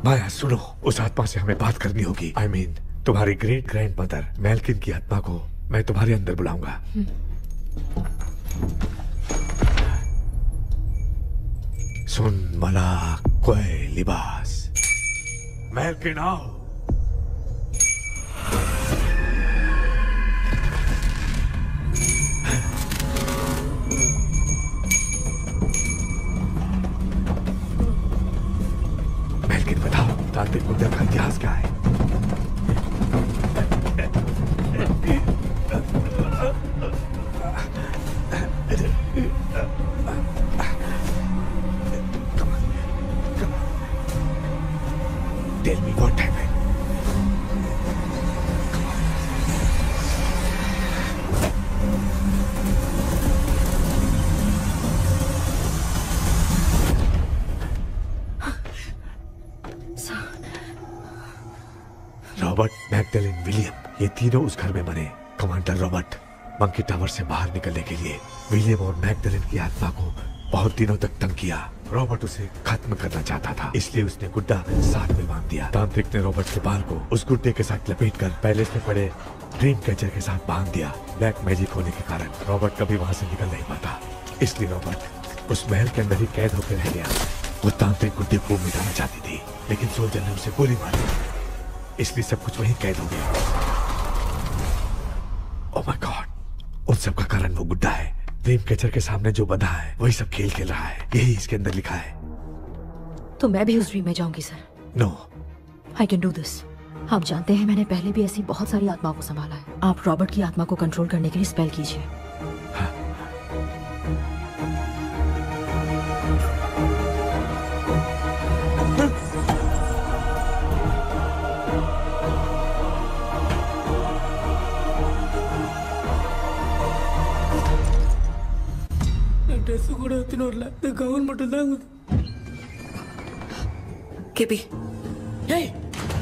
माया सुनो। उस आत्मा से हमें बात करनी होगी। आई I मीन mean, तुम्हारी ग्रेट ग्रैंड मदर मेलकिन की आत्मा को मैं तुम्हारे अंदर बुलाऊँगा। सुन मला कोई लिबास। मेलकिन आओ। बताओ देखो का इतिहास क्या है। तीनों उस घर में बने कमांडर रॉबर्ट, मंकी टावर से बाहर निकलने के लिए विलियम और मैगडलिन की आत्मा को बहुत दिनों तक तंग किया। रॉबर्ट उसे खत्म करना चाहता था, इसलिए उसने गुड्डा साथ में बाँध दिया। तांत्रिक ने रॉबर्ट के बाल को उस गुड्डे के साथ लपेट कर पैलेस में पड़े ड्रीम कैचर के साथ बाँध दिया। ब्लैक मैजिक होने के कारण रॉबर्ट कभी वहाँ से निकल नहीं पाता। इसलिए रॉबर्ट उस महल के अंदर ही कैद होकर रह गया। वो तांत्रिक गुड्डे को मिटाना चाहती थी, लेकिन सोल्जर ने उसे गोली मारी इसलिए सब कुछ वहीं कैद हो गया। ओह माय गॉड उन सब का कारण वो गुड्डा है। ड्रीम कैचर के सामने जो बंधा है वही सब खेल खेल रहा है। यही इसके अंदर लिखा है। तो मैं भी उस ड्रीम में जाऊँगी sir no I can do this आप जानते हैं मैंने पहले भी ऐसी बहुत सारी आत्माओं को संभाला है। आप रॉबर्ट की आत्मा को कंट्रोल करने के लिए स्पेल कीजिए। ஒன்றும் இல்லை இந்த கவுன் மட்டும் தான் கேபி ஏய்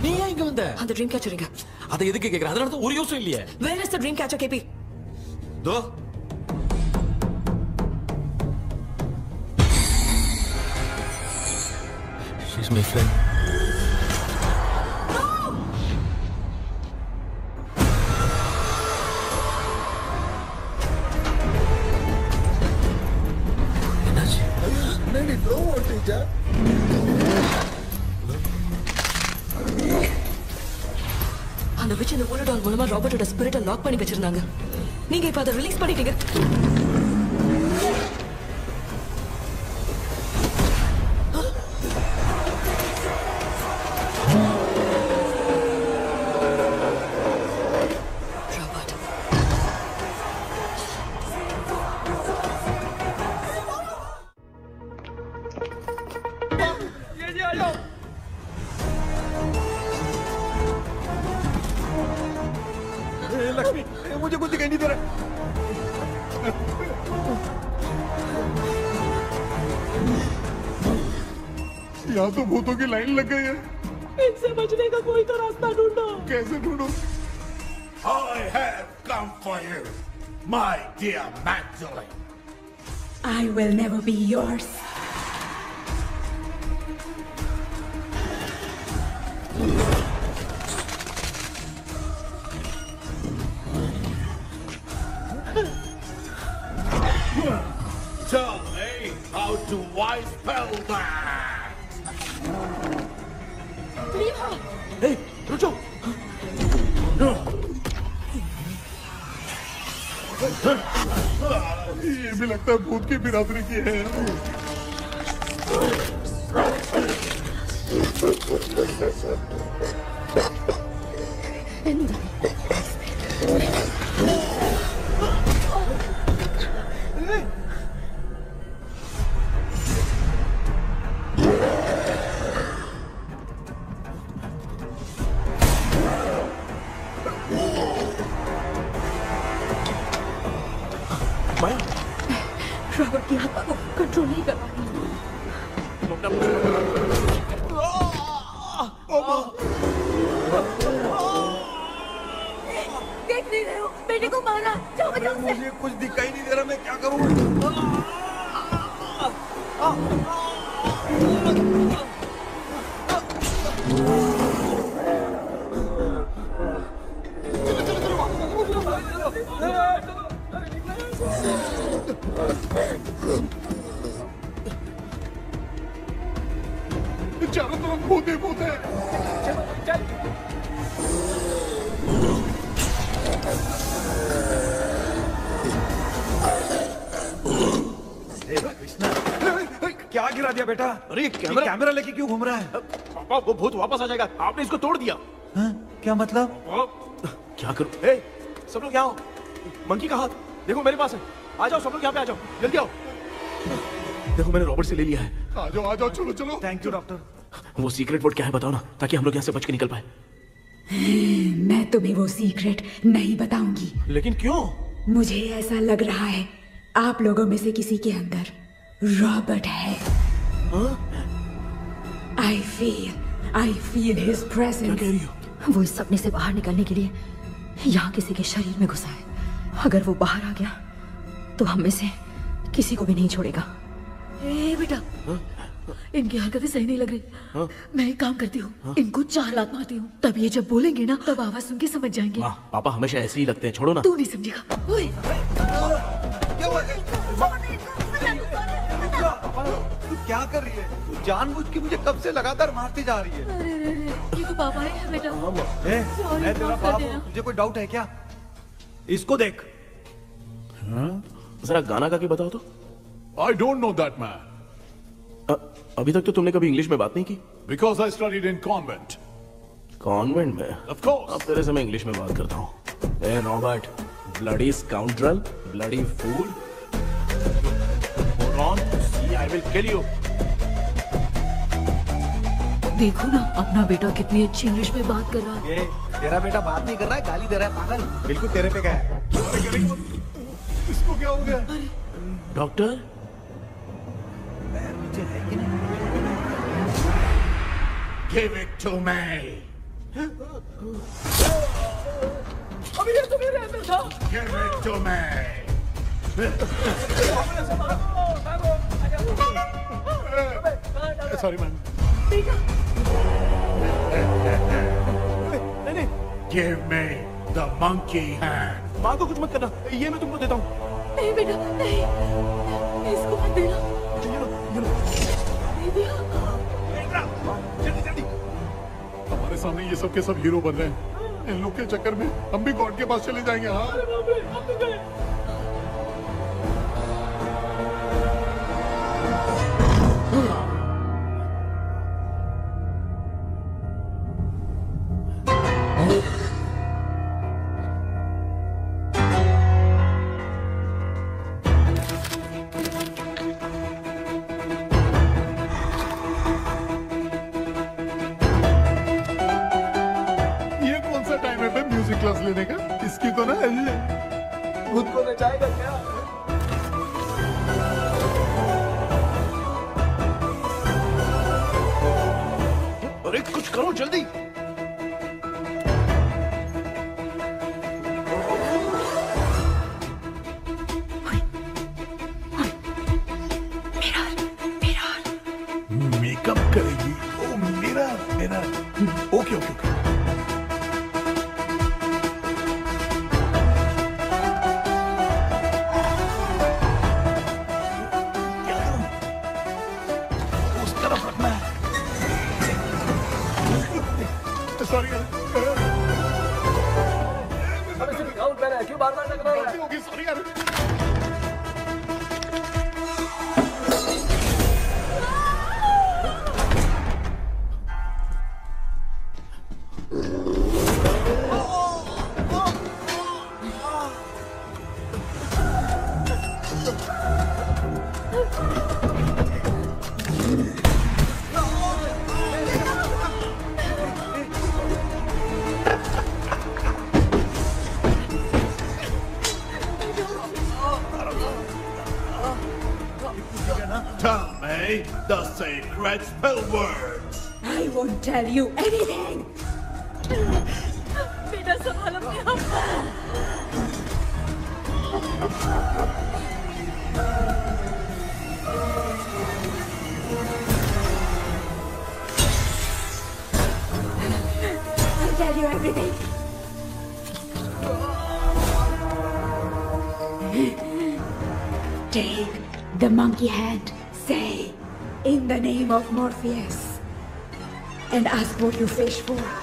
நீ ஏன் இங்க வந்த அந்த ட்ரீம் கேச்சருங்க அதை எதுக்கு கேக்குற அதனால தான் ஒரு யோசனை இல்லையே where is the dream catcher KP தோ She's my friend. ப்ரோ அந்த விச் இந்த ஓலடால் மூலமா ராபர்ட்டோட ஸ்பிரிட்டை லாக் பண்ணி வச்சிருந்தாங்க. நீங்க இப்ப அதை ரிலீஸ் பண்ணிட்டீங்க. भूतों की लाइन लग गई है। इनसे बचने का कोई तो रास्ता ढूंढो। कैसे ढूंढो? आई है come dear Magdalene I will never be yours भूत अरे ये कैमरा कैमरा कैमरा लेके क्यों घूम रहा है? पापा वो भूत वापस आ जाएगा। आपने इसको तोड़ दिया। हाँ? क्या मतलब? क्या करूँ? ए सब लोग यहाँ आओ मंकी का हाथ देखो मेरे पास है। आ जाओ सब लोग यहाँ पे आ जाओ। जल्दी आओ। देखो मैंने रॉबर्ट से ले लिया है। आ जाओ आ जाओ चलो चलो। थैंक यू डॉक्टर वो सीक्रेट वर्ड क्या है बताओ ना ताकि हम लोग यहाँ से बच के निकल पाए। मैं तुम्हें वो सीक्रेट नहीं बताऊँगी। लेकिन क्यों? मुझे ऐसा लग रहा है आप लोगों में से किसी के अंदर रॉबर्ट है। I feel I feel his presence वो इस सपने से बाहर निकलने के लिए यहाँ किसी के शरीर में घुसा है। अगर वो बाहर आ गया तो हम में से किसी को भी नहीं छोड़ेगा। ए बेटा। इनकी हरकतें सही नहीं लग रही। मैं एक काम करती हूँ। इनको चार लात मारती हूँ। तब ये जब बोलेंगे ना तब आवाज़ सुन के समझ जाएँगे। हाँ पापा हमेशा ऐसे ही लगते हैं। छोड़ो ना। तू नहीं समझेगा ओए क्या कर रही है? तू जानबूझ के मुझे कब से लगातार मारती जा रही है? अरे अरे अरे ये तो पापा है बेटा। ए, Sorry, मैं तेरा माफ़ कर बाप देना। तुझे कोई डाउट है क्या? इसको देख। जरा गाना गा के बताओ तो। I don't know that man अभी तक तो तुमने कभी इंग्लिश में बात नहीं की? Because I studied in convent convent में? ऑफ़ कोर्स अब तेरे से मैं इंग्लिश में बात करता हूँ। ए Robert bloody scoundrel bloody fool देखो ना अपना बेटा कितनी अच्छी इंग्लिश में बात कर रहा है। ये तेरा बेटा बात नहीं कर रहा है गाली दे रहा है पागल। बिल्कुल तेरे पे गया इसको क्या हो गया? डॉक्टर? नीचे है कि नहीं? Give it to me. अभी ये तो मेरे अंदर था. Give it to me. *laughs* Sorry ma'am Give me the monkey hand. माँ को कुछ मत करना ये मैं तुमको देता हूँ। नहीं बेटा नहीं। इसको मत देना। ये लो ये लो। जल्दी जल्दी। हमारे सामने ये सब के सब हीरो बन रहे हैं। इन लोग के चक्कर में हम भी गॉड के पास चले जाएँगे हाँ? what you fish for.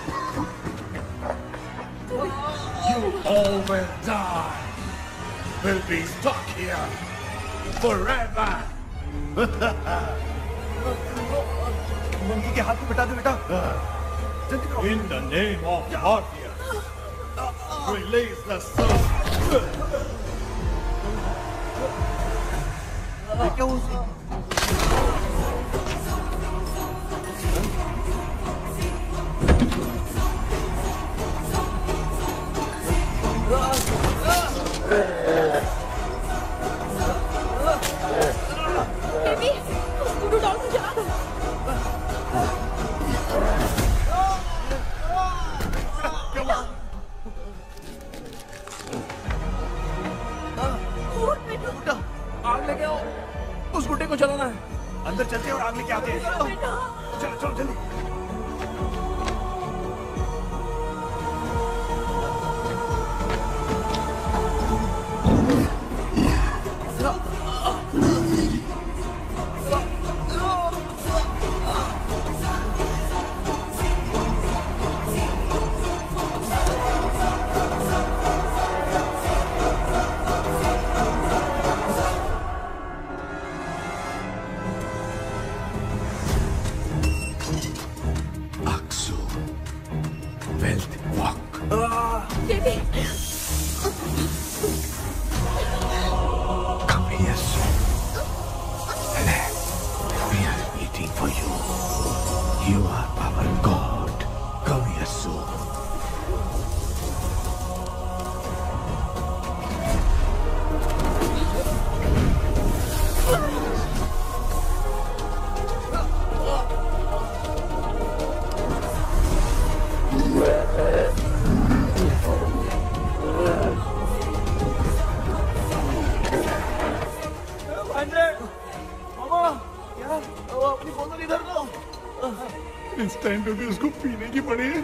इस टाइम पे भी उसको पीने की पड़ी है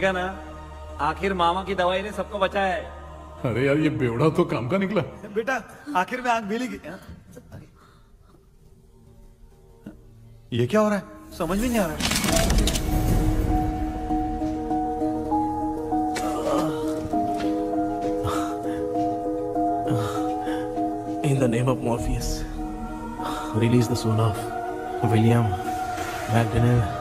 देखा ना आखिर मामा की दवाई ने सबको बचाया है। अरे यार ये बेवड़ा तो काम का निकला। बेटा आखिर में आग मिली गई ये क्या हो रहा है? समझ में नहीं आ रहा है। In the name of Morpheus, release the soul of William Magdalene.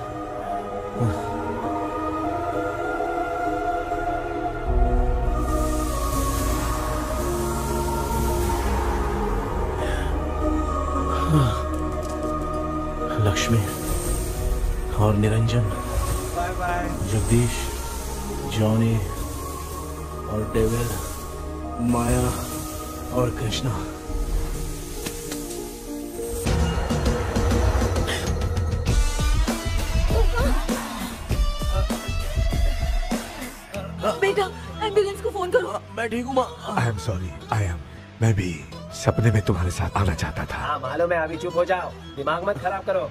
David Maya और कृष्णा। बेटा एंबुलेंस को फ़ोन करो। मैं ठीक हूँ माँ। I am sorry I am मैं भी सपने में तुम्हारे साथ आना चाहता था। हाँ मालूम है अभी चुप हो जाओ। दिमाग मत खराब करो।